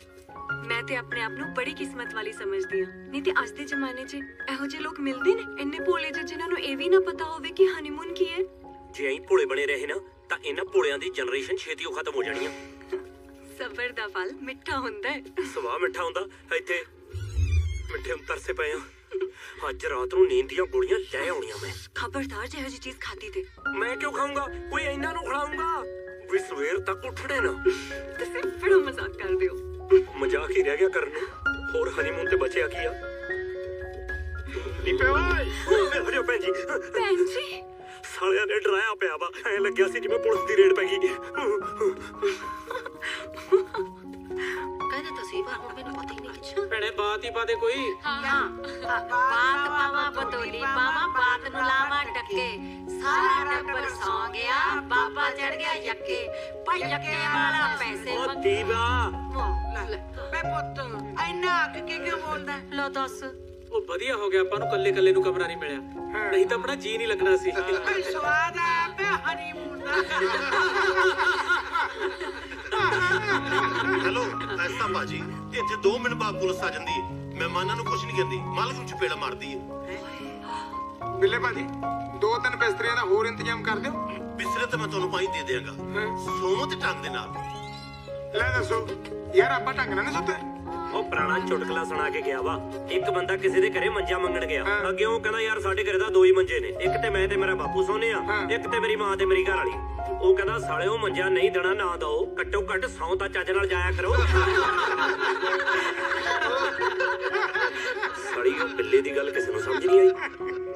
ਮੈਂ ਤੇ ਆਪਣੇ ਆਪ ਨੂੰ ਬੜੀ ਕਿਸਮਤ ਵਾਲੀ ਸਮਝਦੀ ਆ ਨਹੀਂ ਤੇ ਅੱਜ ਦੇ ਜ਼ਮਾਨੇ 'ਚ ਇਹੋ ਜਿਹੇ ਲੋਕ ਮਿਲਦੇ ਨੇ ਇੰਨੇ ਭੋਲੇ ਜਿਹੇ ਜਿਨ੍ਹਾਂ ਨੂੰ ਇਹ ਵੀ ਨਾ ਪਤਾ ਹੋਵੇ ਕਿ ਹਨੀਮੂਨ ਕੀ ਹੈ।
ਜੇ ਅਸੀਂ ਭੋਲੇ ਬਣੇ ਰਹੇ ਨਾ ਤਾਂ ਇਹਨਾਂ ਭੋਲਿਆਂ ਦੀ ਜਨਰੇਸ਼ਨ ਛੇਤੀ ਉਹ ਖਤਮ ਹੋ ਜਾਣੀ ਆ।
ਸਬਰ ਦਾ ਫਲ ਮਿੱਠਾ ਹੁੰਦਾ ਹੈ।
ਸਵਾਹ ਮਿੱਠਾ ਹੁੰਦਾ। ਇੱਥੇ ਮਿੱਠੇ ਨੂੰ ਤਰਸੇ ਪਏ ਆ। ਅੱਜ ਰਾਤ ਨੂੰ ਨੀਂਦ ਦੀਆਂ ਗੋਲੀਆਂ ਲੈ ਆਉਣੀਆਂ ਮੈਂ।
ਖਬਰਦਾਰ ਜਿਹੋ ਜਿਹੀ ਚੀਜ਼ ਖਾਦੀ ਤੇ।
ਮੈਂ ਕਿਉਂ ਖਾਊਂਗਾ? ਕੋਈ ਇਹਨਾਂ ਨੂੰ ਖਿਲਾਊਂਗਾ? ਵੀ ਸਵੇਰ ਤੱਕ ਉੱਠਣੇ ਨਾ।
ਤੁਸੀਂ ਬੜਾ ਮਜ਼ਾਕ ਕਰਦੇ ਹੋ।
ਮਜ਼ਾਕ ਹੀ ਰਹਿ ਗਿਆ ਕਰਨ ਨੂੰ। ਹੋਰ ਹਨੀਮੂਨ ਤੇ ਬਚਿਆ ਕੀ ਆ? ਨੀਪੇ ਓਏ ਹਜੋ ਭੈਣ ਜੀ।
ਭੈਣ ਜੀ
ਸਾਲਿਆਂ ਨੇ ਡਰਾਇਆ ਪਿਆ ਵਾ। ਐ ਲੱਗਿਆ ਸੀ ਜਿਵੇਂ ਪੁਲਿਸ ਦੀ ਰੇਡ ਪੈ ਗਈ।
ਕਹਿੰਦੇ ਤੁਸੀਂ ਪਰ ਹੁਣ ਮੈਨੂੰ ਪਤਾ ਹੀ ਨਹੀਂ ਕੁਛ।
ਭੈਣੇ ਬਾਤ ਹੀ ਪਾਦੇ ਕੋਈ?
ਹਾਂ। ਬਾਤ ਪਾਵਾ ਬਤੋਲੀ ਪਾਵਾ ਬਾਤ ਨੂੰ ਲਾਵਾ ਟੱਕੇ ਸਾਰਾ ਟੱਬਰ ਸੌ ਗਿਆ ਬਾਬਾ ਚੜ ਗਿਆ ਯੱਕੇ। ਭਾਈ ਯੱਕੇ ਵਾਲਾ ਪੈਸੇ ਮੰਗ
ਦੀਵਾ।
ਬੇ ਪੁੱਤ ਅੱਕ ਕੇ ਕਿਉਂ ਬੋਲਦਾ?
ਲੋ ਦੱਸ।
ਉਹ ਵਧੀਆ ਹੋ ਗਿਆ ਆਪਾਂ ਨੂੰ ਕੱਲੇ ਕੱਲੇ ਨੂੰ ਕਮਰਾ ਨਹੀਂ ਮਿਲਿਆ। ਨਹੀਂ ਤਾਂ ਆਪਣਾ ਜੀ ਨਹੀਂ ਲੱਗਣਾ ਸੀ।
ਸਵਾਦ ਆਇਆ ਪਿਆ ਹਨੀਮੂਨ ਦਾ।
ਹੈਲੋ ਐਸਾ ਬਾਜੀ ਇੱਥੇ 2 ਮਿੰਟ ਬਾਅਦ ਪੁਲਿਸ ਆ ਜਾਂਦੀ ਹੈ। ਮਹਿਮਾਨਾਂ ਨੂੰ ਕੁਝ ਨਹੀਂ ਕਹਿੰਦੀ ਮਾਲਕ ਨੂੰ ਚਪੇੜਾ ਮਾਰਦੀ ਹੈ।
ਬਿੱਲੇ ਭਾਜੀ ਦੋ ਤਿੰਨ ਬਿਸਤਰਿਆਂ ਦਾ ਹੋਰ ਇੰਤਜ਼ਾਮ ਕਰ ਦਿਓ।
ਬਿਸਰੇ ਤਾਂ ਮੈਂ ਤੁਹਾਨੂੰ ਪਾਈ ਦੇ ਦਿਆਂਗਾ। ਸੋਮੋ ਤੇ ਟੰਗ ਦੇ ਨਾਲ।
ਲੈ ਦੱਸੋ ਯਾਰ ਆਪਾਂ ਢੰਗ ਨਾਲ ਨਹੀਂ ਸੁੱਤੇ।
ਉਹ ਪੁਰਾਣਾ ਚੁਟਕਲਾ ਸੁਣਾ ਕੇ ਗਿਆ ਵਾ। ਇੱਕ ਬੰਦਾ ਕਿਸੇ ਦੇ ਘਰੇ ਮੰਜਾ ਮੰਗਣ ਗਿਆ। ਅੱਗੇ ਉਹ ਕਹਿੰਦਾ ਯਾਰ ਸਾਡੇ ਘਰੇ ਤਾਂ ਦੋ ਹੀ ਮੰਜੇ ਨੇ। ਇੱਕ ਤੇ ਮੈਂ ਤੇ ਮੇਰਾ ਬਾਪੂ ਸੋਨੇ ਆ ਇੱਕ ਤੇ ਮੇਰੀ ਮਾਂ ਤੇ ਮੇਰੀ ਘਰ ਵਾਲੀ ਉਹ ਕਹਿੰਦਾ ਸਾਲਿਓ ਮੰਜਾ ਨਹੀਂ ਦੇਣਾ ਨਾ ਦਓ। ਘੱਟੋ ਘੱਟ ਸੌ ਤਾਂ ਚੱਜ ਨਾਲ ਜਾਇਆ ਕਰੋ। ਉਹ ਬਿੱਲੇ ਦੀ ਗੱਲ ਕਿਸੇ ਨੂੰ ਸਮਝ ਨਹੀਂ ਆਈ।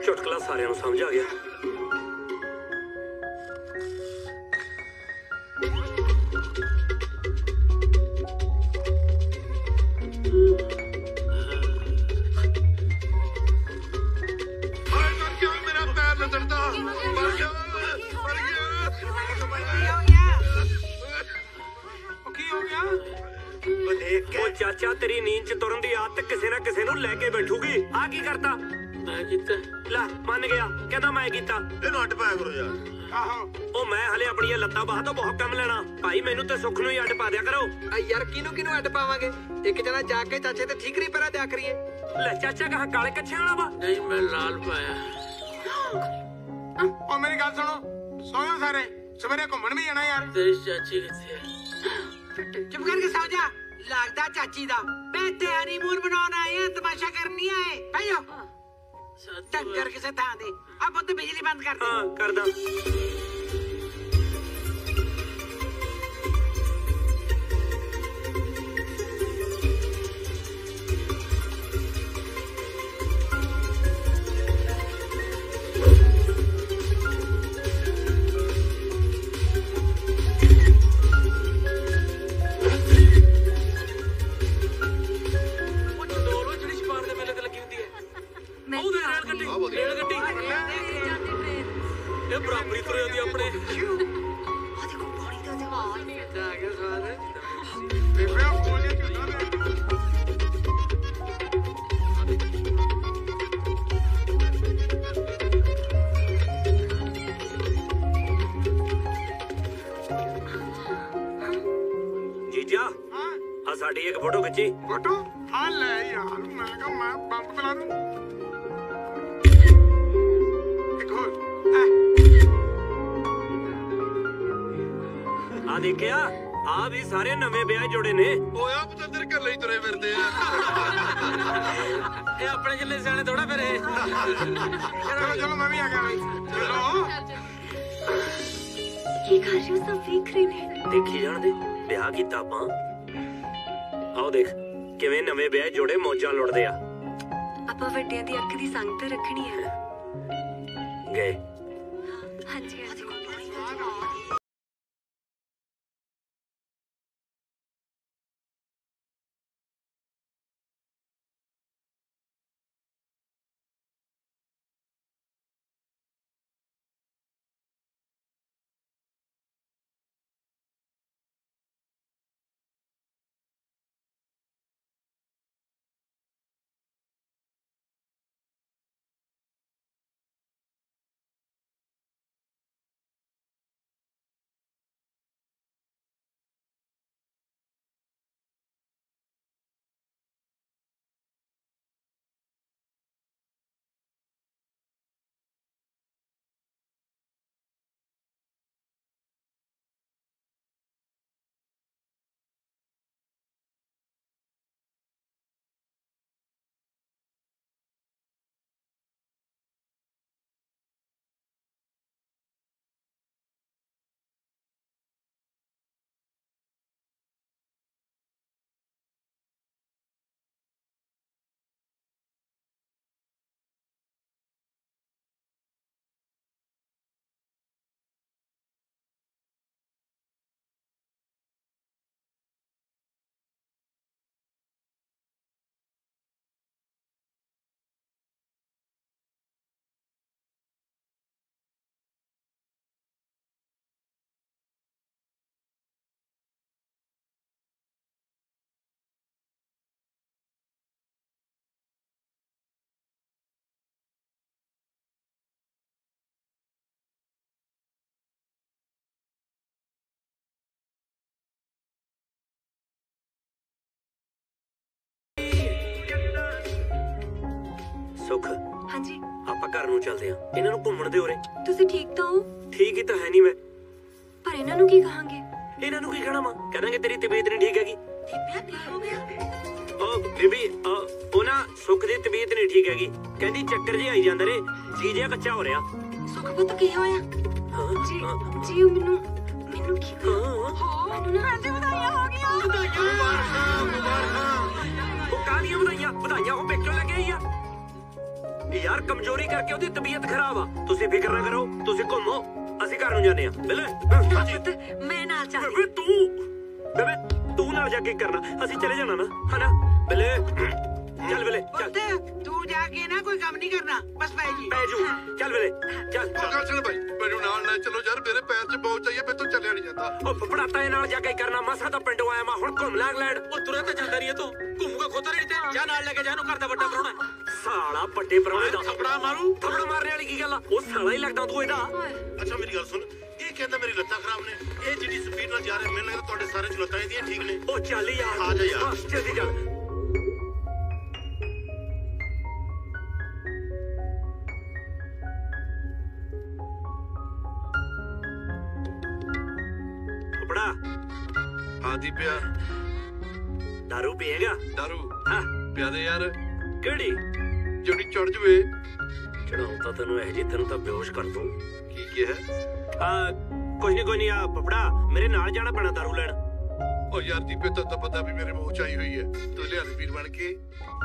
ਚੁਟਕਲਾ ਸਾਰਿਆਂ ਨੂੰ ਸਮਝ ਆ ਗਿਆ। ਉਹ ਚਾਚਾ ਤੇਰੀ ਨੀਂਦ ਚ ਤੁਰਨ ਦੀ ਆਦਤ ਕਿਸੇ ਨਾ ਕਿਸੇ ਨੂੰ ਲੈ ਕੇ ਬੈਠੂਗੀ। ਆ ਕੀ ਕਰਤਾ?
ਮੈਂ ਕੀਤਾ।
ਲੈ ਮੰਨ ਗਿਆ। ਕਹਿੰਦਾ ਮੈਂ ਕੀਤਾ।
ਇਹਨੂੰ ਅੱਡ ਪਾਇਆ ਕਰੋ ਯਾਰ।
ਆਹੋ।
ਉਹ ਮੈਂ ਹਲੇ ਆਪਣੀਆਂ ਲੱਤਾਂ ਬਾਹਾਂ ਤੋਂ ਬਹੁਤ ਕੰਮ ਲੈਣਾ। ਭਾਈ ਮੈਨੂੰ ਤੇ ਸੁੱਖ ਨੂੰ ਹੀ ਅੱਡ ਪਾ ਦਿਆ ਕਰੋ।
ਆ ਯਾਰ ਕਿਹਨੂੰ ਕਿਹਨੂੰ ਅੱਡ ਪਾਵਾਂਗੇ? ਇੱਕ ਜਣਾ ਜਾ ਕੇ ਚਾਚੇ ਤੇ ਠੀਕਰੀ ਪਰਾ ਦਿਆ ਕਰੀਏ।
ਲੈ ਚਾਚਾ ਕਹਾ ਕਾਲੇ ਕੱਛੇ ਵਾਲਾ ਵਾ?
ਨਹੀਂ ਮੈਂ ਲਾਲ ਪਾਇਆ।
ਉਹ ਮੇਰੀ ਗੱਲ ਸੁਣੋ। ਸੋਇਓ ਸਾਰੇ। ਸਵੇਰੇ ਘੁੰਮਣ ਵੀ ਜਾਣਾ ਯਾਰ।
ਤੇਰੀ ਚਾਚੀ ਕਿੱਥੇ ਹੈ
ਚੁੱਪ ਕਰਕੇ ਸੌ ਜਾ। ਲੱਗਦਾ ਚਾਚੀ ਦਾ। ਬੇ ਤੇ ਹਨੀਮੂਨ ਬਣਾਉਣ ਆਏ ਆ ਤਮਾਸ਼ਾ ਕਰਨ ਨਹੀਂ ਆਏ। ਭਈਓ ਟੱਕਰ ਕਿਸੇ ਥਾਂ ਦੇ ਆ ਪੁੱਤ ਬਿਜਲੀ ਬੰਦ ਕਰ ਦੇ।
ਹਾਂ ਕਰਦਾ। ਫੋਟੋ।
ਆ ਲੈ ਯਾਰ ਮੈਂ ਕਹਾਂ ਮੈਂ ਬੰਬ ਬੁਲਾ ਦੂੰ। ਇੱਕ ਹੋਰ
ਆ ਦੇਖਿਆ ਆ ਵੀ ਸਾਰੇ ਨਵੇਂ ਵਿਆਹ ਜੋੜੇ ਨੇ।
ਓਏ ਪਤੰਦਰ ਕਰ ਲਈ ਤੁਰੇ ਫਿਰਦੇ ਆ।
ਇਹ ਆਪਣੇ ਜਿੱਲੇ ਸਿਆਣੇ ਥੋੜਾ ਫਿਰ ਇਹ।
ਚਲੋ ਚਲੋ ਮੈਂ ਵੀ ਆ ਗਿਆ ਬਈ। ਚਲੋ।
ਕੀ ਕਰ ਰਹੇ ਹੋ? ਸਭ ਵੇਖ ਰਹੇ ਨੇ?
ਦੇਖੀ ਜਾਣ ਦੇ ਵਿਆਹ ਕੀਤਾ ਆਪਾਂ। ਆਓ ਦੇਖ। ਕਿਵੇਂ ਨਵੇਂ ਵਿਆਹ ਜੋੜੇ ਮੌਜਾਂ ਲੁੱਟਦੇ ਆ?
ਆਪਾਂ ਵੱਡਿਆਂ ਦੀ ਅੱਖ ਦੀ ਸੰਗ ਤਾਂ ਰੱਖਣੀ ਹੈ
ਗਏ। ਘਰ ਨੂੰ ਚੱਲਦੇ ਆ ਇਹਨਾਂ ਨੂੰ ਘੁੰਮਣ ਦੇ ਉਰੇ।
ਤੁਸੀਂ ਠੀਕ ਤਾਂ ਹੋ?
ਠੀਕ ਹੀ ਤਾਂ ਹੈ ਨਹੀਂ ਮੈਂ।
ਪਰ ਇਹਨਾਂ ਨੂੰ ਕੀ ਕਹਾਂਗੇ?
ਇਹਨਾਂ ਨੂੰ ਕੀ ਕਹਿਣਾ ਵਾ? ਕਹਿੰਦਾਂਗੇ ਤੇਰੀ ਤਬੀਅਤ ਨਹੀਂ ਠੀਕ ਹੈਗੀ।
ਦੀਪਿਆ ਕੀ ਹੋ ਗਿਆ?
ਉਹ ਬੀਬੀ ਉਹ ਨਾ ਸੁੱਖ ਦੀ ਤਬੀਅਤ ਨਹੀਂ ਠੀਕ ਹੈਗੀ। ਕਹਿੰਦੀ ਚੱਕਰ ਜੇ ਆਈ ਜਾਂਦੇ ਨੇ ਜੀ ਜਿਹਾ ਕੱਚਾ ਹੋ ਰਿਹਾ।
ਸੁੱਖ ਪੁੱਤ ਕੀ ਹੋਇਆ? ਜੀ ਜੀ ਮੈਨੂੰ ਮੈਨੂੰ ਕੀ ਹੋਇਆ ਮੈਨੂੰ ਨਾ ਅੱਜ ਵਧਾਈਆਂ ਹੋ ਗਈਆਂ।
ਉਹ ਕਾਹਦੀਆਂ ਵਧਾਈਆਂ? ਵਧਾਈਆਂ ਉਹ ਪੇਕੋਂ ਲੱਗੇ ਆ। ਯਾਰ ਕਮਜ਼ੋਰੀ ਕਰਕੇ ਉਹਦੀ ਤਬੀਅਤ ਖਰਾਬ ਆ। ਤੁਸੀਂ ਫਿਕਰ ਨਾ ਕਰੋ ਤੁਸੀਂ ਘੁੰਮੋ ਅਸੀਂ ਘਰ ਨੂੰ ਜਾਂਦੇ ਆ ਬਿਲੇ ਹਾਂਜੀ
ਮੈਂ ਨਾਲ ਚੱਲ।
ਬੇਬੇ ਤੂੰ ਬੇਬੇ ਤੂੰ ਨਾਲ ਜਾ ਕੇ ਕਰਨਾ? ਅਸੀਂ ਚਲੇ ਜਾਣਾ ਨਾ ਹਨਾ? ਬਿਲੇ ਚੱਲ ਬਿਲੇ ਚੱਲ।
ਪੁੱਤ ਤੂੰ ਜਾ ਕੇ ਨਾ ਕੋਈ ਕੰਮ ਨਹੀਂ ਕਰਨਾ। ਬਸ ਪੈ ਜੀ।
ਪੈ ਜੂ। ਚੱਲ ਬਿਲੇ ਚੱਲ।
ਗੱਲ ਸੁਣ ਭਾਈ ਮੈਨੂੰ ਨਾਲ ਨਾ ਚਲੋ ਯਾਰ ਮੇਰੇ ਪੈਰ 'ਚ ਬਹੁਤ ਚਾਹੀਏ ਮੈਂ ਤੋਂ ਚੱਲਿਆ ਨਹੀਂ ਜਾਂਦਾ।
ਉਹ ਫਫੜਾ ਤਾਏ ਨਾਲ ਜਾ ਕੇ ਕਰਨਾ ਮਸਾ ਤਾਂ ਪਿੰਡੋਂ ਆਇਆ ਮੈਂ ਹੁਣ ਘੁੰਮ ਲੈ ਇੰਗਲੈਂਡ।
ਉਹ ਤੁਰੇ ਤਾਂ ਜਾਂਦਾ ਨਹੀਂ ਤੂੰ ਘੁੰਮੂਗਾ ਖੋਤਾ ਨਹੀਂ ਤੇ ਜਾ ਨਾਲ ਲੈ ਕੇ ਜਾ ਇਹਨੂੰ ਘਰ ਦਾ ਵੱਡਾ ਪਰੋਣਾ।
ਸਾਲਾ ਵੱਡੇ ਪਰੌਣੇ ਦਾ।
ਥੱਪੜਾ ਮਾਰੂ।
ਥੱਪੜ ਮਾਰਨੇ ਵਾਲੀ ਕੀ ਗੱਲ ਆ? ਉਹ ਸਾਲਾ ਹੀ ਲੱਗਦਾ ਤੂੰ ਇਹਦਾ।
ਅੱਛਾ ਮੇਰੀ ਗੱਲ ਸੁਣ ਇਹ ਕਹਿੰਦਾ ਮੇਰੀ ਲੱਤਾਂ ਖਰਾਬ ਨੇ। ਇਹ ਜਿਹੜੀ ਸਪੀਡ ਨਾਲ ਜਾ ਰਿਹਾ ਮੈਨੂੰ ਲੱਗਦਾ ਤੁਹਾਡੇ ਸਾਰੇ ਚ ਲੱਤਾਂ ਇਹਦੀਆਂ ਠੀਕ ਨੇ।
ਉਹ ਚੱਲ ਯਾਰ
ਆ ਜਾ ਯਾਰ।
ਜਲਦੀ ਚੱਲ।
ਹਾਂ ਦੀਪਿਆ
ਦਾਰੂ ਪੀਏਗਾ
ਦਾਰੂ
ਹਾਂ
ਪਿਆਦੇ ਯਾਰ।
ਕਿਹੜੀ?
ਜਿਹੜੀ ਚੜ ਜਵੇ
ਚੜਾਉਂਦਾ ਤੈਨੂੰ ਇਹ ਜੀ ਤੈਨੂੰ ਤਾਂ ਬੇਹੋਸ਼ ਕਰ ਦੂੰ।
ਕੀ ਕਿਹਾ?
ਆ ਕੁਝ ਨਹੀਂ ਕੋਈ ਨਹੀਂ ਆ ਫਫੜਾ ਮੇਰੇ ਨਾਲ ਜਾਣਾ ਪੈਣਾ ਦਾਰੂ ਲੈਣ।
ਉਹ ਯਾਰ ਦੀਪੇ ਤੈਨੂੰ ਤਾਂ ਪਤਾ ਵੀ ਮੇਰੇ ਮੂੰਹ ਚ ਆਈ ਹੋਈ ਹੈ ਤੂੰ ਲਿਆ ਵੀਰ ਬਣ ਕੇ।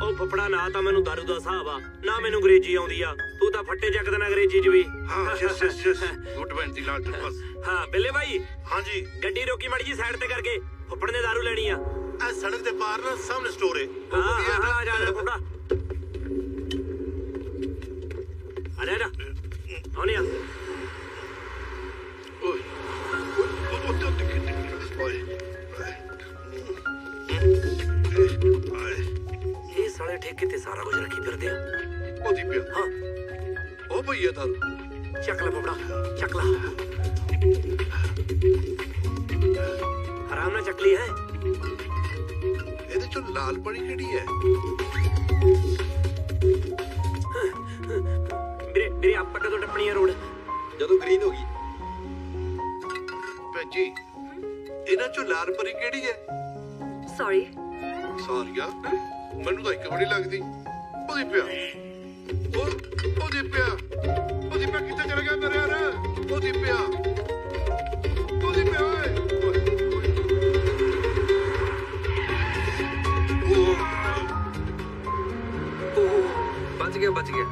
ਉਹ ਫਫੜਾ ਨਾ ਤਾਂ ਮੈਨੂੰ ਦਾਰੂ ਦਾ ਹਿਸਾਬ ਆ ਨਾ ਮੈਨੂੰ ਅੰਗਰੇਜ਼ੀ ਆਉਂਦੀ ਆ। ਤੂੰ ਤਾਂ ਫੱਟੇ ਚੱਕਦਾ ਨਾ ਅੰਗਰੇਜ਼ੀ ਚ ਵੀ।
ਹਾਂ yes yes yes good band ਦੀ ਲਾਟ ਬਸ।
ਹਾਂ ਬਿੱਲੇ ਭਾਈ
ਹਾਂਜੀ।
ਗੱਡੀ ਰੋਕੀ ਮੜੀ ਜੀ ਸਾਈਡ ਤੇ ਕਰਕੇ ਫੁੱਫੜ ਨੇ ਦਾਰੂ ਲੈਣੀ ਆ।
ਇਹ ਸੜਕ ਦੇ ਪਾਰ ਨਾ ਸਾਹਮਣੇ ਸਟੋਰ ਹੈ
ਹਾਂ ਹਾਂ ਆ ਜਾ ਆ ਜਾ ਫੁੱਫੜਾ। ਆ ਆ ਜਾ। ਆਉਣੀ ਆ।
ਓਏ ਉਹ ਉਹ
ਇਹ ਸਾਲੇ ਠੇਕੇ ਤੇ ਸਾਰਾ ਕੁਝ ਰੱਖੀ ਫਿਰਦੇ ਆ।
ਉਹ ਦੀਪਿਆ
ਹਾਂ।
ਉਹ ਭਈਆ ਦਾਰੂ
ਚੱਕ ਲੈ ਫੁੱਫੜਾ ਚੱਕ ਲੈ। ਆਰਾਮ ਨਾਲ ਚੱਕ ਲਈ ਹੈ।
ਇਹਦੇ ਚੋਂ ਲਾਲ ਪੜੀ ਕਿਹੜੀ ਹੈ?
ਵੀਰੇ ਵੀਰੇ ਆਪਾਂ ਕਦੋਂ ਟੱਪਣੀ ਆ ਰੋਡ?
ਜਦੋਂ ਗ੍ਰੀਨ ਹੋ ਗਈ। ਭੈਜੀ ਇਹਨਾਂ ਚੋਂ ਲਾਲ ਪਰੀ ਕਿਹੜੀ ਹੈ?
ਸੌਰੀ
ਸਾਰੀਆਂ ਮੈਨੂੰ ਤਾਂ ਇੱਕ ਬੜੀ ਲੱਗਦੀ। ਉਹਦੀ ਪਿਆ ਉਹ ਉਹਦੀ ਪਿਆ ਉਹਦੀ ਪਿਆ ਕਿੱਥੇ ਚਲ ਗਿਆ ਮੇਰੇ ਯਾਰ? ਉਹਦੀ ਪਿਆ ਉਹਦੀ ਪਿਆ ਓਏ।
ਬਚ ਗਿਆ ਬਚ ਗਿਆ।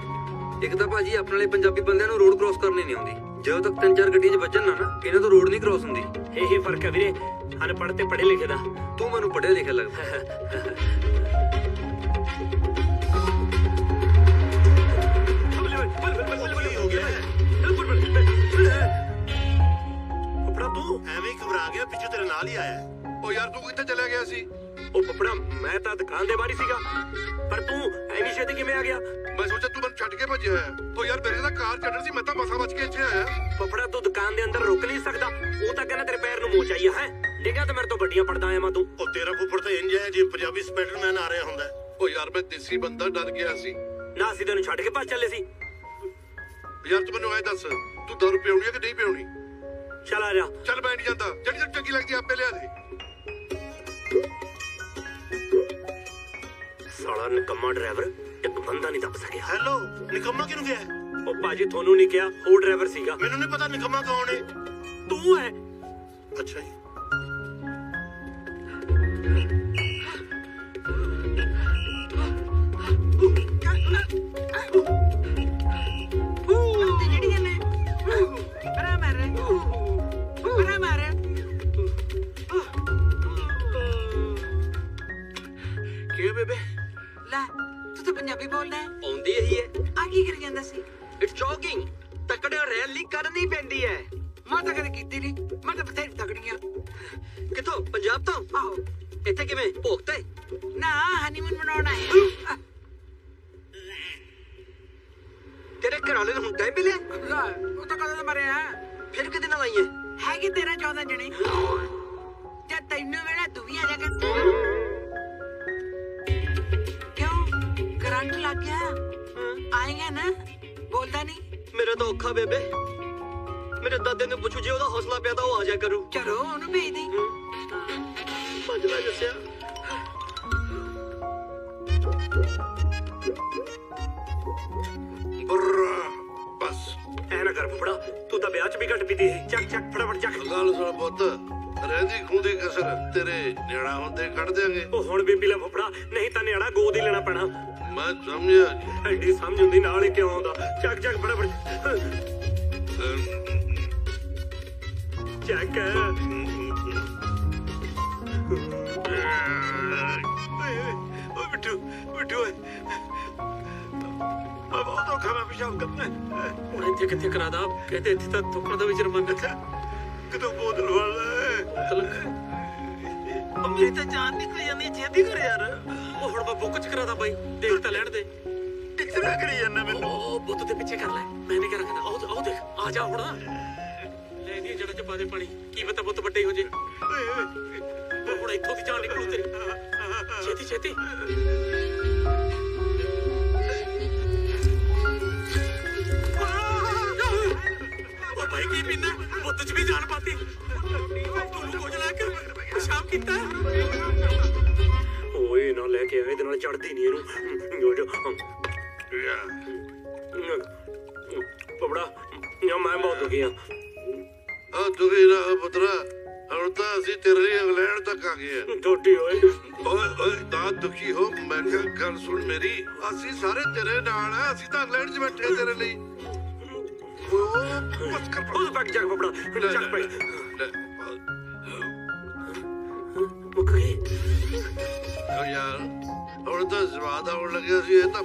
ਇੱਕ ਤਾਂ ਭਾਜੀ, ਆਪਣੇ ਵਾਲੇ ਪੰਜਾਬੀ ਬੰਦਿਆਂ ਨੂੰ ਰੋਡ ਕ੍ਰਾਸ ਕਰਨੀ ਨਹੀਂ ਆਉਂਦੀ। ਜਦੋਂ ਤੱਕ ਤਿੰਨ ਚਾਰ ਗੱਡੀਆਂ 'ਚ ਵੱਜਣ ਨਾ ਨਾ ਇਹਨਾਂ ਤੋਂ ਰੋਡ ਨਹੀਂ ਕ੍ਰਾਸ ਹੁੰਦੀ।
ਇਹੀ ਫ਼ਰਕ ਹੈ ਵੀਰੇ। ਅਨਪੜ੍ਹ ਤੇ ਪੜ੍ਹੇ ਲਿਖੇ ਦਾ।
ਤੂੰ ਮੈਨੂੰ ਪੜ੍ਹਿਆ ਲਿਖਿਆ ਲੱਗਦਾ।
ਫੁੱਫੜਾ ਤੂੰ
ਐਵੇਂ ਹੀ ਘਬਰਾ ਗਿਆ ਪਿੱਛੇ ਤੇਰੇ ਨਾਲ ਹੀ ਆਇਆ।
ਉਹ ਯਾਰ ਤੂੰ ਕਿੱਥੇ ਚਲਿਆ ਗਿਆ ਸੀ?
ਉਹ ਫੁੱਫੜਾ ਮੈਂ ਤਾਂ ਦੁਕਾਨ ਦੇ ਬਾਹਰ ਹੀ ਸੀਗਾ। ਪਰ ਤੂੰ ਐਨੀ ਛੇਤੀ ਕਿਵੇਂ ਆ ਗਿਆ?
ਮੈਂ ਸੋਚਿਆ ਤੂੰ ਮੈਨੂੰ ਛੱਡ ਕੇ ਭੱਜਿਆ ਹੈ। ਉਹ ਯਾਰ ਮੇਰੇ ਤਾਂ ਕਾਰ ਚੜਨ ਸੀ ਮੈਂ ਤਾਂ ਮਸਾ ਬਚ ਕੇ ਇੱਥੇ ਆਇਆ।
ਫੁੱਫੜਾ ਤੂੰ ਦੁਕਾਨ ਦੇ ਅੰਦਰ ਰੁਕ ਨਹੀਂ ਸਕਦਾ। ਉਹ ਤਾਂ ਕਹਿੰਦਾ ਤੇਰੇ ਪੈਰ ਨੂੰ ਮੋਚ ਆਈ ਹੈ? ਡਿੱਗਾ ਤੇ ਮੇਰੇ ਤੋਂ ਵੱਡੀਆਂ ਪੜਦਾ ਆਇਆ ਮੈਂ ਤੂੰ।
ਉਹ ਤੇਰਾ ਫੁੱਫੜ ਤਾਂ ਇੰਜ ਹੈ ਜੇ ਪੰਜਾਬੀ ਸਪਾਈਡਰਮੈਨ ਆ ਰਿਹਾ ਹੁੰਦਾ।
ਉਹ ਯਾਰ ਮੈਂ ਦੇਸੀ ਬੰਦਾ ਡਰ ਗਿਆ ਸੀ।
ਨਾ ਅਸੀਂ ਤੈਨੂੰ ਛੱਡ ਕੇ ਭੱਜ ਚੱਲੇ ਸੀ।
ਯਾਰ ਤੂੰ ਮੈਨੂੰ ਐ ਦੱਸ ਤੂੰ ਦਾਰੂ ਪਿਉਣੀ ਹੈ ਕਿ ਨਹੀਂ ਪਿਉਣੀ?
ਚੱਲ ਆ ਜਾ।
ਚੱਲ ਮੈਂ ਨਹੀਂ ਜਾਂਦਾ। ਜਿਹੜੀ ਤੈਨੂੰ ਚੰਗੀ ਲੱਗਦੀ ਆਪੇ ਲਿਆ ਦੇ।
ਸਾਲਾ ਨਿਕੰਮਾ ਡਰਾਈਵਰ ਇੱਕ ਬੰਦਾ ਨਹੀਂ ਦੱਬ ਸਕਿਆ।
ਹੈਲੋ ਨਿਕੰਮਾ ਕਿਹਨੂੰ ਗਿਆ ਹੈ?
ਉਹ ਭਾਜੀ ਤੁਹਾਨੂੰ ਨਹੀਂ ਕਿਹਾ ਉਹ ਡਰਾਈਵਰ ਸੀਗਾ।
ਮੈਨੂੰ ਨਹੀਂ ਪਤਾ ਨਿਕੰਮਾ ਕੌਣ ਹੈ
ਤੂੰ ਹੈ
ਅੱਛਾ ਜੀ।
ਕੀ ਬੇਬੇ?
ਲੈ ਤੂੰ ਤਾਂ ਪੰਜਾਬੀ ਬੋਲਦਾ ਹੈ।
ਆਉਂਦੀ ਇਹੀ ਹੈ।
ਆ ਕੀ ਕਰੀ ਜਾਂਦਾ ਸੀ?
ਇਟਸ ਜੋਗਿੰਗ ਤਕੜੇ ਰੈਲੀ ਕਰਨੀ ਪੈਂਦੀ ਹੈ।
ਮੈਂ ਤਾਂ ਕਦੇ ਕੀਤੀ ਨਹੀਂ। ਮੈਂ ਤਾਂ ਬਥੇਰੀ ਤਗੜੀਆਂ
ਕਿੱਥੋਂ? ਪੰਜਾਬ ਤੋਂ?
ਆਹੋ।
ਇੱਥੇ ਕਿਵੇਂ? ਭੋਗਤੇ
ਨਾ ਹਨੀਮੂਨ ਮਨਾਉਣਾ ਹੈ
ਤੇਰੇ ਘਰ ਵਾਲੇ ਨੂੰ ਹੁਣ ਟਾਈਮ ਮਿਲਿਆ?
ਲੈ ਉਹ ਤਾਂ ਕਦੋਂ ਦਾ ਮਰਿਆ?
ਫਿਰ ਕਿਤੇ ਨਾਲ ਆਈ ਹੈ?
ਹੈਗੇ ਤੇਰਾ 14 ਜਣੇ। ਤੇ ਤੈਨੂੰ ਵੇਲਾ ਤੂੰ ਵੀ ਆ ਜਾ ਲੱਗ ਗਿਆ। ਆਏਗਾ ਨਾ? ਬੋਲ ਬੋਲਦਾ ਨਹੀਂ।
ਮੇਰਾ ਤਾਂ ਔਖਾ ਬੇਬੇ। ਮੇਰੇ ਦਾਦੇ ਨੂੰ ਪੁੱਛੋ ਜੇ ਉਹਦਾ ਹੌਸਲਾ ਪਿਆ ਤਾਂ ਉਹ ਆ ਜਾ ਕਰੂ।
ਚਲੋ ਉਹਨੂੰ ਭੇਜ ਦੇ।
ਭੱਜ ਲੈ ਜੱਸਿਆ
ਬਸ
ਐ ਨਾ ਕਰ ਫੁੱਫੜਾ ਤੂੰ ਤਾਂ ਵਿਆਹ 'ਚ ਵੀ ਘੱਟ ਪੀਤੀ ਸੀ। ਚੱਕ ਚੱਕ ਫਟਾਫਟ ਚੱਕ।
ਗੱਲ ਸੁਣ ਪੁੱਤ। ਰਹਿੰਦੀ ਖੂੰਦੀ ਕਸਰ ਤੇਰੇ ਨਿਆਣਾ ਹੁੰਦੇ ਕੱਢ ਦਿਆਂਗੇ।
ਉਹ ਹੁਣ ਵੀ ਪੀ ਲੈ ਫੁੱਫੜਾ ਨਹੀਂ ਤਾਂ ਨਿਆਣਾ ਗੋਦ ਹੀ ਲੈਣਾ ਪੈਣਾ।
ਮੈਂ ਸਮਝਿਆ
ਐਡੀ ਸਮਝ ਹੁੰਦੀ ਨਾਲ ਹੀ ਕਿਉਂ ਆਉਂਦਾ? ਚੱਕ ਚੱਕ ਫਟਾਫਟ। ਚੱਕ।
ਓਏ ਬਿੱਟੂ ਬਿੱਟੂ ਓਏ। ਮੈਂ ਬਹੁਤ ਔਖਾ ਮੈਂ ਪਿਸ਼ਾਬ ਕਰਨਾ
ਹੁਣ ਇੱਥੇ ਕਿੱਥੇ ਕਰਾਦਾ? ਕਹਿੰਦੇ ਇੱਥੇ ਤਾਂ ਥੁੱਕਣ ਦਾ ਵੀ ਜੁਰਮਾਨਾ।
ਕਿਤੋਂ ਬੋਤਲ ਵਾਲਾ ਮੇਰੀ ਤਾਂ ਜਾਨ ਨਿਕਲ ਜਾਂਦੀ ਛੇਤੀ ਕਰ ਯਾਰ।
ਉਹ ਹੁਣ ਮੈਂ ਬੁੱਕ ਚ ਕਰਾਦਾ ਬਾਈ ਦੇਖ ਤਾਂ ਲੈਣ ਦੇ।
ਟਿਕਰਾ ਕਰੀ ਜਾਂਦਾ ਮੈਨੂੰ।
ਉਹ ਬੁੱਤ ਦੇ ਪਿੱਛੇ ਕਰ ਲੈ ਮੈਂ ਨਹੀਂ ਕਰ ਰੱਖਦਾ। ਆਹ ਆਹ ਦੇਖ ਆ ਜਾ ਹੁਣ। ਲੈ ਦੀ ਜੜਾ ਚ ਪਾ ਦੇ ਪਾਣੀ ਕੀ ਪਤਾ ਬੁੱਤ ਵੱਡੇ ਹੋ ਜੇ। ਉਹ ਹੁਣ ਇੱਥੋਂ ਦੀ ਜਾਨ ਨਿਕਲੂ ਤੇਰੀ। ਛੇਤੀ ਛੇਤੀ। ਉਹ ਭਾਈ ਕੀ ਪੀਣਾ ਬੁੱਤ ਚ ਵੀ ਜਾਨ ਪਾਤੀ। ਤੂੰ ਕੁਝ ਲੈ ਕੇ ਪਿਸ਼ਾਬ ਕੀਤਾ?
ਓਏ ਨਾ ਲੈ ਕੇ ਆ ਇਹਦੇ ਨਾਲ ਚੜਦੀ ਨਹੀਂ ਇਹਨੂੰ। ਜੋ ਜੋ। ਪਬੜਾ ਯਾ ਮੈਂ ਬਹੁਤ ਦੁਖੀ ਆ।
ਆ ਦੁਖੀ ਨਾ ਪੁੱਤਰਾ ਹੁਣ ਤਾਂ ਅਸੀਂ ਤੇਰੇ ਲਈ ਇੰਗਲੈਂਡ ਤੱਕ ਆ ਗਏ ਆ।
ਟੋਟੀ ਓਏ।
ਓਏ ਓਏ ਤਾਂ ਦੁਖੀ ਹੋ ਮੈਂ ਕਿਹਾ ਗੱਲ ਸੁਣ ਮੇਰੀ ਅਸੀਂ ਸਾਰੇ ਤੇਰੇ ਨਾਲ ਆ ਅਸੀਂ ਤਾਂ ਇੰਗਲੈਂਡ 'ਚ ਬੈਠੇ ਤੇਰੇ ਲਈ। ਬਸ ਕਰ
ਉਹ ਬੈਠ ਜਾ ਪਬੜਾ ਚੱਕ ਪੈ
ਮੁੱਕ ਗਈ ਓ ਯਾਰ ਹੁਣ ਤਾਂ ਸਵਾਦ ਆਉਣ ਲੱਗਿਆ ਸੀ ਇਹ ਤਾਂ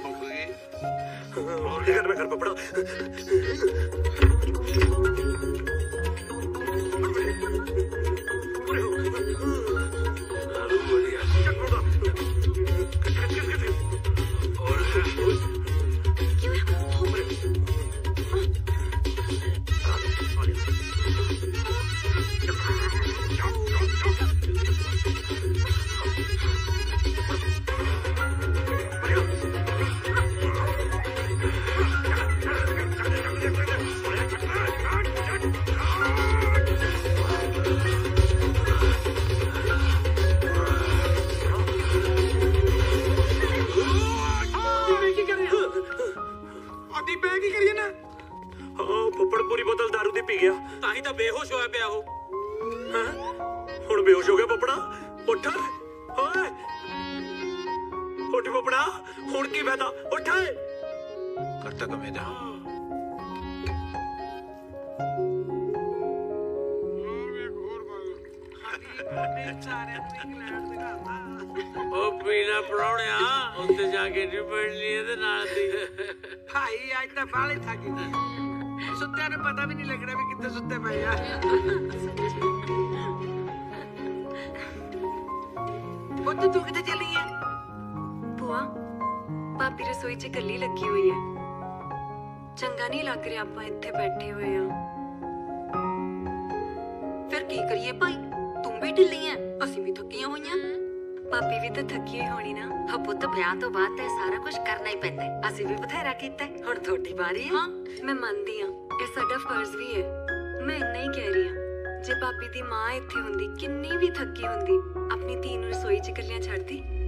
ਦੀ ਪੀ ਗਿਆ।
ਤਾਂ ਹੀ ਤਾਂ ਬੇਹੋਸ਼ ਹੋਇਆ ਪਿਆ ਉਹ।
ਹੁਣ ਬੇਹੋਸ਼ ਹੋ ਗਿਆ ਪਪੜਾ? ਉੱਠ। ਓਏ। ਉੱਠ ਪਪੜਾ। ਹੁਣ ਕੀ ਫਾਇਦਾ? ਉੱਠ।
ਕਰਤਾ ਕਮੇ ਦਾ
ਉਹ ਪੀਣਾ ਪਰੌਣਿਆ ਉੱਤੇ ਜਾ ਕੇ ਨਹੀਂ ਪੜਨੀ ਇਹਦੇ ਨਾਲ ਦੀ।
ਭਾਈ ਅੱਜ ਤਾਂ ਬਾਲੇ ਥੱਕ ਗਏ ਸੁੱਤਿਆਂ ਨੂੰ ਪਤਾ ਵੀ ਨਹੀਂ ਲੱਗਣਾ ਵੀ ਕਿੱਥੇ ਸੁੱਤੇ ਪਏ ਆ। ਪੁੱਤ ਤੂੰ ਕਿੱਥੇ ਚੱਲੀ ਹੈ
ਭੂਆ ਭਾਬੀ ਰਸੋਈ 'ਚ ਇਕੱਲੀ ਲੱਗੀ ਹੋਈ ਹੈ ਚੰਗਾ ਨਹੀਂ ਲੱਗ ਰਿਹਾ ਆਪਾਂ ਇੱਥੇ ਬੈਠੇ ਹੋਏ ਆ। ਫਿਰ ਕੀ ਕਰੀਏ ਭਾਈ? ਤੂੰ ਵੀ ਢਿੱਲੀ ਐ ਅਸੀਂ ਵੀ ਥੱਕੀਆਂ ਹੋਈਆਂ। ਭਾਬੀ ਵੀ ਤਾਂ ਥੱਕੀ ਹੋਈ ਹੋਣੀ ਨਾ।
ਹਾਂ ਪੁੱਤ ਵਿਆਹ ਤੋਂ ਬਾਅਦ ਤੇ ਸਾਰਾ ਕੁਝ ਕਰਨਾ ਹੀ ਪੈਂਦਾ ਹੈ। ਅਸੀਂ ਵੀ ਬਥੇਰਾ ਕੀਤਾ ਹੈ। ਹੁਣ ਤੁਹਾਡੀ ਵਾਰੀ ਹੈ
ਹਾਂ ਮੈਂ ਮੰਨਦੀ ਆ। ਇਹ ਸਾਡਾ ਫਰਜ਼ ਵੀ ਹੈ। ਮੈਂ ਇੰਨਾ ਹੀ ਕਹਿ ਰਹੀ ਹਾਂ। ਜੇ ਭਾਬੀ ਦੀ ਮਾਂ ਇੱਥੇ ਹੁੰਦੀ, ਕਿੰਨੀ ਵੀ ਥੱਕੀ ਹੁੰਦੀ, ਆਪਣੀ ਧੀ ਨੂੰ ਰਸੋਈ 'ਚ ਇਕੱਲਿਆਂ ਛੱਡਦੀ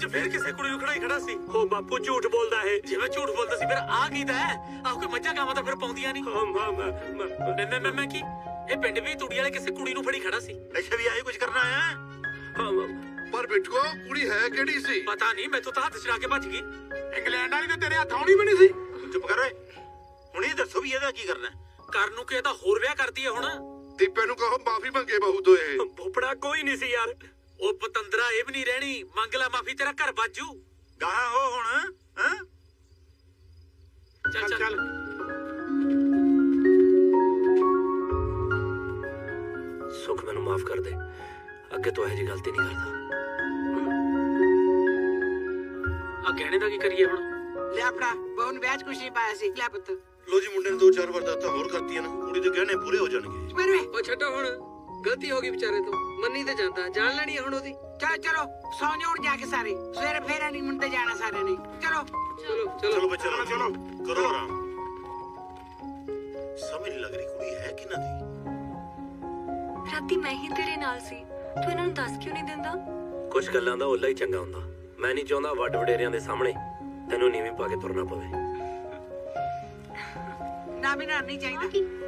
ਅੱਜ ਫੇਰ ਕਿਸੇ ਕੁੜੀ ਨੂੰ ਖੜਾਈ ਖੜਾ ਸੀ। ਉਹ ਬਾਪੂ ਝੂਠ ਬੋਲਦਾ ਹੈ। ਜਿਵੇਂ ਝੂਠ ਬੋਲਦਾ ਸੀ ਫਿਰ ਆ ਕੀਤਾ ਹੈ? ਆਹ ਕੋਈ ਮੱਝਾਂ ਗਾਵਾਂ ਤਾਂ ਫਿਰ ਪਾਉਂਦੀਆਂ ਨਹੀਂ। ਮੈਂ ਮੈਂ ਮੈਂ। ਮੈਂ ਕੀ? ਇਹ ਪਿੰਡ ਵੀ ਤੂੜੀ ਵਾਲੇ ਕਿਸੇ ਕੁੜੀ ਨੂੰ ਫੜੀ ਖੜਾ ਸੀ।
ਅੱਛਾ ਵੀ ਆਏ ਕੁਝ ਕਰਨਾ ਆਇਆ
ਪਰ ਬਿੱਟੂਆ ਕੁੜੀ ਹੈ ਕਿਹੜੀ ਸੀ?
ਪਤਾ ਨਹੀਂ ਮੈਥੋਂ ਤਾਂ ਹੱਥ ਛੜਾ ਕੇ ਭੱਜ ਗਈ।
ਇੰਗਲੈਂਡ ਵਾਲੀ ਤਾਂ ਤੇਰੇ ਹੱਥ ਆਉਣੀ ਵੀ ਨਹੀਂ ਸੀ।
ਚੁੱਪ ਕਰ ਓਏ। ਹੁਣ ਇਹ ਦੱਸੋ ਵੀ ਇਹਦਾ ਕੀ ਕਰਨਾ
ਕਰਨ ਨੂੰ ਕਿ ਇਹ ਤਾਂ ਹੋਰ ਵਿਆਹ ਕਰਦੀ ਹੈ ਹੁਣ?
ਦੀਪੇ ਨੂੰ ਕਹੋ ਮਾਫੀ ਮੰਗੇ ਬਹੂ ਤੋਂ ਇਹ
ਭੋਪੜਾ ਕੋਈ ਨਹੀਂ ਸੀ ਯਾਰ। ਉਹ ਪਤੰਦਰਾ ਇਹ ਵੀ ਨਹੀਂ ਰਹਿਣੀ। ਮੰਗ ਲੈ ਮਾਫੀ ਤੇਰਾ ਘਰ ਬਾਜੂ।
ਗਾਹਾਂ ਹੋ ਹੁਣ ਹਾਂ?
ਚੱਲ ਚੱਲ
ਸੁਖ ਮੈਨੂੰ ਮਾਫ ਕਰ ਦੇ। ਅੱਗੇ ਤੋਂ ਇਹ ਜੀ ਗਲਤੀ ਨਹੀਂ ਕਰਦਾ।
ਆ ਗਹਿਣੇ ਦਾ ਕੀ ਕਰੀਏ ਹੁਣ?
ਲੈ ਆਪਣਾ ਬਹੁਨ ਵਿਆਹ ਖੁਸ਼ੀ ਪਾਇਆ ਸੀ। ਲੈ ਪੁੱਤ।
ਲੋ ਜੀ ਮੁੰਡੇ ਨੇ ਦੋ ਚਾਰ ਵਾਰ ਦਾਤਾ ਹੋਰ ਕਰਤੀਆਂ ਨਾ। ਕੁੜੀ ਦੇ ਗਹਿਣੇ ਪੂਰੇ ਹੋ ਜਾਣਗੇ।
ਮੇਰੇ
ਉਹ ਛੱਡੋ ਹੁਣ। ਗਲਤੀ ਹੋ ਗਈ ਵਿਚਾਰੇ ਤੋਂ। ਮੰਨੀ ਤੇ ਜਾਂਦਾ। ਜਾਣ ਲੈਣੀ ਹੁਣ ਉਹਦੀ।
ਚਲੋ ਚਲੋ। ਸੌਂ ਜਾਓ ਹੁਣ ਜਾ ਕੇ ਸਾਰੇ। ਸਵੇਰੇ ਫੇਰ ਹਨੀਮੂਨ ਤੇ ਜਾਣਾ ਸਾਰਿਆਂ ਨੇ। ਚਲੋ।
ਚਲੋ
ਚਲੋ। ਬੱਚੇ ਚਲੋ ਚਲੋ। ਕਰੋ ਆਰਾਮ। ਸਮਝ ਨਹੀਂ ਲੱਗ ਰਹੀ ਕੁੜੀ ਹੈ ਕਿ ਨਾ ਦੀ?
ਰਾਤੀ ਮੈਂ ਹੀ ਤੇਰੇ ਨਾਲ ਸੀ। ਤੂੰ ਇਹਨਾਂ ਨੂੰ ਦੱਸ ਕਿਉਂ ਨਹੀਂ ਦਿੰਦਾ?
ਕੁਝ ਗੱਲਾਂ ਦਾ ਓਲਾ ਹੀ ਚੰਗਾ ਹੁੰਦਾ। ਮੈਂ ਨਹੀਂ ਚਾਹੁੰਦਾ ਵੱਡ ਵਡੇਰਿਆਂ ਦੇ ਸਾਹਮਣੇ ਤੈਨੂੰ ਨੀਵੀਂ ਪਾ ਕੇ ਤੁਰਨਾ ਪਵੇ।
ਨਾ ਵੀ ਨਾ ਨਹੀਂ ਚਾਹੀਦਾ।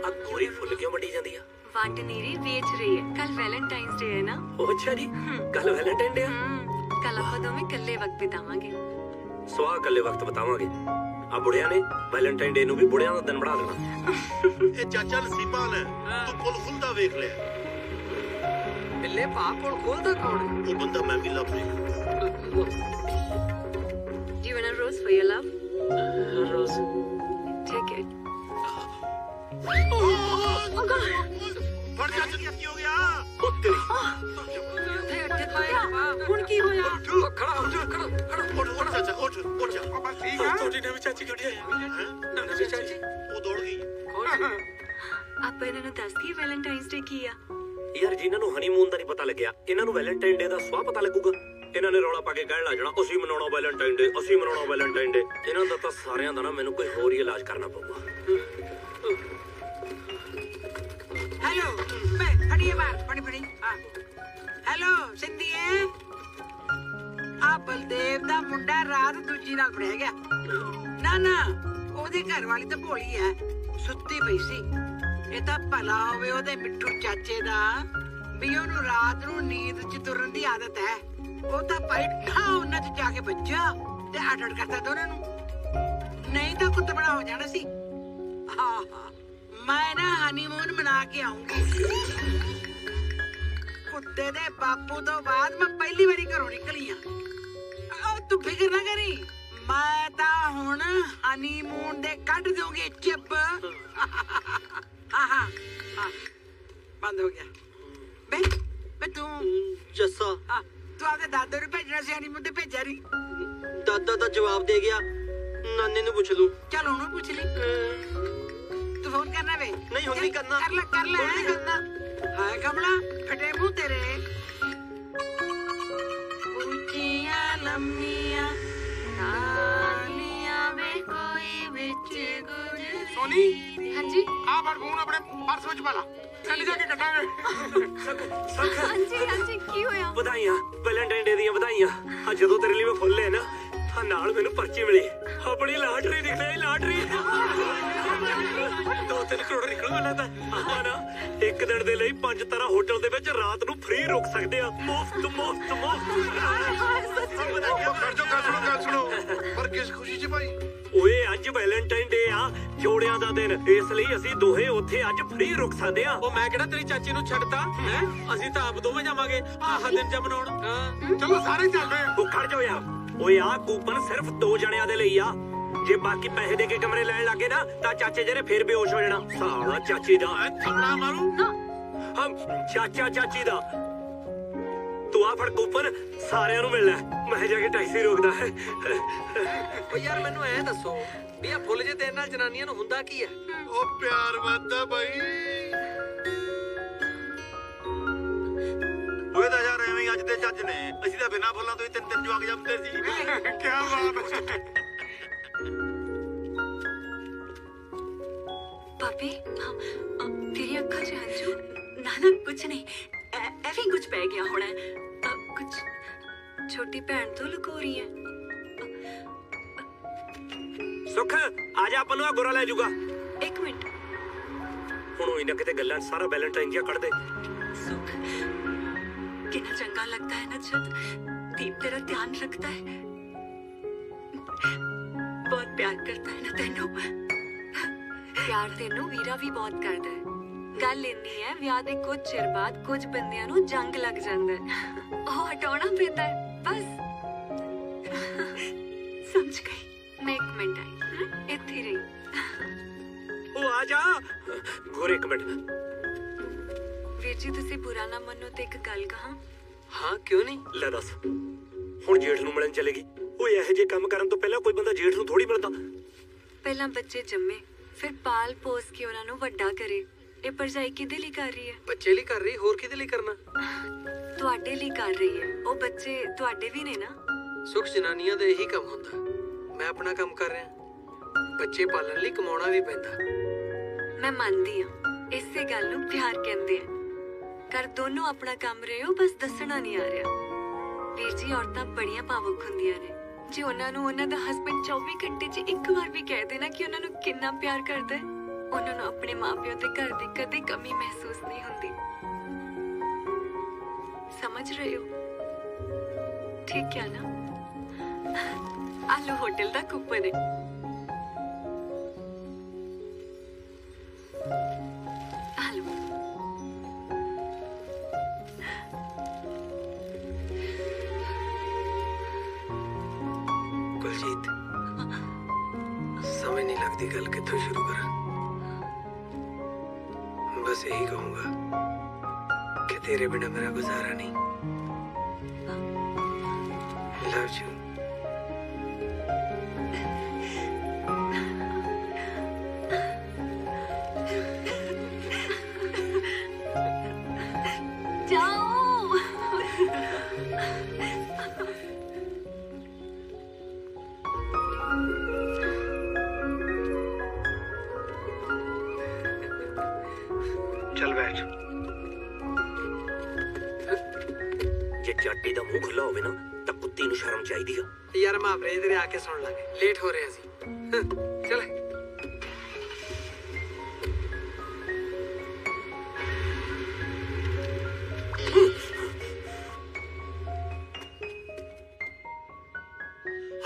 ਆ ਫੁੱਲ ਕਿਉਂ ਵੱਡੀ ਜਾਂਦੀ ਆ?
ਵੰਡ ਨੀਰੀ ਵੇਚ ਰਹੀ ਹੈ। ਕੱਲ ਵੈਲੈਂਟਾਈਨਸ ਡੇ ਹੈ ਨਾ?
ਉਹ ਅੱਛਾ ਜੀ ਕੱਲ ਵੈਲੈਂਟਾਈਨ ਡੇ ਆ?
ਕੱਲ ਆਪਾਂ ਦੋਵੇਂ ਇਕੱਲੇ ਵਕਤ ਬਿਤਾਵਾਂਗੇ।
ਸਵਾਹ ਇਕੱਲੇ ਵਕਤ ਬਤਾਵਾਂਗੇ। ਆ ਬੁੜਿਆਂ ਨੇ ਵੈਲੈਂਟਾਈਨ ਡੇ ਨੂੰ ਵੀ ਬੁੜਿਆਂ ਦਾ ਦਿਨ ਬਣਾ ਦੇਣਾ।
ਇਹ ਚਾਚਾ ਨਸੀਬਾਂ ਨੇ ਤੂੰ ਪੁੱਲ ਖੁੱਲਦਾ ਵੇਖ ਲਿਆ।
ਬਿੱਲੇ ਭਾ ਕੋਲ ਖੋਲਦਾ ਕੌਣ?
ਉਹ ਬੰਦਾ ਮੈਂ ਵੀ ਲੱਭ ਰਿਹਾ।
Do you want a rose for your love?
Rose.
Take it.
ਫੜ ਜਾ ਕੀ ਹੋ ਗਿਆ
ਉਹ ਤੇਰੀ
ਹੁਣ ਕੀ ਹੋਇਆ
ਖੜਾ ਹੋ ਜਾ ਖੜਾ ਖੜਾ
ਉੱਠ ਉੱਠ ਚਾਚਾ ਉੱਠ ਉੱਠ ਜਾ
ਬਸ ਠੀਕ ਆ
ਤੁਹਾਡੀ ਨਵੀਂ ਚਾਚੀ ਕਿਹੜੀ ਆਈ ਨਵੀਂ ਚਾਚੀ
ਉਹ ਦੌੜ ਗਈ
ਆਪਾਂ ਇਹਨਾਂ ਨੂੰ ਦੱਸ ਦਈਏ ਵੈਲੈਂਟਾਈਨਸ ਡੇ ਕੀ ਆ
ਯਾਰ ਜਿਨ੍ਹਾਂ ਨੂੰ ਹਨੀਮੂਨ ਦਾ ਨਹੀਂ ਪਤਾ ਲੱਗਿਆ ਇਹਨਾਂ ਨੂੰ ਵੈਲੈਂਟਾਈਨ ਡੇ ਦਾ ਸਵਾਹ ਪਤਾ ਲੱਗੂਗਾ ਇਹਨਾਂ ਨੇ ਰੌਲਾ ਪਾ ਕੇ ਕਹਿਣ ਲੱਗ ਜਾਣਾ ਅਸੀਂ ਮਨਾਉਣਾ ਵੈਲੈਂਟਾਈਨ ਡੇ ਅਸੀਂ ਮਨਾਉਣਾ ਵੈਲੈਂਟਾਈਨ ਡੇ ਇਹਨਾਂ ਦਾ ਤਾਂ ਸਾਰਿਆਂ ਦਾ ਨਾ ਮੈਨੂੰ ਕੋਈ ਹੋਰ ਹੀ ਇਲਾਜ ਕਰਨਾ ਪਊਗਾ
ਹੈਲੋ ਮੈਂ ਫੜੀਏ ਬਾਹਰ ਫੜੀ ਸਿੰਧੀਏ ਆ ਬਲਦੇਵ ਦਾ ਮੁੰਡਾ ਰਾਤ ਦੂਜੀ ਨਾਲ ਫੜਿਆ ਗਿਆ। ਨਾ ਨਾ, ਉਹਦੀ ਘਰ ਵਾਲੀ ਤਾਂ ਭੋਲੀ ਐ ਸੁੱਤੀ ਪਈ ਸੀ। ਇਹ ਤਾਂ ਭਲਾ ਹੋਵੇ ਉਹਦੇ ਮਿੱਠੂ ਚਾਚੇ ਦਾ, ਵੀ ਉਹਨੂੰ ਰਾਤ ਨੂੰ ਨੀਂਦ ਚ ਤੁਰਨ ਦੀ ਆਦਤ ਹੈ। ਉਹ ਤਾਂ ਪਾਈਟ ਉਹਨਾਂ ਚ ਜਾ ਕੇ ਵੱਜਾ ਤੇ ਅੱਡ ਅੱਡ ਕਰਤਾ ਦੋਨਾਂ ਨੂੰ। ਨਹੀਂ ਤਾਂ ਕੁੱਤਬੜਾ ਹੋ ਜਾਣਾ ਸੀ। ਹਾਂ। ਮੈਂ ਨਾ ਹਨੀਮੂਨ ਮਨਾ ਕੇ ਆਉਂਗੀ ਕੁੱਤੇ ਦੇ ਬਾਪੂ ਤੋਂ ਬਾਅਦ ਮੈਂ ਪਹਿਲੀ ਵਾਰੀ ਘਰੋਂ ਨਿਕਲੀ ਆ। ਉਹ ਤੂੰ ਫਿਕਰ ਨਾ ਕਰੀ ਮੈਂ ਤਾਂ ਹੁਣ ਹਨੀਮੂਨ ਦੇ ਕੱਢ ਦੂੰਗੀ ਚਿੱਪ। ਹਾਂ ਹਾਂ ਹਾਂ ਬੰਦ ਹੋ ਗਿਆ। ਬੇ ਬੇ ਤੂੰ।
ਜੱਸਾ।
ਤੂੰ ਆਪਦੇ ਦਾਦੇ ਨੂੰ ਭੇਜਣਾ ਸੀ ਹਨੀਮੂਨ ਤੇ ਭੇਜਿਆ ਨਹੀਂ
ਦਾਦਾ ਦਾ ਜਵਾਬ ਦੇ ਗਿਆ ਨਾਨੇ ਨੂੰ ਪੁੱਛ ਲੂੰ।
ਚੱਲ ਉਹਨੂੰ ਪੁੱਛ ਲਈ। ਤੂੰ ਫੋਨ ਕਰਨਾ ਵੇ
ਨਹੀਂ ਹੁਣ ਨਹੀਂ ਕਰਨਾ
ਕਰ ਲੈ ਕਰ ਲੈ ਨਹੀਂ ਕਰਨਾ ਹਾਏ ਕਮਲਾ ਫਟੇ ਮੂੰਹ ਤੇਰੇ ਉੱਚੀਆਂ ਲੰਮੀਆਂ
ਨਾਲੀਆਂ ਵੇ ਕੋਈ ਵਿੱਚ ਗੁਜ
ਸੋਨੀ
ਹਾਂਜੀ
ਆ ਫੜ ਫੋਨ ਆਪਣੇ ਪਰਸ ਵਿੱਚ ਪਾ ਲਾ ਚੱਲ ਜਾ ਕੇ ਕੱਢਾਂਗੇ
ਹਾਂਜੀ ਹਾਂਜੀ ਕੀ ਹੋਇਆ
ਵਧਾਈਆਂ ਵੈਲੈਂਟਾਈਨ ਡੇ ਦੀਆਂ ਵਧਾਈਆਂ ਆ ਜਦੋਂ ਤੇਰੇ ਲਈ ਮੈਂ ਫੁੱਲ ਲੈ ਨਾ ਆ ਨਾਲ ਮੈਨੂੰ ਪਰਚੀ ਮਿਲੀ। ਆਪਣੀ ਲਾਟਰੀ ਨਿਕਲੀ ਲਾਟਰੀ। ਦੋ ਤਿੰਨ ਕਰੋੜ ਨਿਕਲੂ ਮੈਨੂੰ ਤਾਂ। ਆਪਾਂ ਨਾ ਇੱਕ ਦਿਨ ਦੇ ਲਈ ਪੰਜ ਤਾਰਾ ਹੋਟਲ ਦੇ ਵਿੱਚ ਰਾਤ ਨੂੰ ਫ੍ਰੀ ਰੁਕ ਸਕਦੇ ਆ। ਮੁਫਤ ਮੁਫਤ ਮੁਫਤ।
ਕਰ ਜੋ ਗੱਲ ਸੁਣੋ ਗੱਲ ਸੁਣੋ। ਪਰ ਕਿਸ ਖੁਸ਼ੀ 'ਚ ਭਾਈ?
ਓਏ ਅੱਜ ਵੈਲੈਂਟਾਈਨ ਡੇ ਆ ਜੋੜਿਆਂ ਦਾ ਦਿਨ। ਇਸ ਲਈ ਅਸੀਂ ਦੋਹੇ ਉੱਥੇ ਅੱਜ ਫ੍ਰੀ ਰੁਕ ਸਕਦੇ ਆ।
ਉਹ ਮੈਂ ਕਿਹੜਾ ਤੇਰੀ ਚਾਚੀ ਨੂੰ ਛੱਡਤਾ? ਹੈ? ਅਸੀਂ ਤਾਂ ਆਪ ਦੋਵੇਂ ਜਾਵਾਂਗੇ। ਆਹ ਦਿਨ ਜਾ ਮਨਾਉਣ ਹਾਂ।
ਚਲੋ ਸਾਰੇ ਚੱਲਦੇ ਆ
ਉਹ ਖੜ ਜਾਓ ਯਾਰ ਓਏ ਆ ਕੂਪਨ ਸਿਰਫ ਦੋ ਜਣਿਆਂ ਦੇ ਲਈ ਆ। ਜੇ ਬਾਕੀ ਪੈਸੇ ਦੇ ਕੇ ਕਮਰੇ ਲੈਣ ਲੱਗੇ ਨਾ ਤਾਂ ਚਾਚੇ ਜਿਹੜੇ ਫੇਰ ਬੇਹੋਸ਼ ਹੋ ਜਾਣਾ। ਸਾਲਾ ਚਾਚੀ ਦਾ। ਐ ਥੱਪੜਾ ਮਾਰੂ। ਹਮ ਚਾਚਾ ਚਾਚੀ ਦਾ। ਤੂੰ ਆ ਫੜ ਕੂਪਨ ਸਾਰਿਆਂ ਨੂੰ ਮਿਲਣਾ। ਮੈਂ ਜਾ ਕੇ ਟੈਕਸੀ ਰੋਕਦਾ। ਹੈ
ਓ ਯਾਰ ਮੈਨੂੰ ਐ ਦੱਸੋ ਵੀ ਆ ਫੁੱਲ ਜੇ ਤੇਰੇ ਨਾਲ ਜਨਾਨੀਆਂ ਨੂੰ ਹੁੰਦਾ ਕੀ ਹੈ।
ਉਹ ਪਿਆਰ ਵੱਧਦਾ ਬਾਈ। ਓਏ ਤਾਂ ਯਾਰ ਐਵੇਂ ਹੀ ਅੱਜ ਦੇ ਜੱਜ ਨੇ। ਅਸੀਂ ਤਾਂ ਬਿਨਾਂ ਫੁੱਲਾਂ ਤੋਂ ਹੀ ਤਿੰਨ ਤਿੰਨ ਜਵਾਕ ਜੰਮਦੇ ਸੀ।
ਕੀ ਬਾਤ
ਪਾਪੀ ਹਾਂ, ਅ, ਤੇਰੀ ਅੱਖਾਂ 'ਚ ਹੰਝੂ? ਨਾ ਨਾ ਕੁਝ ਨਹੀਂ। ਐ- ਐਵੇਂ ਕੁਝ ਪੈ ਗਿਆ ਹੋਣਾ ਕੁਝ ਛੋਟੀ ਭੈਣ ਤੋਂ ਲੁਕੋ ਰਹੀ ਹੈ।
ਸੁਖ ਆ ਜਾ ਆਪਾਂ ਨੂੰ ਆ ਗੋਰਾ ਲੈ ਜਾਊਗਾ।
ਇੱਕ ਮਿੰਟ।
ਹੁਣ ਉਹ ਇਹਨਾਂ ਕਿਤੇ ਗੱਲਾਂ 'ਚ ਸਾਰਾ ਵੈਲੈਂਟਾਈਨ ਜਿਹਾ ਕੱਢ ਦੇ।
ਸੁਖ ਕਿੰਨਾ ਚੰਗਾ ਲੱਗਦਾ ਹੈ ਨਾ ਜਦ ਦੀਪ ਤੇਰਾ ਧਿਆਨ ਰੱਖਦਾ ਹੈ ਬਹੁਤ ਪਿਆਰ ਕਰਦਾ ਹੈ ਨਾ ਤੈਨੂੰ ਪਿਆਰ ਤੈਨੂੰ ਵੀਰਾ ਵੀ ਬਹੁਤ ਕਰਦਾ ਹੈ ਗੱਲ ਇੰਨੀ ਹੈ ਵਿਆਹ ਦੇ ਕੁਝ ਚਿਰ ਬਾਅਦ ਕੁਝ ਬੰਦਿਆਂ ਨੂੰ ਜੰਗ ਲੱਗ ਜਾਂਦਾ ਹੈ ਉਹ ਹਟਾਉਣਾ ਪੈਂਦਾ ਹੈ ਬਸ ਸਮਝ ਗਈ ਮੈਂ ਇੱਕ ਮਿੰਟ ਆਈ ਹਮ? ਇੱਥੇ ਹੀ ਰਹੀ
ਉਹ ਆ ਜਾ ਗੋਰੇ ਇੱਕ ਮਿੰਟ
ਵੀਰ ਜੀ ਤੁਸੀਂ ਬੁਰਾ ਨਾ ਮੰਨੋ ਤੇ ਇੱਕ ਗੱਲ ਕਹਾਂ।
ਹਾਂ ਕਿਉਂ ਨਹੀਂ? ਲੈ ਦੱਸ। ਹੁਣ ਜੇਠ ਨੂੰ ਮਿਲਣ ਚਲੇਗੀ ਓਏ ਇਹੋ ਜਿਹੇ ਕੰਮ ਕਰਨ ਤੋਂ ਪਹਿਲਾਂ ਕੋਈ ਬੰਦਾ ਜੇਠ ਨੂੰ ਥੋੜੀ ਮਿਲਦਾ।
ਪਹਿਲਾਂ ਬੱਚੇ ਜੰਮੇ ਫਿਰ ਪਾਲ ਪੋਸ ਕੇ ਉਹਨਾਂ ਨੂੰ ਵੱਡਾ ਕਰੇ। ਇਹ ਪਰਜਾਈ ਕਿਹਦੇ ਲਈ ਕਰ ਰਹੀ ਹੈ?
ਬੱਚੇ ਲਈ ਕਰ ਰਹੀ ਹੋਰ ਕਿਹਦੇ ਲਈ ਕਰਨਾ?
ਤੁਹਾਡੇ ਲਈ ਕਰ ਰਹੀ ਹੈ। ਉਹ ਬੱਚੇ ਤੁਹਾਡੇ ਵੀ ਨੇ ਨਾ?
ਸੁਖ ਜਨਾਨੀਆਂ ਦਾ ਇਹੀ ਕੰਮ ਹੁੰਦਾ। ਮੈਂ ਆਪਣਾ ਕੰਮ ਕਰ ਰਿਹਾ। ਬੱਚੇ ਪਾਲਣ ਲਈ ਕਮਾਉਣਾ ਵੀ ਪੈਂਦਾ।
ਮੈਂ ਮੰਨਦੀ ਹਾਂ। ਇਸੇ ਗੱਲ ਨੂੰ ਪਿਆਰ ਕਹਿੰਦੇ ਆ। ਕਰ ਦੋਨੋਂ ਆਪਣਾ ਕੰਮ ਰਹੇ ਹੋ, ਬਸ ਦੱਸਣਾ ਨਹੀਂ ਆ ਰਿਹਾ। ਵੀਰ ਜੀ, ਔਰਤਾਂ ਬੜੀਆਂ ਭਾਵੁਕ ਹੁੰਦੀਆਂ ਨੇ। ਜੇ ਉਹਨਾਂ ਨੂੰ ਉਹਨਾਂ ਦਾ ਹਸਬੰਡ 24 ਘੰਟੇ 'ਚ ਇੱਕ ਵਾਰ ਵੀ ਕਹਿ ਦੇਣਾ ਕਿ ਉਹਨਾਂ ਨੂੰ ਕਿੰਨਾ ਪਿਆਰ ਕਰਦਾ ਹੈ, ਉਹਨਾਂ ਨੂੰ ਆਪਣੇ ਮਾਪਿਆਂ ਦੇ ਘਰ ਦੀ ਕਦੇ ਕਮੀ ਮਹਿਸੂਸ ਨਹੀਂ ਹੁੰਦੀ। ਸਮਝ ਰਹੇ ਹੋ? ਠੀਕ ਹੈ ਨਾ? ਆਲੂ ਹੋਟਲ ਦਾ ਕੂਪਨ ਹੈ।
ਸਮਝ ਨਹੀਂ ਲੱਗਦੀ ਗੱਲ ਕਿੱਥੋਂ ਸ਼ੁਰੂ ਕਰਾਂ ਬਸ ਇਹੀ ਕਹੂੰਗਾ ਕਿ ਤੇਰੇ ਬਿਨਾ ਮੇਰਾ ਗੁਜ਼ਾਰਾ ਨਹੀਂ ਲਵ ਯੂ
ਜੱਟੀ ਦਾ ਮੂੰਹ ਖੁੱਲਾ ਹੋਵੇ ਨਾ ਤਾਂ ਕੁੱਤੀ ਨੂੰ ਸ਼ਰਮ ਚਾਹੀਦੀ ਆ।
ਯਾਰ ਮਾਪਰੇ ਇਧਰ ਆ ਕੇ ਸੁਣ ਲਾਂਗੇ ਲੇਟ ਹੋ ਰਿਹਾ ਸੀ। ਚਲ।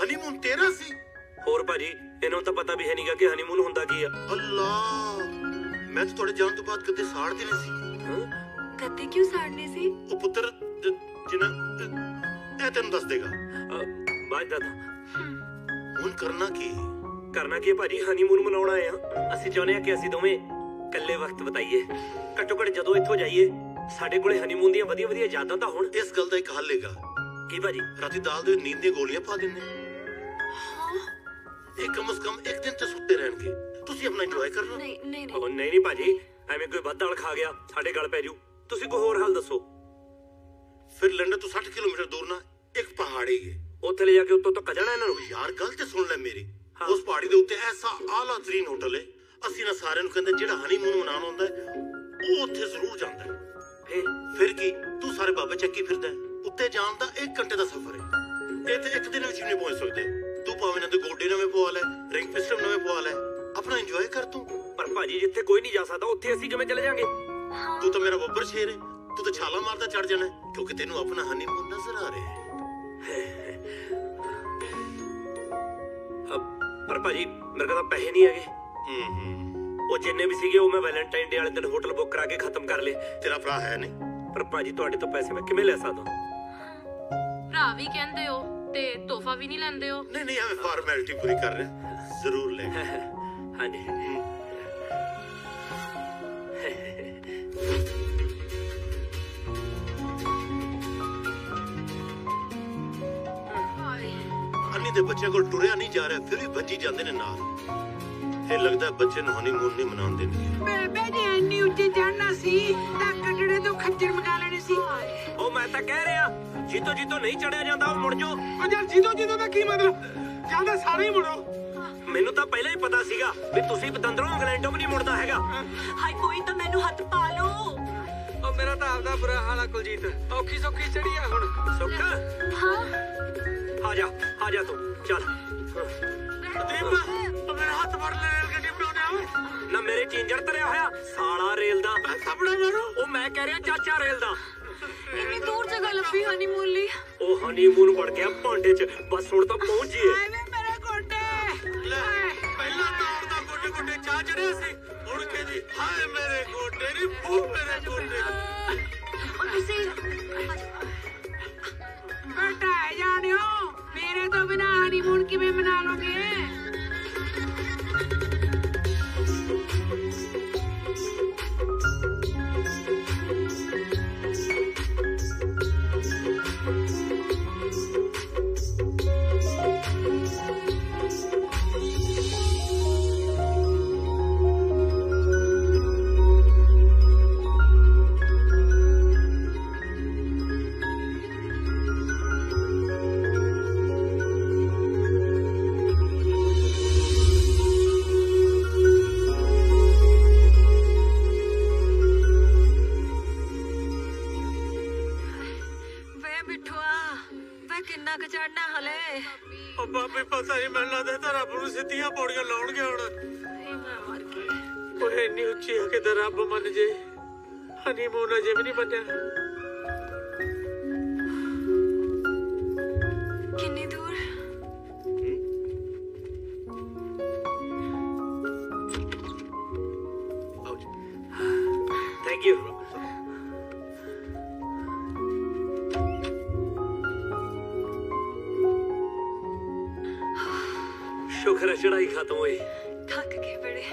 ਹਨੀਮੂਨ ਤੇਰਾ ਸੀ?
ਹੋਰ ਭਾਜੀ ਇਹਨੂੰ ਤਾਂ ਪਤਾ ਵੀ ਹੈ ਨਹੀਂਗਾ ਕਿ ਹਨੀਮੂਨ ਹੁੰਦਾ ਕੀ ਆ।
ਅੱਲਾ ਮੈਂ ਤਾਂ ਤੁਹਾਡੇ ਜਾਣ ਤੋਂ ਬਾਅਦ ਕਦੇ ਸਾੜਦੇ ਨਹੀਂ ਸੀ।
ਕਦੇ ਕਿਉਂ ਸਾੜਨੇ ਸੀ
ਉਹ ਪੁੱਤਰ ਜਿਨਾ ਇਹ ਤੈਨੂੰ ਦੱਸ ਦੇਗਾ
ਬਾਜ ਦਾਦਾ
ਹੁਣ ਕਰਨਾ ਕੀ
ਕਰਨਾ ਕੀ ਭਾਜੀ ਹਨੀਮੂਨ ਮਨਾਉਣਾ ਆ ਅਸੀਂ ਚਾਹੁੰਦੇ ਆ ਕਿ ਅਸੀਂ ਦੋਵੇਂ ਇਕੱਲੇ ਵਕਤ ਬਿਤਾਈਏ ਘੱਟੋ ਘੱਟ ਜਦੋਂ ਇੱਥੋਂ ਜਾਈਏ ਸਾਡੇ ਕੋਲੇ ਹਨੀਮੂਨ ਦੀਆਂ ਵਧੀਆ ਵਧੀਆ ਯਾਦਾਂ ਤਾਂ ਹੋਣ
ਇਸ ਗੱਲ ਦਾ ਇੱਕ ਹੱਲ ਹੈਗਾ
ਕੀ ਭਾਜੀ
ਰਾਤੀ ਦਾਲ ਦੇ ਨੀਂਦ ਦੀਆਂ ਗੋਲੀਆਂ ਪਾ ਦਿੰਨੇ ਇਹ ਕਮ ਸ ਕਮ ਇੱਕ ਦਿਨ ਤੇ ਸੁੱਤੇ ਰਹਿਣਗੇ ਤੁਸੀਂ ਆਪਣਾ ਇੰਜੋਏ ਕਰਨਾ
ਨਹੀਂ ਨਹੀਂ
ਨਹੀਂ ਨਹੀਂ ਭਾਜੀ ਐਵੇਂ ਕੋਈ ਵੱਧ ਦਾਲ ਖਾ ਗਿਆ ਸਾਡੇ ਗਲ ਪੈ ਜੂ ਤੁਸੀਂ ਕੋਈ ਹੋਰ ਹੱਲ ਦੱਸੋ?
ਫਿਰ ਲੰਡਨ ਤੋਂ 60 ਕਿਲੋਮੀਟਰ ਦੂਰ ਨਾ ਇੱਕ ਪਹਾੜੀ ਹੈ
ਉੱਥੇ ਲੈ ਜਾ ਕੇ ਉੱਤੋਂ ਧੱਕਾ ਜਾਣਾ ਇਹਨਾਂ ਨੂੰ?
ਯਾਰ ਗੱਲ ਤੇ ਸੁਣ ਲੈ ਮੇਰੀ। ਉਸ ਪਹਾੜੀ ਦੇ ਉੱਤੇ ਐਸਾ ਆਲਾ ਤਰੀਨ ਹੋਟਲ ਹੈ। ਅਸੀਂ ਨਾ ਸਾਰਿਆਂ ਨੂੰ ਕਹਿੰਦੇ ਜਿਹੜਾ ਹਨੀਮੂਨ ਮਨਾਉਣ ਆਉਂਦਾ ਉਹ ਉੱਥੇ ਜ਼ਰੂਰ ਜਾਂਦਾ ਹੈ। ਫਿਰ ਕੀ? ਤੂੰ ਸਾਰੇ ਬਾਬੇ ਚੱਕੀ ਫਿਰਦਾ। ਉੱਤੇ ਜਾਣ ਦਾ 1 ਘੰਟੇ ਦਾ ਸਫ਼ਰ ਹੈ। ਇਹ ਤੇ ਇੱਕ ਦਿਨ ਵਿੱਚ ਨਹੀਂ ਪਹੁੰਚ ਸਕਦੇ। ਤੂੰ ਭਾਵੇਂ ਨਾ ਤੇ ਗੋਡੇ ਨਵੇਂ ਪਵਾ ਲੈ ਰਿੰਗ ਪਿਸਟਮ ਨਵੇਂ ਪਵਾ ਲੈ। ਆਪਣਾ ਇੰਜੋਏ ਕਰ ਤੂੰ।
ਪਰ ਭਾਜੀ ਜਿੱਥੇ ਕੋਈ ਨਹੀਂ ਜਾ ਸਕਦਾ ਉੱਥੇ ਅਸੀਂ ਕਿਵੇਂ ਚਲੇ ਜਾਾਂਗੇ?
ਤੂੰ ਤਾਂ ਮੇਰਾ ਬੱਬਰ ਸ਼ੇਰ ਹੈ ਤੂੰ ਤਾਂ ਛਾਲਾ ਮਾਰਦਾ ਚੜ ਜਾਣਾ। ਹੈ, ਕਿਉਂਕਿ ਤੈਨੂੰ ਆਪਣਾ ਹਨੀਮੂਨ ਨਜ਼ਰ ਆ ਰਿਹਾ ਹੈ।
ਪਰ ਭਾਜੀ ਮੇਰੇ ਕੋਲ ਤਾਂ ਪੈਸੇ ਨਹੀਂ ਹੈਗੇ। ਉਹ ਜਿੰਨੇ ਵੀ ਸੀਗੇ ਉਹ ਮੈਂ ਵੈਲੈਂਟਾਈਨ ਡੇ ਵਾਲੇ ਦਿਨ ਹੋਟਲ ਬੁੱਕ ਕਰਾ ਕੇ ਖਤਮ ਕਰ ਲਏ।
ਤੇਰਾ ਭਰਾ ਹੈ ਨਹੀਂ।
ਪਰ ਭਾਜੀ ਤੁਹਾਡੇ ਤੋਂ ਪੈਸੇ ਮੈਂ ਕਿਵੇਂ ਲੈ ਸਕਦਾ?
ਭਰਾ ਵੀ ਕਹਿੰਦੇ ਹੋ ਤੇ ਤੋਹਫਾ ਵੀ ਨਹੀਂ ਲੈਂਦੇ ਹੋ?
ਨਹੀਂ ਨਹੀਂ ਐਵੇਂ ਫਾਰਮੈਲਿਟੀ ਪੂਰੀ ਕਰ ਰਿਹਾ। ਜ਼ਰੂਰ ਲੈ
ਹਾਂਜੀ।
ਅੰਨੀ ਦੇ ਬੱਚਿਆਂ ਕੋਲ ਟੁਰਿਆ ਨਹੀਂ ਜਾ ਰਿਹਾ ਫਿਰ ਵੀ ਭੱਜੀ ਜਾਂਦੇ ਨੇ ਨਾਲ। ਇਹ ਲੱਗਦਾ ਬੱਚੇ ਨੂੰ ਹਨੀਮੂਨ ਨਹੀਂ ਮਨਾਉਣ ਦੇਣਗੇ
ਬੇਬੇ ਜੇ ਇੰਨੀ ਉੱਚੀ ਚੜਨਾ ਸੀ ਤਾਂ ਕੱਟੜੇ ਤੋਂ ਖੱਜਰ ਮਗਾ ਲੈਣੇ ਸੀ।
ਉਹ ਮੈਂ ਤਾਂ ਕਹਿ ਰਿਹਾ ਜੀਤੋ ਜੀਤੋ ਨਹੀਂ ਚੜਿਆ ਜਾਂਦਾ ਉਹ ਮੁੜ ਜਾਓ।
ਉਹ ਯਾਰ ਜੀਦੋ ਜੀਦੋ ਦਾ ਕੀ ਮਤਲਬ? ਜਾਂਦਾ ਸਾਰੇ ਹੀ ਮੁੜੋ।
ਮੈਨੂੰ ਤਾਂ ਪਹਿਲਾਂ ਹੀ ਪਤਾ ਸੀਗਾ ਵੀ ਤੁਸੀਂ ਪਤੰਦਰੋਂ ਇੰਗਲੈਂਡੋਂ ਵੀ ਨਹੀਂ ਮੁੜਦਾ ਹੈਗਾ।
ਹਾਈ ਕੋਈ ਤਾਂ ਮੈਨੂੰ ਹੱਥ ਪਾ ਲਓ।
ਉਹ ਮੇਰਾ ਤਾਂ ਆਪਦਾ ਬੁਰਾ ਹਾਲ ਆ ਕੁਲਜੀਤ। ਔਖੀ ਸੌਖੀ ਚੜੀ ਆ ਹੁਣ।
ਸੁੱਖ?
ਹਾਂ।
ਆ ਜਾ ਆ ਜਾ ਤੂੰ ਚੱਲ।
ਦੀਪ ਮੇਰਾ ਹੱਥ ਫੜ ਲੈ ਰੇਲ ਗੱਡੀ ਬਣਾਉਣੇ ਆ।
ਨਾ ਮੇਰੇ ਚਿੰਜੜ ਤਰਿਆ ਹੋਇਆ ਸਾਲਾ ਰੇਲ ਦਾ।
ਸਾਬੜਾ ਮਾਰੋ
ਉਹ ਮੈਂ ਕਹਿ ਰਿਹਾ ਚਾਚਾ ਰੇਲ ਦਾ।
ਇੰਨੀ ਦੂਰ ਜਗ੍ਹਾ ਲੱਭੀ ਹਨੀਮੂਨ ਲਈ।
ਉਹ ਹਨੀਮੂਨ ਵੜ ਗਿਆ ਭਾਂਡੇ 'ਚ ਬਸ ਹੁਣ ਤਾਂ ਪਹੁੰਚ ਜੀਏ।
ਮੇਰੇ ਗੋਡੇ।
ਲੈ ਪਹਿਲਾਂ ਤਾਂ ਉਹਦਾ ਗੋਡੇ ਗੋਡੇ ਚਾਹ ਚੜਿਆ ਸੀ ਹੁਣ ਕਹਿੰਦੀ ਹਾਏ ਮੇਰੇ ਗੋਡੇ ਨੀ ਫੂ ਮੇਰੇ ਗੋਡੇ।
ਤੁਸੀਂ
ਬੇਟਾ ਜਾਣਿਓ। ਮੇਰੇ ਤੋਂ ਬਿਨਾ ਹਨੀਮੂਨ ਕਿਵੇਂ ਮਨਾ ਲੋਗੇ?
ਉਹ ਬਾਬੇ ਪਤਾ ਨਹੀਂ ਮੈਨੂੰ ਲੱਗਦਾ ਤਾਂ ਰੱਬ ਨੂੰ ਸਿੱਧੀਆਂ ਪੌੜੀਆਂ ਲਾਉਣਗੇ ਹੁਣ। ਉਹ ਇੰਨੀ ਉੱਚੀ ਹੈ ਕਿ ਤਾਂ ਰੱਬ ਮੰਨ ਜੇ। ਹਨੀਮੂਨ ਅਜੇ ਵੀ ਨਹੀਂ ਮੰਨਿਆ।
ਕਿੰਨੀ ਦੂਰ?
ਥੈਂਕ ਯੂ ਸ਼ੁਕਰ ਹੈ ਚੜਾਈ ਖਤਮ ਹੋਈ।
ਥੱਕ ਗਏ ਬੜੇ।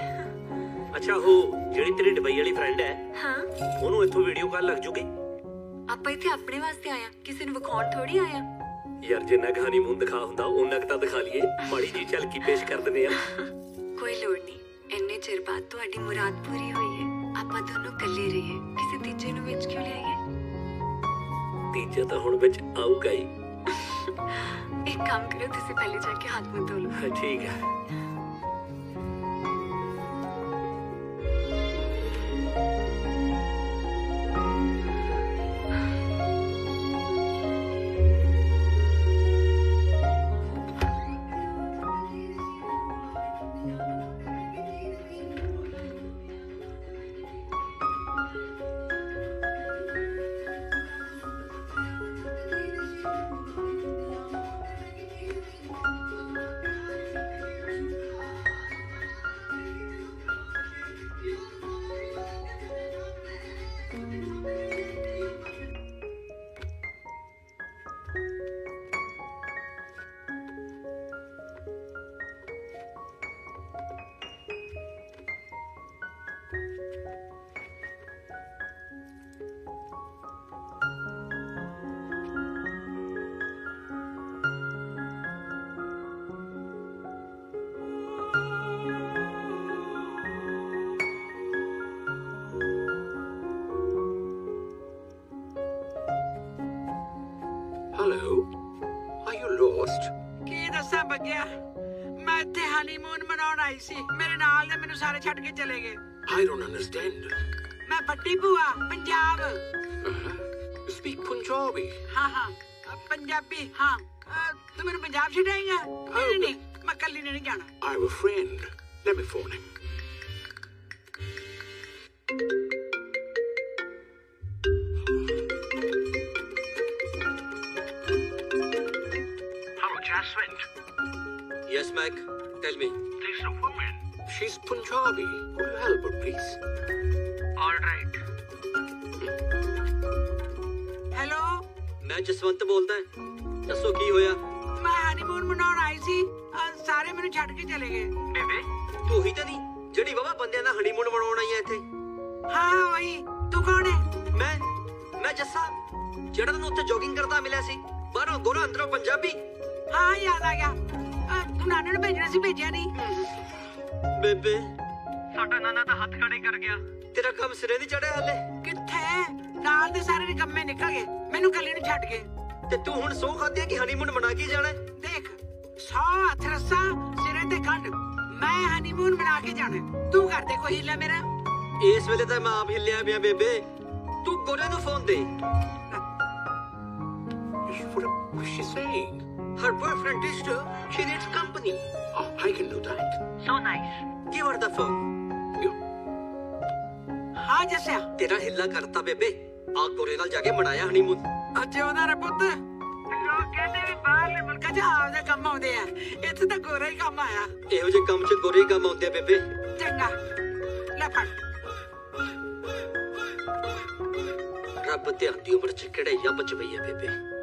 ਅੱਛਾ ਉਹ ਜਿਹੜੀ ਤੇਰੀ ਦੁਬਈ ਵਾਲੀ ਫਰੈਂਡ ਹੈ
ਹਾਂ।
ਉਹਨੂੰ ਇੱਥੋਂ ਵੀਡੀਓ ਕਾਲ ਲੱਗ ਜੂਗੀ?
ਆਪਾਂ ਇੱਥੇ ਆਪਣੇ ਵਾਸਤੇ ਆਇਆ ਕਿਸੇ ਨੂੰ ਵਿਖਾਉਣ ਥੋੜੀ ਆਇਆ
ਯਾਰ ਜਿੰਨਾ ਕੁ ਹਨੀਮੂਨ ਦਿਖਾ ਹੁੰਦਾ ਉਹਨਾਂ ਕੁ ਤਾਂ ਦਿਖਾ ਲਈਏ। ਮਾੜੀ ਜੀ ਝਲਕੀ ਪੇਸ਼ ਕਰ ਦਿੰਦੇ ਆ
ਕੋਈ ਲੋੜ ਨਹੀਂ। ਇੰਨੇ ਚਿਰ ਬਾਅਦ ਤੁਹਾਡੀ ਮੁਰਾਦ ਪੂਰੀ ਹੋਈ ਹੈ। ਆਪਾਂ ਦੋਨੋਂ ਇਕੱਲੇ ਰਹੀਏ। ਕਿਸੇ ਤੀਜੇ ਨੂੰ ਵਿੱਚ ਕਿਉਂ ਲਿਆਈਏ?
ਤੀਜਾ ਤਾਂ ਹੁਣ ਵਿੱਚ ਆਊਗਾ ਹੀ।
ਇੱਕ ਕੰਮ ਕਰੋ ਤੁਸੀਂ ਪਹਿਲੇ ਜਾ ਕੇ ਹੱਥ ਮੁੰਹ ਧੋ ਲਓ
ਹਾਂ,
तेरह की बेबे?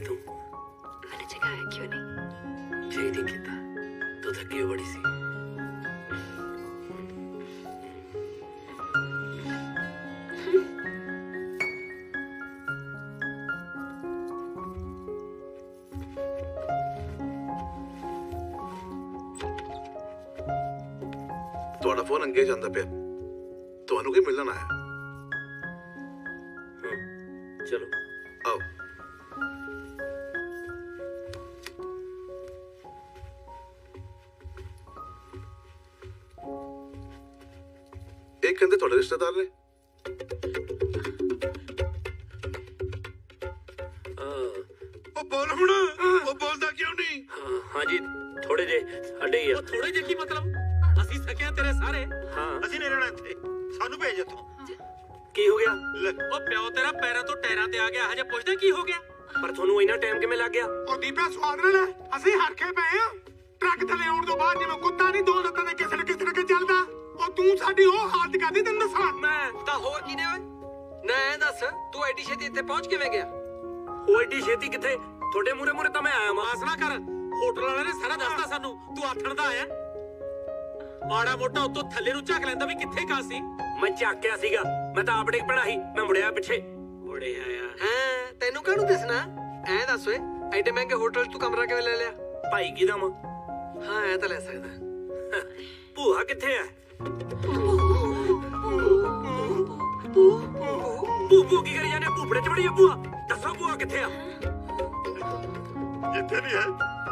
तू।
मैंने जगाया क्यों नहीं
जी नहीं किया तू। थकी
बड़ी सी। ਕੇ ਜਾਂਦਾ ਪਿਆ। ਤੁਹਾਨੂੰ ਕੀ ਮਿਲਣ ਆਇਆ?
ਚਲੋ।
ਆਓ। ਇਹ ਕਹਿੰਦੇ ਤੁਹਾਡੇ ਰਿਸ਼ਤੇਦਾਰ ਨੇ?
ਢੱਕਿਆ ਸੀਗਾ। ਮੈਂ ਤਾਂ ਆਪੜੇ ਪੜਾ ਸੀ। ਮੈਂ ਮੁੜਿਆ ਪਿੱਛੇ। ਮੁੜਿਆ ਆ
ਹਾਂ ਤੈਨੂੰ ਕਾਹਨੂੰ ਦਿਸਣਾ? ਐ ਦੱਸ ਓਏ ਐਡੇ ਮਹਿੰਗੇ ਹੋਟਲ ਤੂੰ ਕਮਰਾ ਕਿਵੇਂ ਲੈ ਲਿਆ?
ਭਾਈ ਕੀ ਦਮ
ਹਾਂ ਐ ਤਾਂ ਲੈ ਸਕਦਾ।
ਭੂਆ ਕਿੱਥੇ ਐ? ਭੂਆ ਕੀ ਕਰੀ ਜਾਂਦੇ ਭੂਪੜੇ 'ਚ ਬੜੀ ਭੂਆ? ਦੱਸੋ ਭੂਆ ਕਿੱਥੇ ਆ?
ਜਿੱਥੇ ਵੀ ਹੈ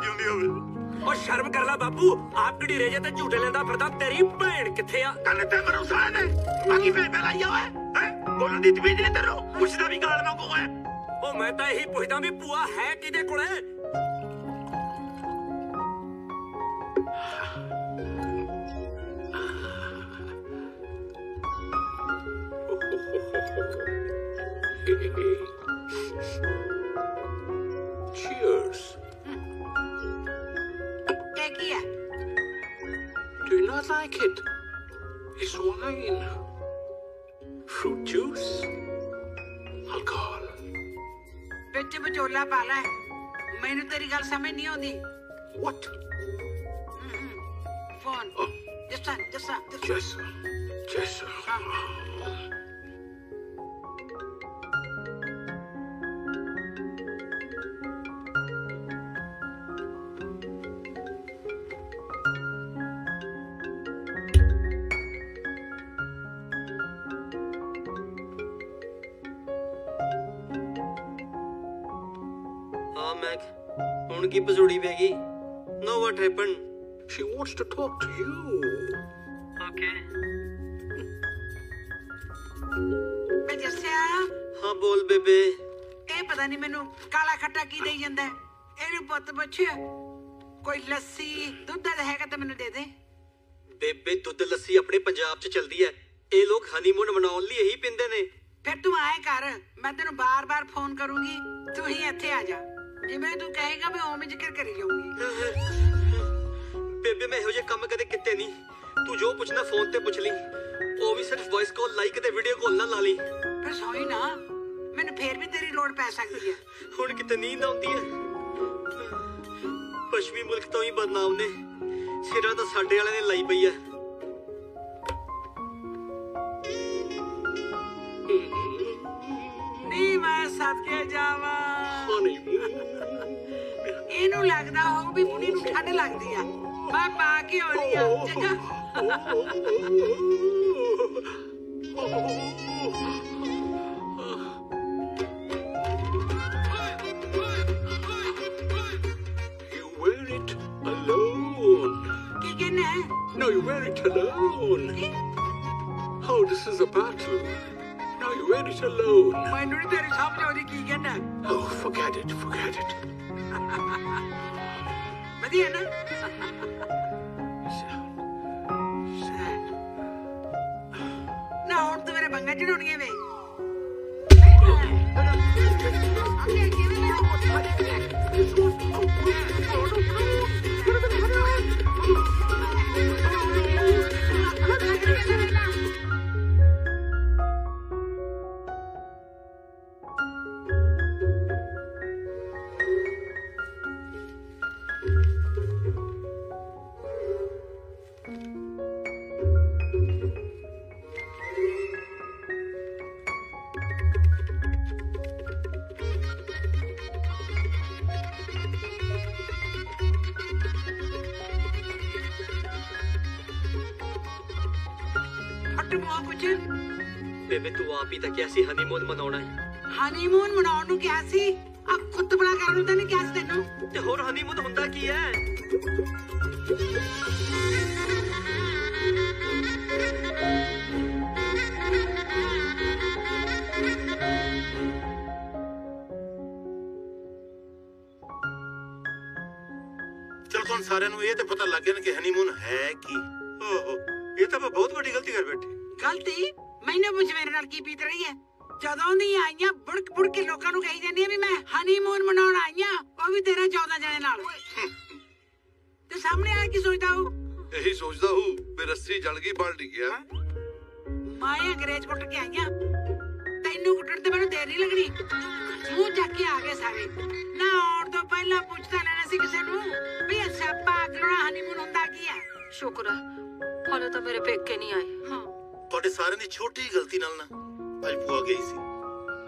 ਜਿਉਂਦੀ ਹੋਵੇ।
ਓ ਸ਼ਰਮ ਕਰ ਲੈ ਬਾਪੂ ਆਪ ਕਿਹੜੀ ਰੇਜੇ ਤੇ ਝੂਟੇ ਲੈਂਦਾ ਫਿਰਦਾ ਤੇਰੀ ਭੈਣ ਕਿੱਥੇ ਆ?
ਕੰਨ ਤੇ ਮਰੂ ਸਾਇਨ ਬਾਕੀ ਫੇਰ ਪਹਿਲਾਂ ਆਇਆ ਹੋਇਆ ਹੈ? ਬੋਲਣ ਦੀ ਤਮੀਜ਼ ਨਹੀਂ ਤੈਨੂੰ। ਪੁੱਛਦਾ ਵੀ ਗਾਲ ਵਾਂਗੂ ਹੈ
ਓ ਮੈਂ ਤਾਂ ਇਹੀ ਪੁੱਛਦਾ ਵੀ ਭੂਆ ਹੈ ਕਿਹਦੇ ਕੋਲੇ?
Cheers. Do you not like it. It's wine. Fruit juice. Alcohol.
पेट में pala. पाला है मैंने What? Phone. Oh. Just
one,
just one. Yes,
sir. Yes,
sir. ਹੁਣ ਕੀ ਪਸੂੜੀ ਪੈਗੀ no what happen
She wants to talk to you.
Okay
ਮੈਂ ਜੱਸਿਆ
ਹਾਂ ਬੋਲ ਬੇਬੇ।
ਇਹ ਪਤਾ ਨਹੀਂ ਮੈਨੂੰ ਕਾਲਾ ਖੱਟਾ ਕੀ ਦੇਈ ਜਾਂਦਾ ਹੈ। ਇਹਨੂੰ ਪੁੱਤ ਪੁੱਛ। ਕੋਈ ਲੱਸੀ ਦੁੱਧ ਦਾ ਹੈਗਾ ਤਾਂ ਮੈਨੂੰ ਦੇ ਦੇ।
ਬੇਬੇ ਦੁੱਧ ਲੱਸੀ ਆਪਣੇ ਪੰਜਾਬ 'ਚ ਚਲਦੀ ਹੈ। ਇਹ ਲੋਕ ਹਨੀਮੂਨ ਮਨਾਉਣ ਲਈ ਇਹੀ ਪਿੰਦੇ ਨੇ।
ਫਿਰ ਤੂੰ ਆਏ ਕਰ। ਮੈਂ ਤੈਨੂੰ ਬਾਰ-ਬਾਰ ਫੋਨ ਕਰੂੰਗੀ। ਤੂੰ ਹੀ ਇੱਥੇ ਆ ਜਾ। ਜਿਵੇਂ ਤੂੰ ਕਹੇਗਾ ਮੈਂ ਉਵੇਂ ਜ਼ਿਕਰ ਕਰੀ ਜਾਊਂਗੀ।
ਬੇਬੇ ਮੈਂ ਇਹੋ ਜਿਹੇ ਕੰਮ ਕਦੇ ਕੀਤੇ ਨਹੀਂ। ਤੂੰ ਜੋ ਪੁੱਛਣਾ ਫੋਨ ਤੇ ਪੁੱਛ ਲਈ। ਉਹ ਵੀ ਸਿਰਫ ਵੌਇਸ ਕਾਲ ਲਾਈਕ ਤੇ ਵੀਡੀਓ ਕਾਲ ਨਾ ਲਾ ਲਈ।
ਫਿਰ ਸੋਈ ਨਾ। ਮੈਨੂੰ ਫੇਰ ਵੀ ਤੇਰੀ ਲੋੜ ਪੈ ਸਕਦੀ ਹੈ।
ਹੁਣ ਕਿਤੇ ਨੀਂਦ ਆਉਂਦੀ ਹੈ। ਪੱਛਮੀ ਮੁਲਕ ਤੋਂ ਹੀ ਬਦਨਾਮ ਨੇ। ਸਿਰਾਂ ਤਾਂ ਸਾਡੇ ਵਾਲਿਆਂ ਨੇ ਲਾਈ ਪਈ ਹੈ।
ਨੀ ਮੈਂ ਸਦਕੇ ਜਾਵਾਂ। ਇਹਨੂੰ ਲੱਗਦਾ ਹੋਊ ਵੀ ਬੁੜੀ ਨੂੰ ਠੰਡ ਲੱਗਦੀ ਆ ਮੈਂ ਪਾ ਕੇ ਆਉਣੀ ਆ ਚੰਗਾ
You wear it alone.
ਕੀ ਕਹਿੰਦਾ ਹੈ
No, you wear it alone. Oh, this is a battle. No, you wear it alone.
ਮੈਨੂੰ ਨਹੀਂ ਤੇਰੀ ਸਮਝ ਆਉਂਦੀ ਕੀ ਕਹਿੰਦਾ
Oh, forget it, forget it.
ਵਧੀਆ
ਗਲਤੀ
ਮੈਨੂੰ ਪੁੱਛ ਮੇਰੇ ਨਾਲ ਕੀ ਬੀਤ ਰਹੀ ਹੈ? ਜਦੋਂ ਦੀ ਆਈਆਂ ਬੁੜਕ ਬੁੜਕ ਕੇ ਲੋਕਾਂ ਨੂੰ ਕਹੀ ਜਾਂਦੀ ਆ ਵੀ ਮੈਂ ਹਨੀਮੂਨ ਮਨਾਉਣ ਆਈਆਂ ਉਹ ਵੀ ਤੇਰਾ 14 ਜਣੇ ਨਾਲ। ਤੇ ਸਾਹਮਣੇ ਆ ਕੀ ਸੋਚਦਾ ਹੋ
ਇਹੀ ਸੋਚਦਾ ਹੂੰ ਵੀ ਰੱਸੀ ਜਲ ਗਈ ਬਲ ਗਿਆ।
ਮਾਇਆ ਅੰਗਰੇਜ਼ ਕੁੱਟ ਕੇ ਆਈਆਂ। ਤੈਨੂੰ ਕੁੱਟਣ ਤੇ ਮੈਨੂੰ ਦੇਰ ਨਹੀਂ ਲੱਗਣੀ। ਮੂੰਹ ਚੱਕ ਕੇ ਆ ਗਏ ਸਾਰੇ। ਨਾ ਆਉਣ ਤੋਂ ਪਹਿਲਾਂ ਪੁੱਛਦਾ ਲੈਣਾ ਸੀ ਕਿਸੇ ਨੂੰ ਵੀ ਸਿਆਪਾ ਅਗਲਾ ਹਨੀਮੂਨ ਹੁੰਦਾ ਕੀ ਆ
ਸ਼ੁਕਰ ਹੈ ਹਾਲੇ ਤਾਂ ਮੇਰੇ ਪੇਕੇ ਨਹੀਂ ਆਏ। ਹਾਂ।
ਤੁਹਾਡੇ ਸਾਰਿਆਂ ਦੀ ਛੋਟੀ ਗਲਤੀ ਨਾਲ ਨਾ ਅੱਜ ਭੂਆ ਗਈ ਸੀ।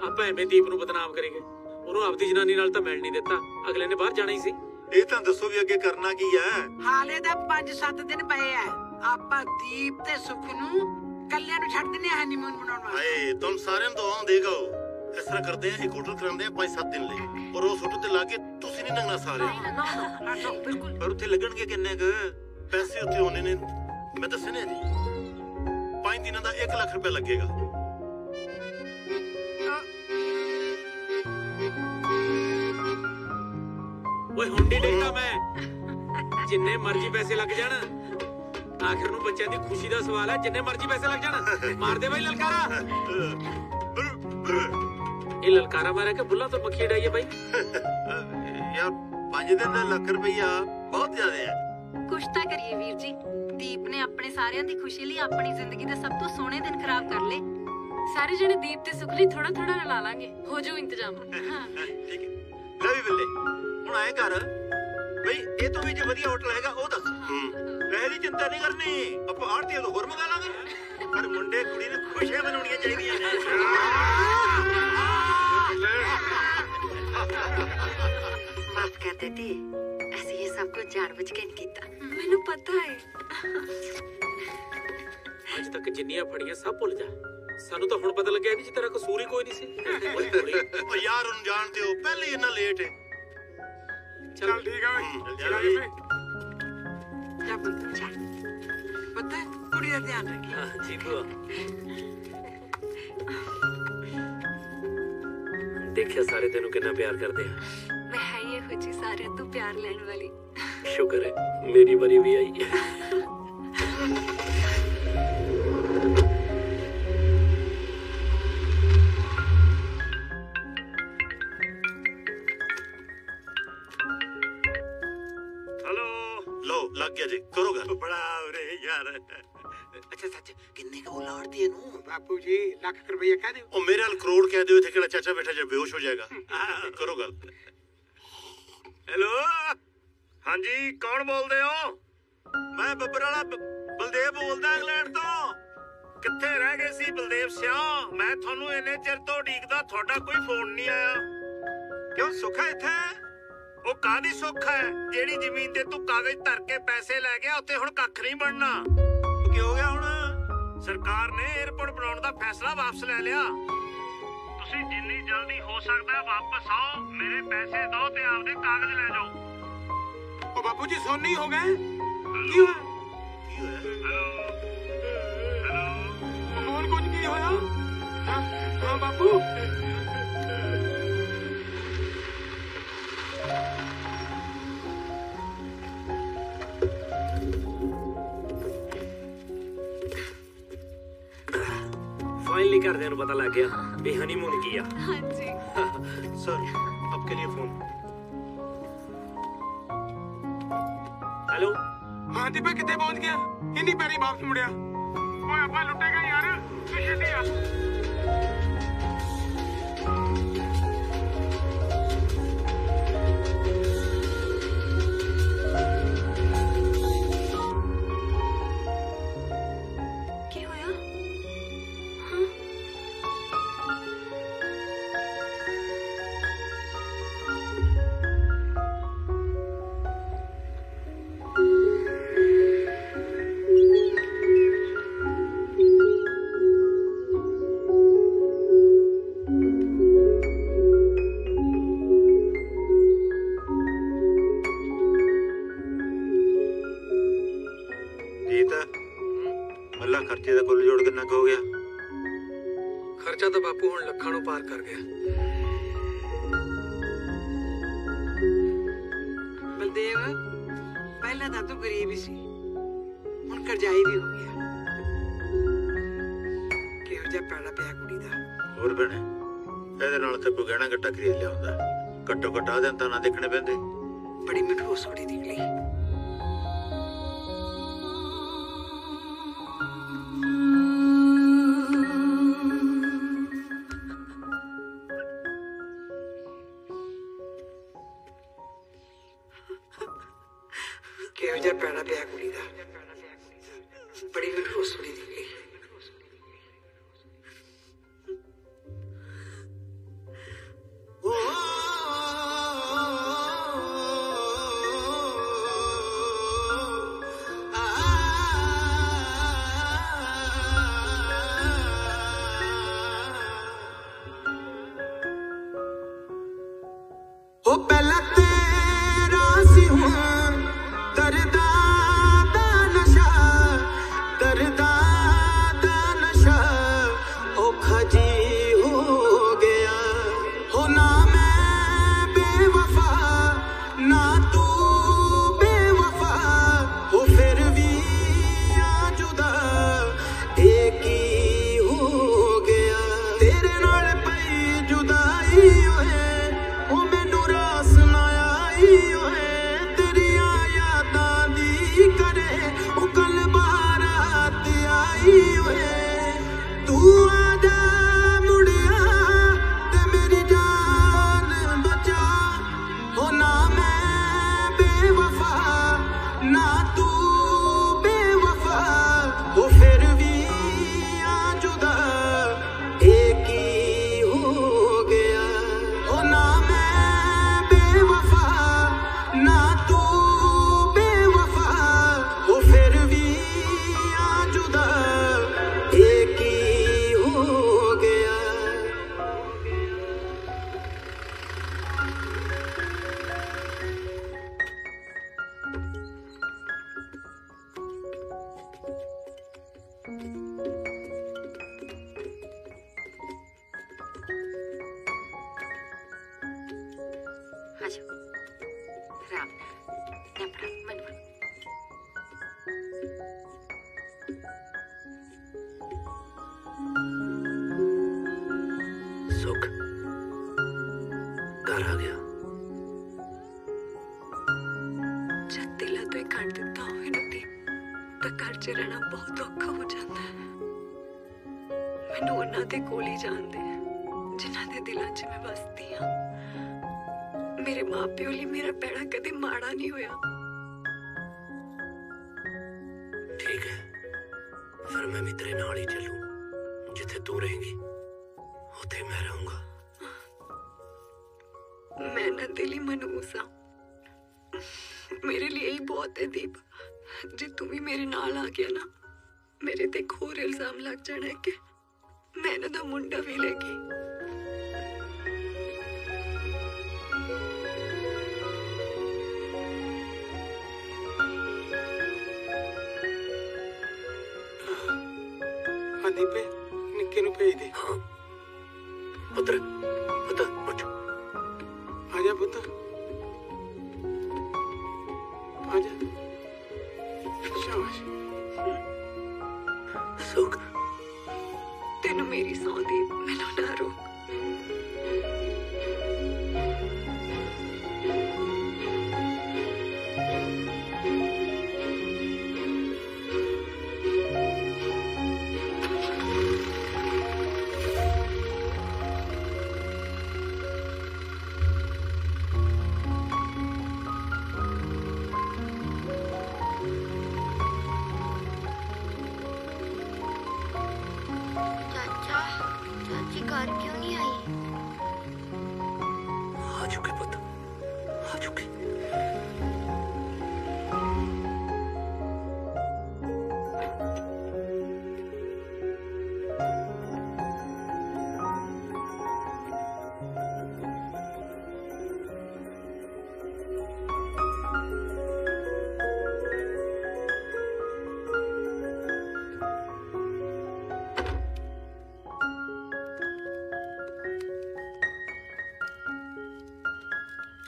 ਆਪਾਂ ਐਵੇਂ ਦੀਪ ਨੂੰ ਬਦਨਾਮ ਕਰੀਏ। ਉਹਨੂੰ ਆਪਦੀ ਜਨਾਨੀ ਨਾਲ ਤਾਂ ਮਿਲ ਨਹੀਂ ਦਿੱਤਾ। ਅਗਲੇ ਨੇ ਬਾਹਰ ਜਾਣਾ ਹੀ ਸੀ।
ਇਹ ਤਾਂ ਦੱਸੋ ਵੀ ਅੱਗੇ ਕਰਨਾ ਕੀ ਹੈ।
ਹਾਲੇ ਦਾ 5-7 ਦਿਨ ਪਏ ਆ ਆਪਾਂ ਦੀਪ ਤੇ ਸੁਖ ਨੂੰ ਕੱਲਿਆਂ ਨੂੰ ਛੱਡ ਦਿੰਨੇ ਹਨੀਮੂਨ ਮਨਾਉਣ ਵਾਸਤੇ।
ਹਾਏ ਤੁਹਾਨੂੰ ਸਾਰਿਆਂ ਨੂੰ ਦੁਆਵਾਂ ਦੇਗਾ ਉਹ ਇਸ ਤਰ੍ਹਾਂ ਕਰਦੇ ਆ ਇੱਕ ਹੋਟਲ ਕਰਾਉਂਦੇ ਆ 5-7 ਦਿਨ ਲਈ। ਔਰ ਉਸ ਹੋਟਲ ਤੇ ਲਾ ਕੇ ਤੁਸੀਂ ਨਹੀਂ ਨੰਗਣਾ ਸਾਰੇ।
ਬਿਲਕੁਲ।
ਪਰ ਉੱਥੇ ਲੱਗਣਗੇ ਕਿੰਨੇ ਕੁ? ਪੈਸੇ ਉੱਥੇ ਹੋਣੇ ਨੇ। ਮੈਂ ਦੱਸੇ ਨੇ ਜੀ। 5 ਦਿਨਾਂ ਦਾ 1 ਲੱਖ ਰੁਪਏ ਲੱਗੇਗਾ।
ਓਏ ਹੁੰਡੀ ਲੈਂਦਾ ਮੈਂ। ਜਿੰਨੇ ਮਰਜ਼ੀ ਪੈਸੇ ਲੱਗ ਜਾਣ। ਆਖਿਰ ਨੂੰ ਬੱਚਿਆਂ ਦੀ ਖੁਸ਼ੀ ਦਾ ਸਵਾਲ ਹੈ ਜਿੰਨੇ ਮਰਜ਼ੀ ਪੈਸੇ ਲੱਗ ਜਾਣ। ਮਾਰ ਦੇ ਬਾਈ ਲਲਕਾਰਾ। ਇਹ ਲਲਕਾਰਾ ਮਾਰਿਆ ਕਿ ਬੁੱਲਾ ਤੋਂ ਮੱਖੀ ਡਾਈਏ ਬਾਈ?
ਯਾਰ 5 ਦਿਨ ਦਾ ਲੱਖ ਰੁਪਈਆ ਬਹੁਤ ਜ਼ਿਆਦਾ ਹੈ।
ਕੁਛ ਤਾਂ ਕਰੀਏ ਵੀਰ ਜੀ। ਦੀਪ ਨੇ ਆਪਣੇ ਸਾਰਿਆਂ ਦੀ ਖੁਸ਼ੀ ਲਈ ਆਪਣੀ ਜ਼ਿੰਦਗੀ ਦੇ ਸਭ ਤੋਂ ਸੋਹਣੇ ਦਿਨ ਖਰਾਬ ਕਰ ਲਏ। ਸਾਰੇ ਜਣੇ ਦੀਪ ਤੇ ਸੁਖ ਲਈ ਥੋੜਾ ਥੋੜਾ ਰਲਾ ਲਾਂਗੇ। ਹੋ ਜਾਓ ਇੰਤਜ਼ਾਮ। ਹਾਂ।
ਲੈ ਵੀ ਬੱਲੇ ਹੁਣ ਆਏ ਕਰ। ਬਈ ਇਹ ਤੋਂ ਵੀ ਜੇ ਵਧੀਆ ਹੋਟਲ ਹੈਗਾ ਉਹ ਦੱਸ। ਦੀ ਚਿੰਤਾ ਨਹੀਂ ਕਰਨੀ। ਆਪਾਂ ਆੜਤੀ ਤੋਂ ਹੋਰ ਮੰਗਾ ਲਾਂਗੇ। ਪਰ ਮੁੰਡੇ ਕੁੜੀ ਨੂੰ ਖੁਸ਼ੀਆਂ ਮਨਾਉਣੀਆਂ ਚਾਹੀਦੀਆਂ ਨੇ।
ਮਾਫ ਕਰ ਦੇ दी ਅਸੀਂ ਇਹ ਸਭ ਕੁਝ ਜਾਣਬੁੱਝ ਕੇ ਨਹੀਂ ਕੀਤਾ ਮੈਨੂੰ ਪਤਾ ਹੈ
ਅੱਜ ਤੱਕ ਜਿੰਨੀਆਂ ਫੜੀਆਂ ਸਭ ਭੁੱਲ ਜਾ ਸਾਨੂੰ ਤਾਂ ਹੁਣ ਪਤਾ ਲੱਗਿਆ ਇਹਦੇ ਚ ਤੇਰਾ ਕਸੂਰ ਹੀ ਕੋਈ ਨਹੀਂ ਸੀ ਓਏ ਕੁੜੀ,
ਉਹ ਯਾਰ ਉਹਨੂੰ ਜਾਣਦੇ ਹੋ ਪਹਿਲੇ ਹੀ ਇੰਨਾ ਲੇਟ ਹੈ
ਚੱਲ ਠੀਕ ਆ ਓਏ
ਚੱਲ
ਜਾ
ਜੀ।
ਬੇਬੇ
ਜਾ ਪੁੱਤ ਜਾ ਪੁੱਤ ਕੁੜੀ ਦਾ ਧਿਆਨ ਰੱਖੀ
ਹਾਂ ਜੀ ਭੂਆ ਦੇਖਿਆ ਸਾਰੇ ਤੈਨੂੰ ਕਿੰਨਾ ਪਿਆਰ ਕਰਦੇ ਆ
ਮੈਂ ਹੈ ਹੀ ਇਹੋ ਜਿਹੀ ਸਾਰਿਆਂ ਤੋਂ ਪਿਆਰ ਲੈਣ ਵਾਲੀ।
ਸ਼ੁਕਰ ਹੈ ਮੇਰੀ ਵਾਰੀ ਵੀ ਆਈ
ਹਲੋ ਲੋ ਲੱਗ ਗਿਆ ਜੀ ਕਰੋ ਗੱਲ। ਬੜਾ ਉਰੇ ਯਾਰ।
ਅੱਛਾ ਸੱਚ ਕਿੰਨੇ ਕੁ ਉਲਾੜਦੀ ਇਹਨੂੰ ਬਾਪੂ ਜੀ ਲੱਖ ਰੁਪਈਆ ਕਹਿ ਦਿਓ।
ਉਹ ਮੇਰੇ ਨਾਲ ਕਰੋੜ ਕਹਿ ਦਿਓ ਇੱਥੇ ਕਿਹੜਾ ਚਾਚਾ ਬੈਠਾ ਜੇ ਬੇਹੋਸ਼ ਹੋ ਜਾਏਗਾ। ਕਰੋ ਗੱਲ। ਹੈਲੋ ਹਾਂਜੀ, ਕੌਣ ਬੋਲਦੇ ਹੋ? ਮੈਂ ਬੱਬਰ ਵਾਲਾ ਬਲਦੇਵ ਬੋਲਦਾ ਇੰਗਲੈਂਡ ਤੋਂ। ਕਿੱਥੇ ਰਹਿ ਗਏ ਸੀ ਬਲਦੇਵ ਸਿਆ ਮੈਂ ਤੁਹਾਨੂੰ ਇੰਨੇ ਚਿਰ ਤੋਂ ਉਡੀਕਦਾ, ਤੁਹਾਡਾ ਕੋਈ ਫੋਨ ਨਹੀਂ ਆਇਆ। ਕਿਉਂ ਸੁੱਖਾ ਇੱਥੇ? ਉਹ ਕਾਦੀ ਸੁੱਖ ਹੈ? ਜਿਹੜੀ ਜ਼ਮੀਨ ਤੇ ਤੂੰ ਕਾਗਜ਼ ਧਰ ਕੇ ਪੈਸੇ ਲੈ ਗਿਆ, ਉੱਥੇ ਹੁਣ ਕੱਖ ਨਹੀਂ ਬਣਨਾ। ਉਹ ਕੀ ਹੋ ਗਿਆ ਹੁਣ? ਸਰਕਾਰ ਨੇ 에어ਪੋਰਟ ਬਣਾਉਣ ਦਾ ਫੈਸਲਾ ਵਾਪਸ ਲੈ ਲਿਆ। ਤੁਸੀਂ ਜਿੰਨੀ ਜਲਦੀ ਹੋ ਸਕਦਾ ਵਾਪਸ ਆਓ ਮੇਰੇ ਪੈਸੇ ਦਿਓ ਤੇ ਆਪਦੇ ਕਾਗਜ਼ ਲੈ ਜਾਓ।
ਉਹ ਬਾਪੂ ਜੀ ਸੋਨੀ ਹੋ ਗਏ? ਕੀ ਹੋਇਆ?
ਕੀ ਹੋਇਆ?
ਹੋਰ ਕੁਝ ਕੀ ਹੋਇਆ? ਹਾਂ ਹਾਂ ਬਾਪੂ?
ਫਾਈਨਲੀ ਘਰਦਿਆਂ ਨੂੰ ਪਤਾ ਲੱਗ ਗਿਆ ਵੀ ਹਨੀਮੂਨ ਕੀ ਆ।
ਹਾਂਜੀ।
ਸੌਰੀ ਆਪਕੇ ਲਈ ਫੋਨ
ਹੈਲੋ
ਹਾਂ ਦੀਪਕ ਕਿੱਥੇ ਪਹੁੰਚ ਗਿਆ? ਇੰਨੀ ਪੈਰੀ ਵਾਪਸ ਮੁੜਿਆ? ਓਏ ਆਪਾਂ ਲੁੱਟੇਗਾ ਯਾਰ। ਪਿੱਛੇ ਆ?
ਕਰ ਗਿਆ
ਬਲਦੇਵ ਪਹਿਲਾਂ ਤਾਂ ਤੂੰ ਗਰੀਬ ਹੀ ਸੀ। ਹੁਣ ਕਰਜ਼ਾਈ ਵੀ ਹੋ ਗਿਆ ਕਿਹੋ ਜਿਹਾ ਪੈੜਾ ਪਿਆ ਕੁੜੀ ਦਾ।
ਹੋਰ ਬਣੇ ਇਹਦੇ ਨਾਲ ਤੇ ਕੋਈ ਗਹਿਣਾ ਗੱਟਾ ਖਰੀਦ ਲਿਆ ਹੁੰਦਾ ਘੱਟੋ ਘੱਟ ਦਿਨ ਤਾਂ ਨਾ ਦੇਖਣੇ ਪੈਂਦੇ।
ਬੜੀ ਮਠੋਸ ਕੁੜੀ ਨਿਕਲੀ
ਜਾਣਾ ਕਿ।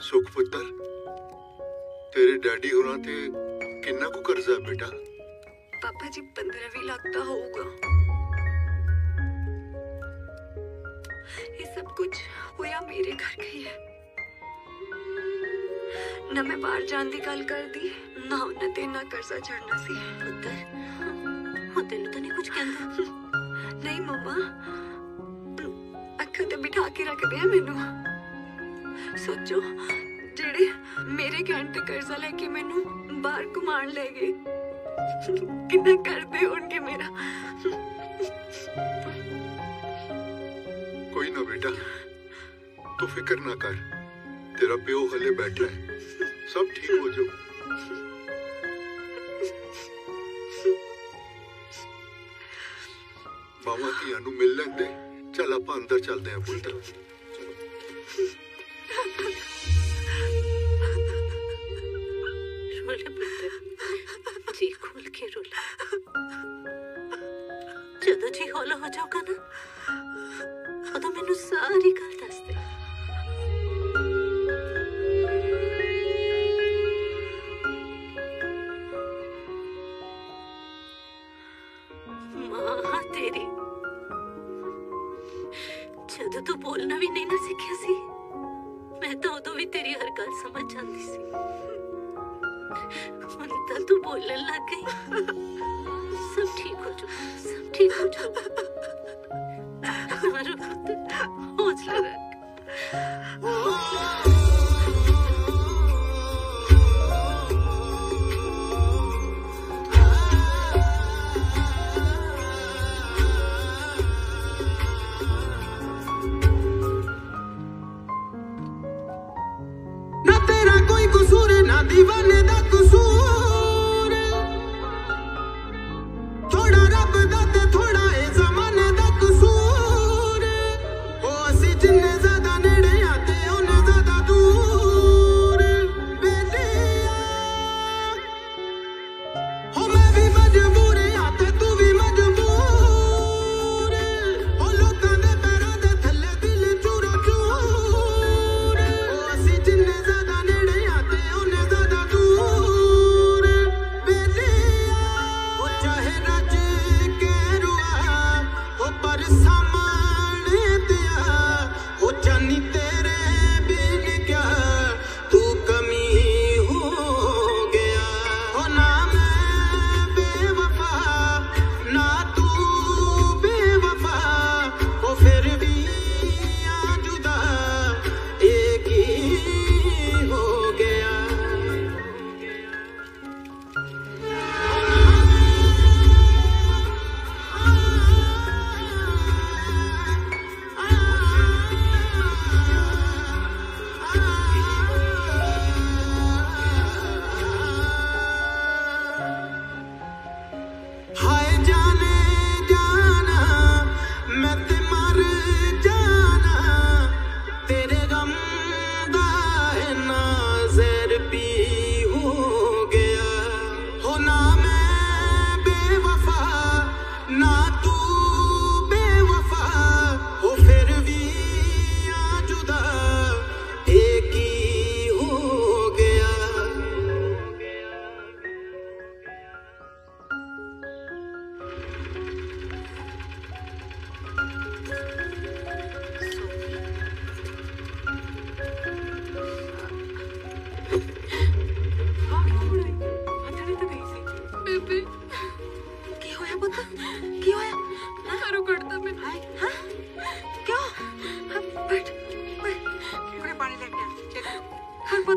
ਸੁਖ
ਪੁੱਤਰ, ਤੇਰੇ ਡੈਡੀ ਹੋਰਾਂ ਤੇ ਕਿੰਨਾ ਕੁ ਕਰਜ਼ਾ ਬੇਟਾ?
ਪਾਪਾ ਜੀ 15 ਲੱਖ ਦਾ ਹੋਊਗਾ। ਇਹ ਸਭ ਕੁਝ ਹੋਇਆ ਮੇਰੇ ਕਰਕੇ ਹੀ ਹੈ। ਨਾ ਮੈਂ ਬਾਹਰ ਜਾਣ ਦੀ ਗੱਲ ਕਰਦੀ, ਨਾ ਉਹਨਾਂ ਤੇ ਨਾ ਕਰਜ਼ਾ ਚੜਨਾ ਸੀ। ਪੁੱਤਰ ਹਾਂ ਤੈਨੂੰ ਤਾਂ ਨਹੀਂ ਕੁਝ ਕਹਿੰਦਾ। ਨਹੀਂ, ਮਮਾ। ਅੱਖਾਂ ਤੇ ਬਿਠਾ ਕੇ ਰੱਖਦੇ ਆ ਮੈਨੂੰ। ਸੋਚੋ, ਜਿਹੜੇ ਮੇਰੇ ਕਹਿਣ ਤੇ ਕਰਜ਼ਾ ਲੈ ਕੇ ਮੈਨੂੰ ਬਾਹਰ ਘੁਮਾਉਣ ਲੈ ਗਏ। ਕਿੰਨਾ ਕਰਦੇ ਹੋਣਗੇ ਮੇਰਾ।
ਕੋਈ ਨਾ ਬੇਟਾ, ਤੂੰ ਫਿਕਰ ਨਾ ਕਰ। ਤੇਰਾ ਪਿਓ ਹਲੇ ਬੈਠਾ ਹੈ। ਸਭ ਠੀਕ ਹੋ ਜਾਊ। ਮਾਮਾ ਧੀਆਂ ਨੂੰ ਮਿਲ ਲੈਂਦੇ। ਚੱਲ ਆਪਾਂ ਅੰਦਰ ਚੱਲਦੇ ਹਾਂ ਪੁੱਤਰ
ਜਦੋਂ ਹੋ ਜਾਊਗਾ ਨਾ? ਉਦੋਂ ਮੈਨੂੰ ਸਾਰੀ ਗੱਲ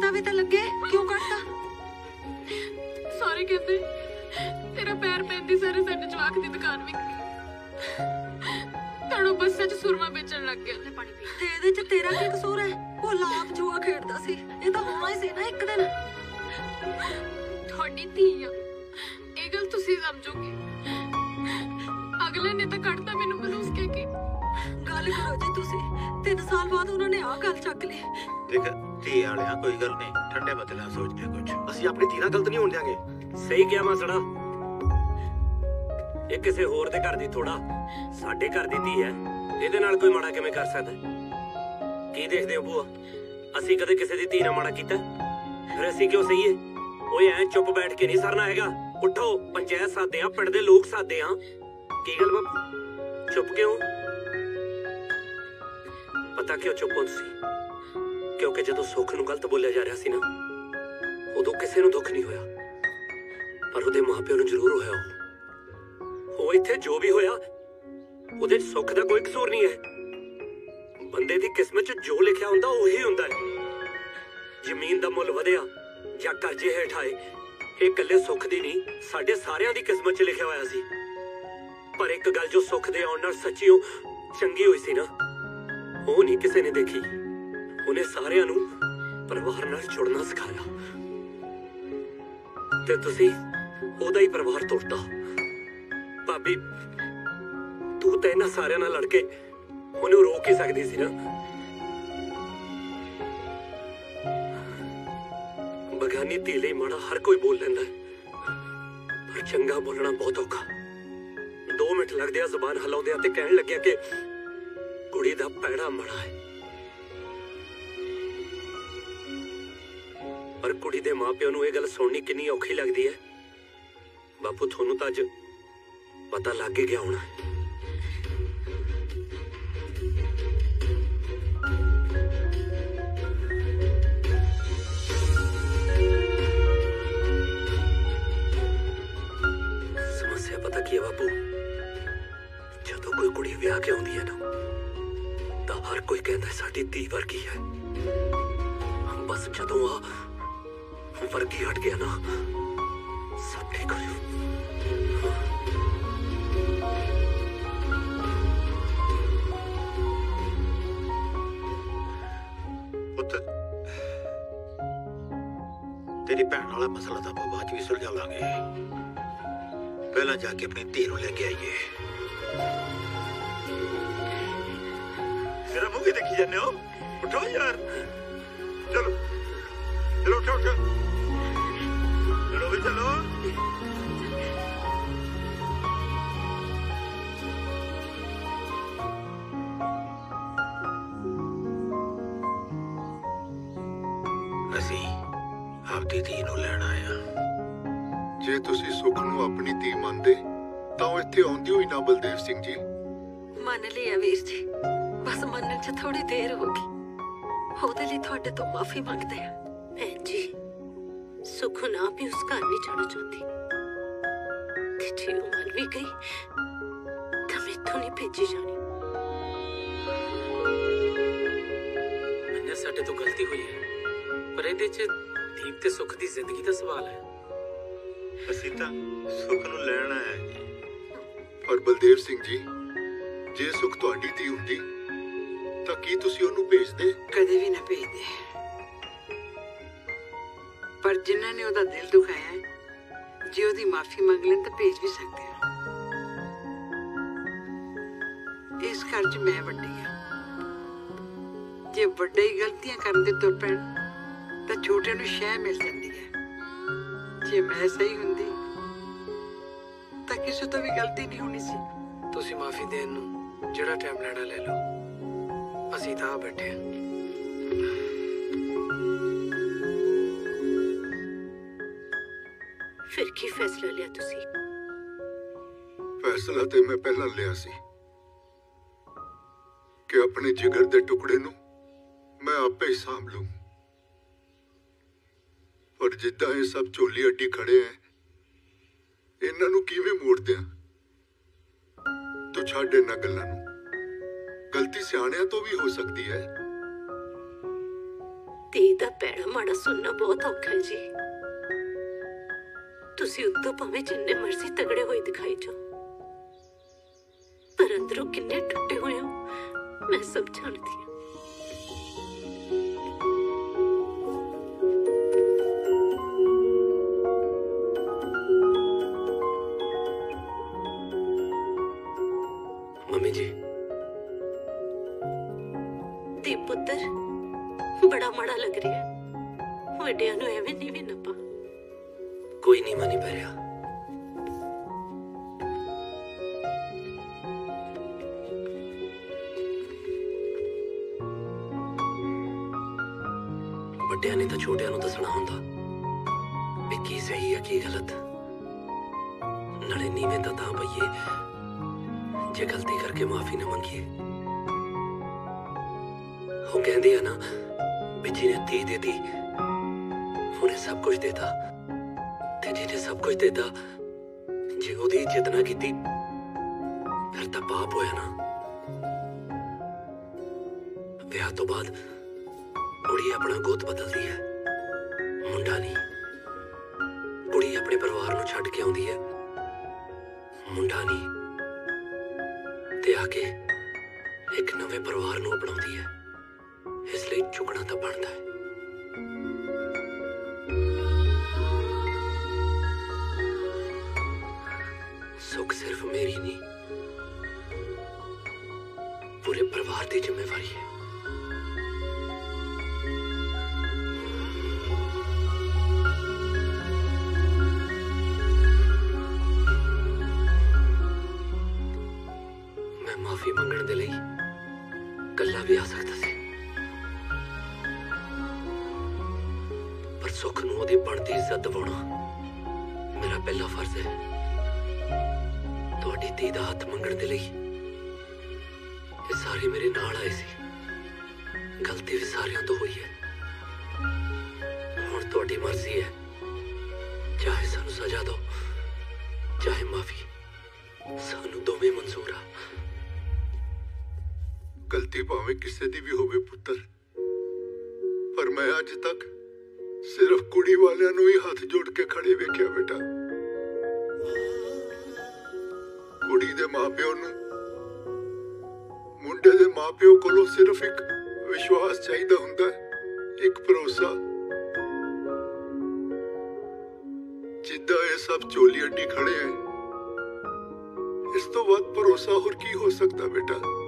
ਪਤਾ
ਤਾਂ ਲੱਗੇ। ਕਿਉਂ ਕੱਟਦਾ
ਸਾਰੇ ਕਹਿੰਦੇ। ਤੇਰਾ ਪੈਰ ਪੈਂਦੀ ਸਾਰੇ ਸਾਡੇ ਜਵਾਕ ਦੀ ਦੁਕਾਨ ਵਿਕ ਤੜੋ ਬੱਸਾਂ 'ਚ ਸੁਰਮਾ ਵੇਚਣ ਲੱਗ ਗਿਆ। ਤੇ ਪਾਣੀ ਪੀ
ਤੇ ਇਹਦੇ 'ਚ ਤੇਰਾ ਕੀ ਕਸੂਰ ਹੈ? ਉਹ ਲਾਪ ਜੂਆ ਖੇਡਦਾ ਸੀ। ਇਹ ਤਾਂ ਹੋਣਾ ਹੀ ਸੀ ਨਾ ਇੱਕ ਦਿਨ।
ਤੁਹਾਡੀ ਧੀ ਇਹ ਗੱਲ ਤੁਸੀਂ ਸਮਝੋਗੇ। ਅਗਲੇ ਨੇ ਤਾਂ ਕੱਢਤਾ ਮੈਨੂੰ ਬਲੂਸ ਕਹਿ ਕੇ।
ਗੱਲ ਕਰੋ ਜੀ ਤੁਸੀਂ। 3 ਸਾਲ ਬਾਅਦ ਉਹਨਾਂ ਨੇ ਆਹ ਗੱਲ ਚੱਕ ਲਈ।
ਦੇਖ, ਧੀ ਵਾਲਿਆ ਕੋਈ ਗੱਲ ਨਹੀਂ, ਠੰਡੇ ਬਦਲਾ ਸੋਚ ਕੇ ਕੁਝ ਅਸੀਂ ਆਪਣੀ ਧੀ ਨਾਲ ਗਲਤ ਨਹੀਂ ਹੋਣ ਦਿਆਂਗੇ।
ਸਹੀ ਕਿਹਾ ਮਾਸੜਾ। ਇਹ ਕਿਸੇ ਹੋਰ ਦੇ ਘਰ ਦੀ ਥੋੜਾ ਸਾਡੇ ਘਰ ਦੀ ਧੀ ਹੈ। ਇਹਦੇ ਨਾਲ ਕੋਈ ਮਾੜਾ ਕਿਵੇਂ ਕਰ ਸਕਦਾ? ਕੀ ਦੇਖਦੇ ਹੋ ਭੂਆ? ਅਸੀਂ ਕਦੇ ਕਿਸੇ ਦੀ ਧੀ ਨਾਲ ਮਾੜਾ ਕੀਤਾ? ਫਿਰ ਅਸੀਂ ਕਿਉਂ ਸਹੀਏ ਓਏ ਐ ਚੁੱਪ ਬੈਠ ਕੇ ਨਹੀਂ ਸਰਨਾ ਹੈਗਾ। ਉੱਠੋ, ਪੰਚਾਇਤ ਸਾਦੇ ਆ ਪਿੰਡ ਦੇ ਲੋਕ ਸਾਦੇ ਆ ਕੀ ਗੱਲ ਬਾਪ? ਚੁੱਪ ਕਿਉਂ ਪਤਾ ਕਿਉਂ ਚੁੱਪ ਹੋ ਤੁਸੀਂ? ਕਿਉਂਕਿ ਜਦੋਂ ਸੁੱਖ ਨੂੰ ਗਲਤ ਬੋਲਿਆ ਜਾ ਰਿਹਾ ਸੀ ਨਾ, ਉਦੋਂ ਕਿਸੇ ਨੂੰ ਦੁੱਖ ਨਹੀਂ ਹੋਇਆ। ਪਰ ਉਹਦੇ ਮਾਪਿਆਂ ਨੂੰ ਜ਼ਰੂਰ ਹੋਇਆ ਉਹ। ਇੱਥੇ ਜੋ ਵੀ ਹੋਇਆ, ਉਹਦੇ ਸੁੱਖ ਦਾ ਕੋਈ ਕਸੂਰ ਨਹੀਂ ਹੈ। ਬੰਦੇ ਦੀ ਕਿਸਮਤ 'ਚ ਜੋ ਲਿਖਿਆ ਹੁੰਦਾ, ਉਹੀ ਹੁੰਦਾ ਹੈ। ਜ਼ਮੀਨ ਦਾ ਮੁੱਲ ਵਧਿਆ ਜਾਂ ਕਰਜ਼ੇ ਹੇਠ ਆਏ, ਇਹ ਇਕੱਲੇ ਸੁੱਖ ਦੀ ਨਹੀਂ, ਸਾਡੇ ਸਾਰਿਆਂ ਦੀ ਕਿਸਮਤ 'ਚ ਲਿਖਿਆ ਹੋਇਆ ਸੀ। ਪਰ ਇੱਕ ਗੱਲ ਜੋ ਸੁੱਖ ਦੇ ਆਉਣ ਨਾਲ ਸੱਚੀ ਸੱਚੀਓ ਚੰਗੀ ਹੋਈ ਸੀ ਨਾ, ਉਹ ਨਹੀਂ ਕਿਸੇ ਨੇ ਦੇਖੀ। ਉਹਨੇ ਸਾਰਿਆਂ ਨੂੰ ਪਰਿਵਾਰ ਨਾਲ ਜੁੜਨਾ ਸਿਖਾਇਆ। ਤੇ ਤੁਸੀਂ ਉਹਦਾ ਹੀ ਪਰਿਵਾਰ ਤੋੜਤਾ। ਭਾਬੀ, ਤੂੰ ਤਾਂ ਇਹਨਾਂ ਸਾਰਿਆਂ ਨਾਲ ਲੜ ਕੇ ਉਹਨੂੰ ਰੋਕ ਹੀ ਸਕਦੀ ਸੀ ਨਾ। ਬਗਾਨੀ ਧੀ ਲਈ ਮਾੜਾ ਹਰ ਕੋਈ ਬੋਲ ਲੈਂਦਾ ਹੈ। ਪਰ ਚੰਗਾ ਬੋਲਣਾ ਬਹੁਤ ਔਖਾ। ਦੋ ਮਿੰਟ ਲੱਗਦੇ ਆ, ਜ਼ਬਾਨ ਹਲਾਉਂਦੇ ਆ ਤੇ ਕਹਿਣ ਲੱਗਿਆ ਕਿ ਕੁੜੀ ਦਾ ਪੈੜਾ ਮੜਾ ਹੈ। ਪਰ ਕੁੜੀ ਦੇ ਮਾਪਿਆਂ ਨੂੰ ਇਹ ਗੱਲ ਸੁਣਨੀ ਕਿੰਨੀ ਔਖੀ ਲੱਗਦੀ ਹੈ। ਬਾਪੂ, ਤੁਹਾਨੂੰ ਤਾਂ ਅੱਜ ਪਤਾ ਲੱਗ ਗਿਆ ਹੋਣਾ। ਸਮੱਸਿਆ ਪਤਾ ਕੀ ਹੈ ਬਾਪੂ? ਜਦੋਂ ਕੋਈ ਕੁੜੀ ਵਿਆਹ ਕੇ ਆਉਂਦੀ ਹੈ ਨਾ, ਤਾਂ ਹਰ ਕੋਈ ਕਹਿੰਦਾ ਸਾਡੀ ਧੀ ਵਰਗੀ ਹੈ। ਬਸ ਜਦੋਂ ਆ ਵਰਗੀ ਹਟ ਗਿਆ ਨਾ ਸਭ ਠੀਕ ਹੋ ਜਾਊ
ਪੁੱਤ ਤੇਰੀ ਭੈਣ ਵਾਲਾ ਮਸਲਾ ਤਾਂ ਆਪਾਂ ਬਾਅਦ ਚ ਵੀ ਸੁਲਝਾ ਲਾਂਗੇ ਪਹਿਲਾਂ ਜਾ ਕੇ ਆਪਣੀ ਧੀ ਨੂੰ ਲੈ ਕੇ ਆਈਏ
ਮੇਰਾ ਮੂੰਹ ਕੀ ਦੇਖੀ ਜਾਂਦੇ ਹੋ ਉਠੋ ਯਾਰ ਚਲੋ ਵੀ ਚਲੋ।
ਅਸੀਂ ਆਪਦੀ ਧੀ ਨੂੰ ਲੈਣ ਆਏ ਆ
ਜੇ ਤੁਸੀਂ ਸੁੱਖ ਨੂੰ ਆਪਣੀ ਧੀ ਮੰਨਦੇ ਤਾਂ ਉਹ ਇੱਥੇ ਆਉਂਦੀ ਹੋਈ ਨਾ ਬਲਦੇਵ ਸਿੰਘ ਜੀ।
ਮੰਨ ਲਿਆ ਵੀਰ ਜੀ। ਬਸ ਮੰਨਣ 'ਚ ਥੋੜੀ ਦੇਰ ਹੋ ਗਈ। ਉਹਦੇ ਲਈ ਤੁਹਾਡੇ ਤੋਂ ਮਾਫੀ ਮੰਗਦੇ ਆ
ਭੈਣ ਜੀ। ਸੁਖ ਨਾ ਵੀ ਉਸ ਘਰ ਨਹੀਂ ਜਾਣਾ ਚਾਹੁੰਦੀ। ਤੇ ਜੇ ਉਹ ਮੰਨ ਵੀ ਗਈ? ਤਾਂ ਮੈਥੋਂ ਨਹੀਂ ਭੇਜੀ ਜਾਣੀ।
ਮੰਨਿਆ ਸਾਡੇ ਤੋਂ ਗਲਤੀ ਹੋਈ ਹੈ। ਪਰ ਇਹਦੇ 'ਚ ਦੀਪ ਤੇ ਸੁੱਖ ਦੀ ਜ਼ਿੰਦਗੀ ਦਾ ਸਵਾਲ ਹੈ।
ਅਸੀਂ ਤਾਂ ਸੁੱਖ ਨੂੰ ਲੈਣ ਆਏ ਜੀ
ਪਰ ਬਲਦੇਵ ਸਿੰਘ ਜੀ ਜੇ ਸੁੱਖ ਤੁਹਾਡੀ ਧੀ ਹੁੰਦੀ ਤਾਂ ਕੀ ਤੁਸੀਂ ਉਹਨੂੰ ਭੇਜਦੇ?
ਕਦੇ ਵੀ ਨਾ ਭੇਜਦੇ। ਪਰ ਜਿਨ੍ਹਾਂ ਨੇ ਉਹਦਾ ਦਿਲ ਦੁਖਾਇਆ ਹੈ, ਜੇ ਉਹਦੀ ਮਾਫੀ ਮੰਗ ਲੈਣ ਤਾਂ ਭੇਜ ਵੀ ਸਕਦੇ ਆ ਇਸ ਘਰ 'ਚ ਮੈਂ ਵੱਡੀ ਆ ਜੇ ਵੱਡੇ ਹੀ ਗਲਤੀਆਂ ਕਰਨ ਦੇ ਤੁਰ ਪੈਣ ਤਾਂ ਛੋਟੇ ਨੂੰ ਸ਼ਹਿ ਮਿਲ ਜਾਂਦੀ ਹੈ। ਜੇ ਮੈਂ ਸਹੀ ਹੁੰਦੀ ਤਾਂ ਕਿਸੇ ਤੋਂ ਵੀ ਗਲਤੀ ਨਹੀਂ ਹੋਣੀ ਸੀ।
ਤੁਸੀਂ ਮਾਫੀ ਦੇਣ ਨੂੰ ਜਿਹੜਾ ਟਾਈਮ ਲੈਣਾ ਲੈ ਲਓ। ਅਸੀਂ ਤਾਂ ਆ ਬੈਠੇ ਹਾਂ।
ਕੀ ਫੈਸਲਾ ਲਿਆ ਤੁਸੀਂ?
ਫੈਸਲਾ ਤੇ ਮੈਂ ਪਹਿਲਾਂ ਲਿਆ ਸੀ ਕਿ ਆਪਣੇ ਜਿਗਰ ਦੇ ਟੁਕੜੇ ਨੂੰ ਮੈਂ ਆਪੇ ਹੀ ਸਾਂਭ ਲੂੰ। ਪਰ ਜਿੱਦਾਂ ਇਹ ਸਭ ਝੋਲੀ ਅੱਡੀ ਖੜੇ ਐ ਇਹਨਾਂ ਨੂੰ ਕਿਵੇਂ ਮੋੜ ਦਿਆਂ ਤੂੰ ਛੱਡ ਇਹਨਾਂ ਗੱਲਾਂ ਨੂੰ। ਗਲਤੀ ਸਿਆਣਿਆਂ ਤੋਂ ਵੀ ਹੋ ਸਕਦੀ ਹੈ
ਧੀ ਦਾ ਪੈੜਾ ਮਾੜਾ ਸੁਣਨਾ ਬਹੁਤ ਔਖਾ ਜੀ। ਤੁਸੀਂ ਉੱਤੋਂ ਭਾਵੇਂ ਜਿੰਨੇ ਮਰਜ਼ੀ ਤਗੜੇ ਹੋਏ ਦਿਖਾਈ ਜਾਓ। ਪਰ ਅੰਦਰੋਂ ਕਿੰਨੇ ਟੁੱਟੇ ਹੋਏ ਹੋ ਮੈਂ ਸਭ ਜਾਣਦੀ ਹਾਂ।
ਮੰਮੀ ਜੀ।
ਦੀਪ ਪੁੱਤਰ ਬੜਾ ਮਾੜਾ ਲੱਗ ਰਿਹਾ। ਵੱਡਿਆਂ ਨੂੰ ਐਵੇਂ ਨਪਾ
ਕੋਈ ਨਹੀਂ ਮਨੀ ਪੈ ਵੱਡਿਆਂ ਨੇ ਤਾਂ ਛੋਟਿਆਂ ਨੂੰ ਦੱਸਣਾ ਹੁੰਦਾ ਵੀ ਕੀ ਸਹੀ ਹੈ ਕੀ ਗਲਤ ਨਾਲੇ ਨੀਵੇਂ ਤਾਂ ਤਾਂ ਪਈਏ ਜੇ ਗਲਤੀ ਕਰਕੇ ਮਾਫੀ ਨਾ ਮੰਗੀਏ ਉਹ ਕਹਿੰਦੇ ਆ ਨਾ ਵੀ ਜਿਹਨੇ ਤੀ ਦੇਤੀ ਉਹਨੇ ਸਭ ਕੁਝ ਦੇਤਾ ਸਭ ਕੁਝ ਦਿੱਤਾ। ਜੇ ਉਹਦੀ ਇੱਜ਼ਤ ਨਾ ਕੀਤੀ, ਫਿਰ ਤਾਂ ਪਾਪ ਹੋਇਆ ਨਾ। ਵਿਆਹ ਤੋਂ ਬਾਅਦ ਕੁੜੀ ਆਪਣਾ ਗੋਤ ਬਦਲਦੀ ਹੈ। ਮੁੰਡਾ ਨਹੀਂ। ਕੁੜੀ ਆਪਣੇ ਪਰਿਵਾਰ ਨੂੰ ਛੱਡ ਕੇ ਆਉਂਦੀ ਹੈ। ਮੁੰਡਾ ਨਹੀਂ। ਤੇ ਆ ਕੇ ਇੱਕ ਨਵੇਂ ਪਰਿਵਾਰ ਨੂੰ ਅਪਣਾਉਂਦੀ ਹੈ। ਇਸ ਲਈ ਝੁਕਣਾ ਤਾਂ ਬਣਦਾ ਹੈ। ਪਰ ਮੈਂ
ਅੱਜ ਤੱਕ ਸਿਰਫ ਕੁੜੀ ਵਾਲਿਆਂ ਨੂੰ ਹੀ ਹੱਥ ਜੋੜ ਕੇ ਖੜੇ ਵੇਖਿਆ ਬੇਟਾ। ਕੁੜੀ ਦੇ ਮਾਪਿਓ ਨੂੰ, ਮੁੰਡੇ ਦੇ ਮਾਪਿਓ ਕੋਲੋਂ ਸਿਰਫ ਇੱਕ ਵਿਸ਼ਵਾਸ ਚਾਹੀਦਾ ਹੁੰਦਾ, ਇੱਕ ਭਰੋਸਾ। ਜਿੱਦਾਂ ਇਹ ਸਭ ਚੋਲੀ ਅੱਡੀ ਖੜੇ ਹੈ ਇਸ ਤੋਂ ਵੱਧ ਭਰੋਸਾ ਹੋਰ ਕੀ ਹੋ ਸਕਦਾ ਬੇਟਾ?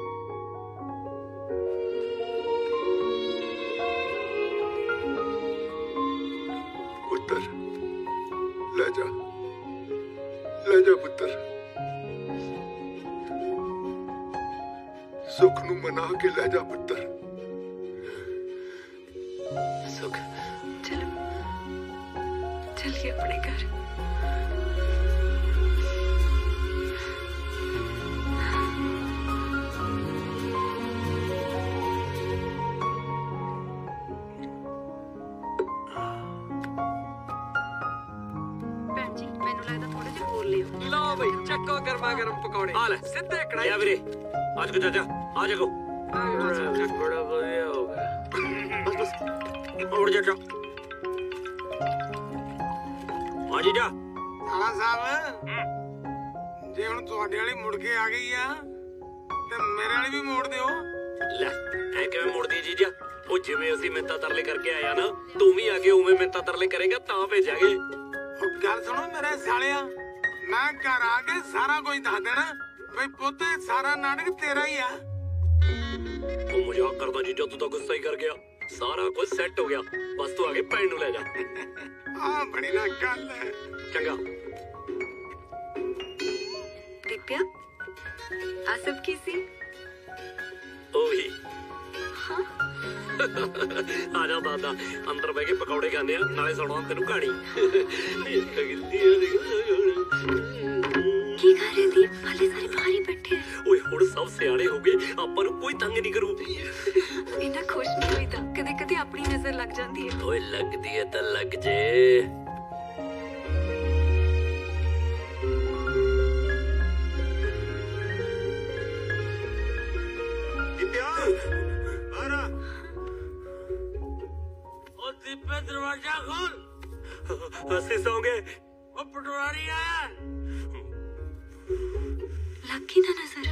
ਸੁੱਖ ਨੂੰ ਮਨਾ ਕੇ ਲੈ ਜਾ ਪੁੱਤਰ
ਸੁੱਖ
ਚਲੋ ਚਲਿਏ ਆਪਣੇ ਘਰ ਭੈਣ ਜੀ ਮੈਨੂੰ ਲੱਗਦਾ ਥੋੜੇ ਜਿਹਾ ਹੋਰ ਲਿਓ
ਲਓ ਬਈ ਚੱਕੋ ਬੜਾ ਵਧੀਆ ਹੋ ਗਿਆ
ਬਸ ਬਸ ਹੋਰ ਚਾਚਾ ਆ ਜੀ ਜਾ
ਸਾਲਾ ਸਾਹਿਬ ਜੇ ਹੁਣ ਤੁਹਾਡੇ ਵਾਲੀ ਮੁੜ ਕੇ ਆ ਗਈ ਆ ਤੇ ਮੇਰੇ ਵਾਲੀ ਵੀ ਮੋੜ ਦਿਓ
ਲੈ ਐ ਕਿਵੇਂ ਮੁੜਦੀ ਜੀਜਾ ਉਹ ਜਿਵੇਂ ਅਸੀਂ ਮਿੰਤਾ ਤਰਲੇ ਕਰਕੇ ਆਇਆ ਨਾ ਤੂੰ ਵੀ ਆ ਕੇ ਉਵੇਂ ਮਿੰਤਾ ਤਰਲੇ ਕਰੇਗਾ ਤਾਂ ਭੇਜਾਂਗੇ
ਉਹ ਗੱਲ ਸੁਣੋ ਮੇਰੇ ਸਾਲਿਆ। ਮੈਂ ਘਰ ਆ ਕੇ ਸਾਰਾ ਕੁਝ ਦੱਸ ਦੇਣਾ। ਬਈ ਪੁੱਤ, ਸਾਰਾ ਨਾਟਕ ਤੇਰਾ ਹੀ ਆ।
ਉਹ ਮਜ਼ਾਕ ਕਰਦਾ ਜੀਜਾ ਤੂੰ ਤਾਂ ਗੁੱਸਾ ਹੀ ਕਰ ਗਿਆ। ਸਾਰਾ ਕੁਝ ਸੈੱਟ ਹੋ ਗਿਆ। ਬਸ ਤੂੰ ਆ ਕੇ ਭੈਣ ਨੂੰ ਲੈ ਜਾ।
ਆ ਬੜੀ ਨਾ ਗੱਲ ਹੈ।
ਚੰਗਾ।
ਦਿਪਿਆ ਆ ਸਭ ਕੀ ਸੀ?
ਉਹੀ। ਆ ਜਾ ਦਾਦਾ ਅੰਦਰ ਬਹਿ ਕੇ ਪਕੌੜੇ ਖਾਂਦੇ ਆ ਨਾਲੇ ਸੁਣਾਉਂ ਤੈਨੂੰ ਕਹਾਣੀ
ਕੀ ਕਰ ਰਹੇ ਦੀਪ ਹਾਲੇ ਸਾਰੇ ਬਾਹਰ ਹੀ ਬੈਠੇ ਆ।
ਓਏ ਹੁਣ ਸਭ ਸਿਆਣੇ ਹੋ ਗਏ। ਆਪਾਂ ਨੂੰ ਕੋਈ ਤੰਗ ਨਹੀਂ ਕਰੂ।
ਇੰਨਾ ਖੁਸ਼ ਨਹੀਂ ਹੋਈਦਾ ਕਦੇ ਕਦੇ ਆਪਣੀ ਨਜ਼ਰ ਲੱਗ ਜਾਂਦੀ ਹੈ।
ਓਏ ਲੱਗਦੀ ਐ ਤਾਂ ਲੱਗ ਜੇ।
ਬਾਹਰ ਆ।
ਉਹ ਦੀਪੇ ਦਰਵਾਜ਼ਾ ਖੋਲ।
ਅਸੀਂ ਲੱਗੀ ਨਾ ਨਜ਼ਰ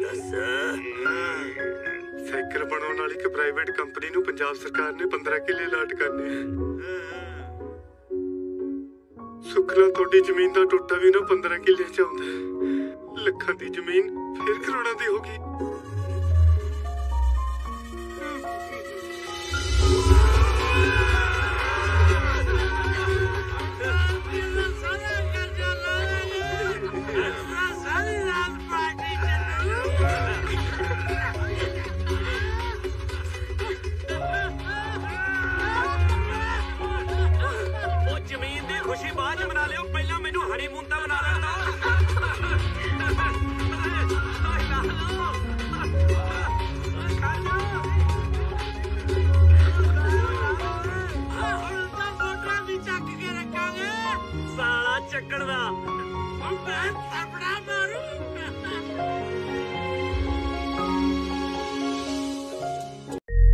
ਦੱਸ
ਸਾਈਕਲ ਬਣਾਉਣ ਵਾਲੀ ਇੱਕ ਪ੍ਰਾਈਵੇਟ ਕੰਪਨੀ ਨੂੰ ਪੰਜਾਬ ਸਰਕਾਰ ਨੇ 15 ਕਿੱਲੇ ਲਾਟ ਕਰਨੇ ਆ। ਸੁਖਰਾ ਤੁਹਾਡੀ ਜ਼ਮੀਨ ਦਾ ਟੋਟਾ ਵੀ ਨਾ 15 ਕਿੱਲੇ ਚ ਆਉਂਦਾ। ਹੈ। ਲੱਖਾਂ ਦੀ ਜ਼ਮੀਨ ਫਿਰ ਕਰੋੜਾਂ ਦੀ ਹੋਗੀ ਚੱਕਣ ਦਾ। ਉਹ ਮੈਂ ਤਪੜਾ ਮਾਰੂ।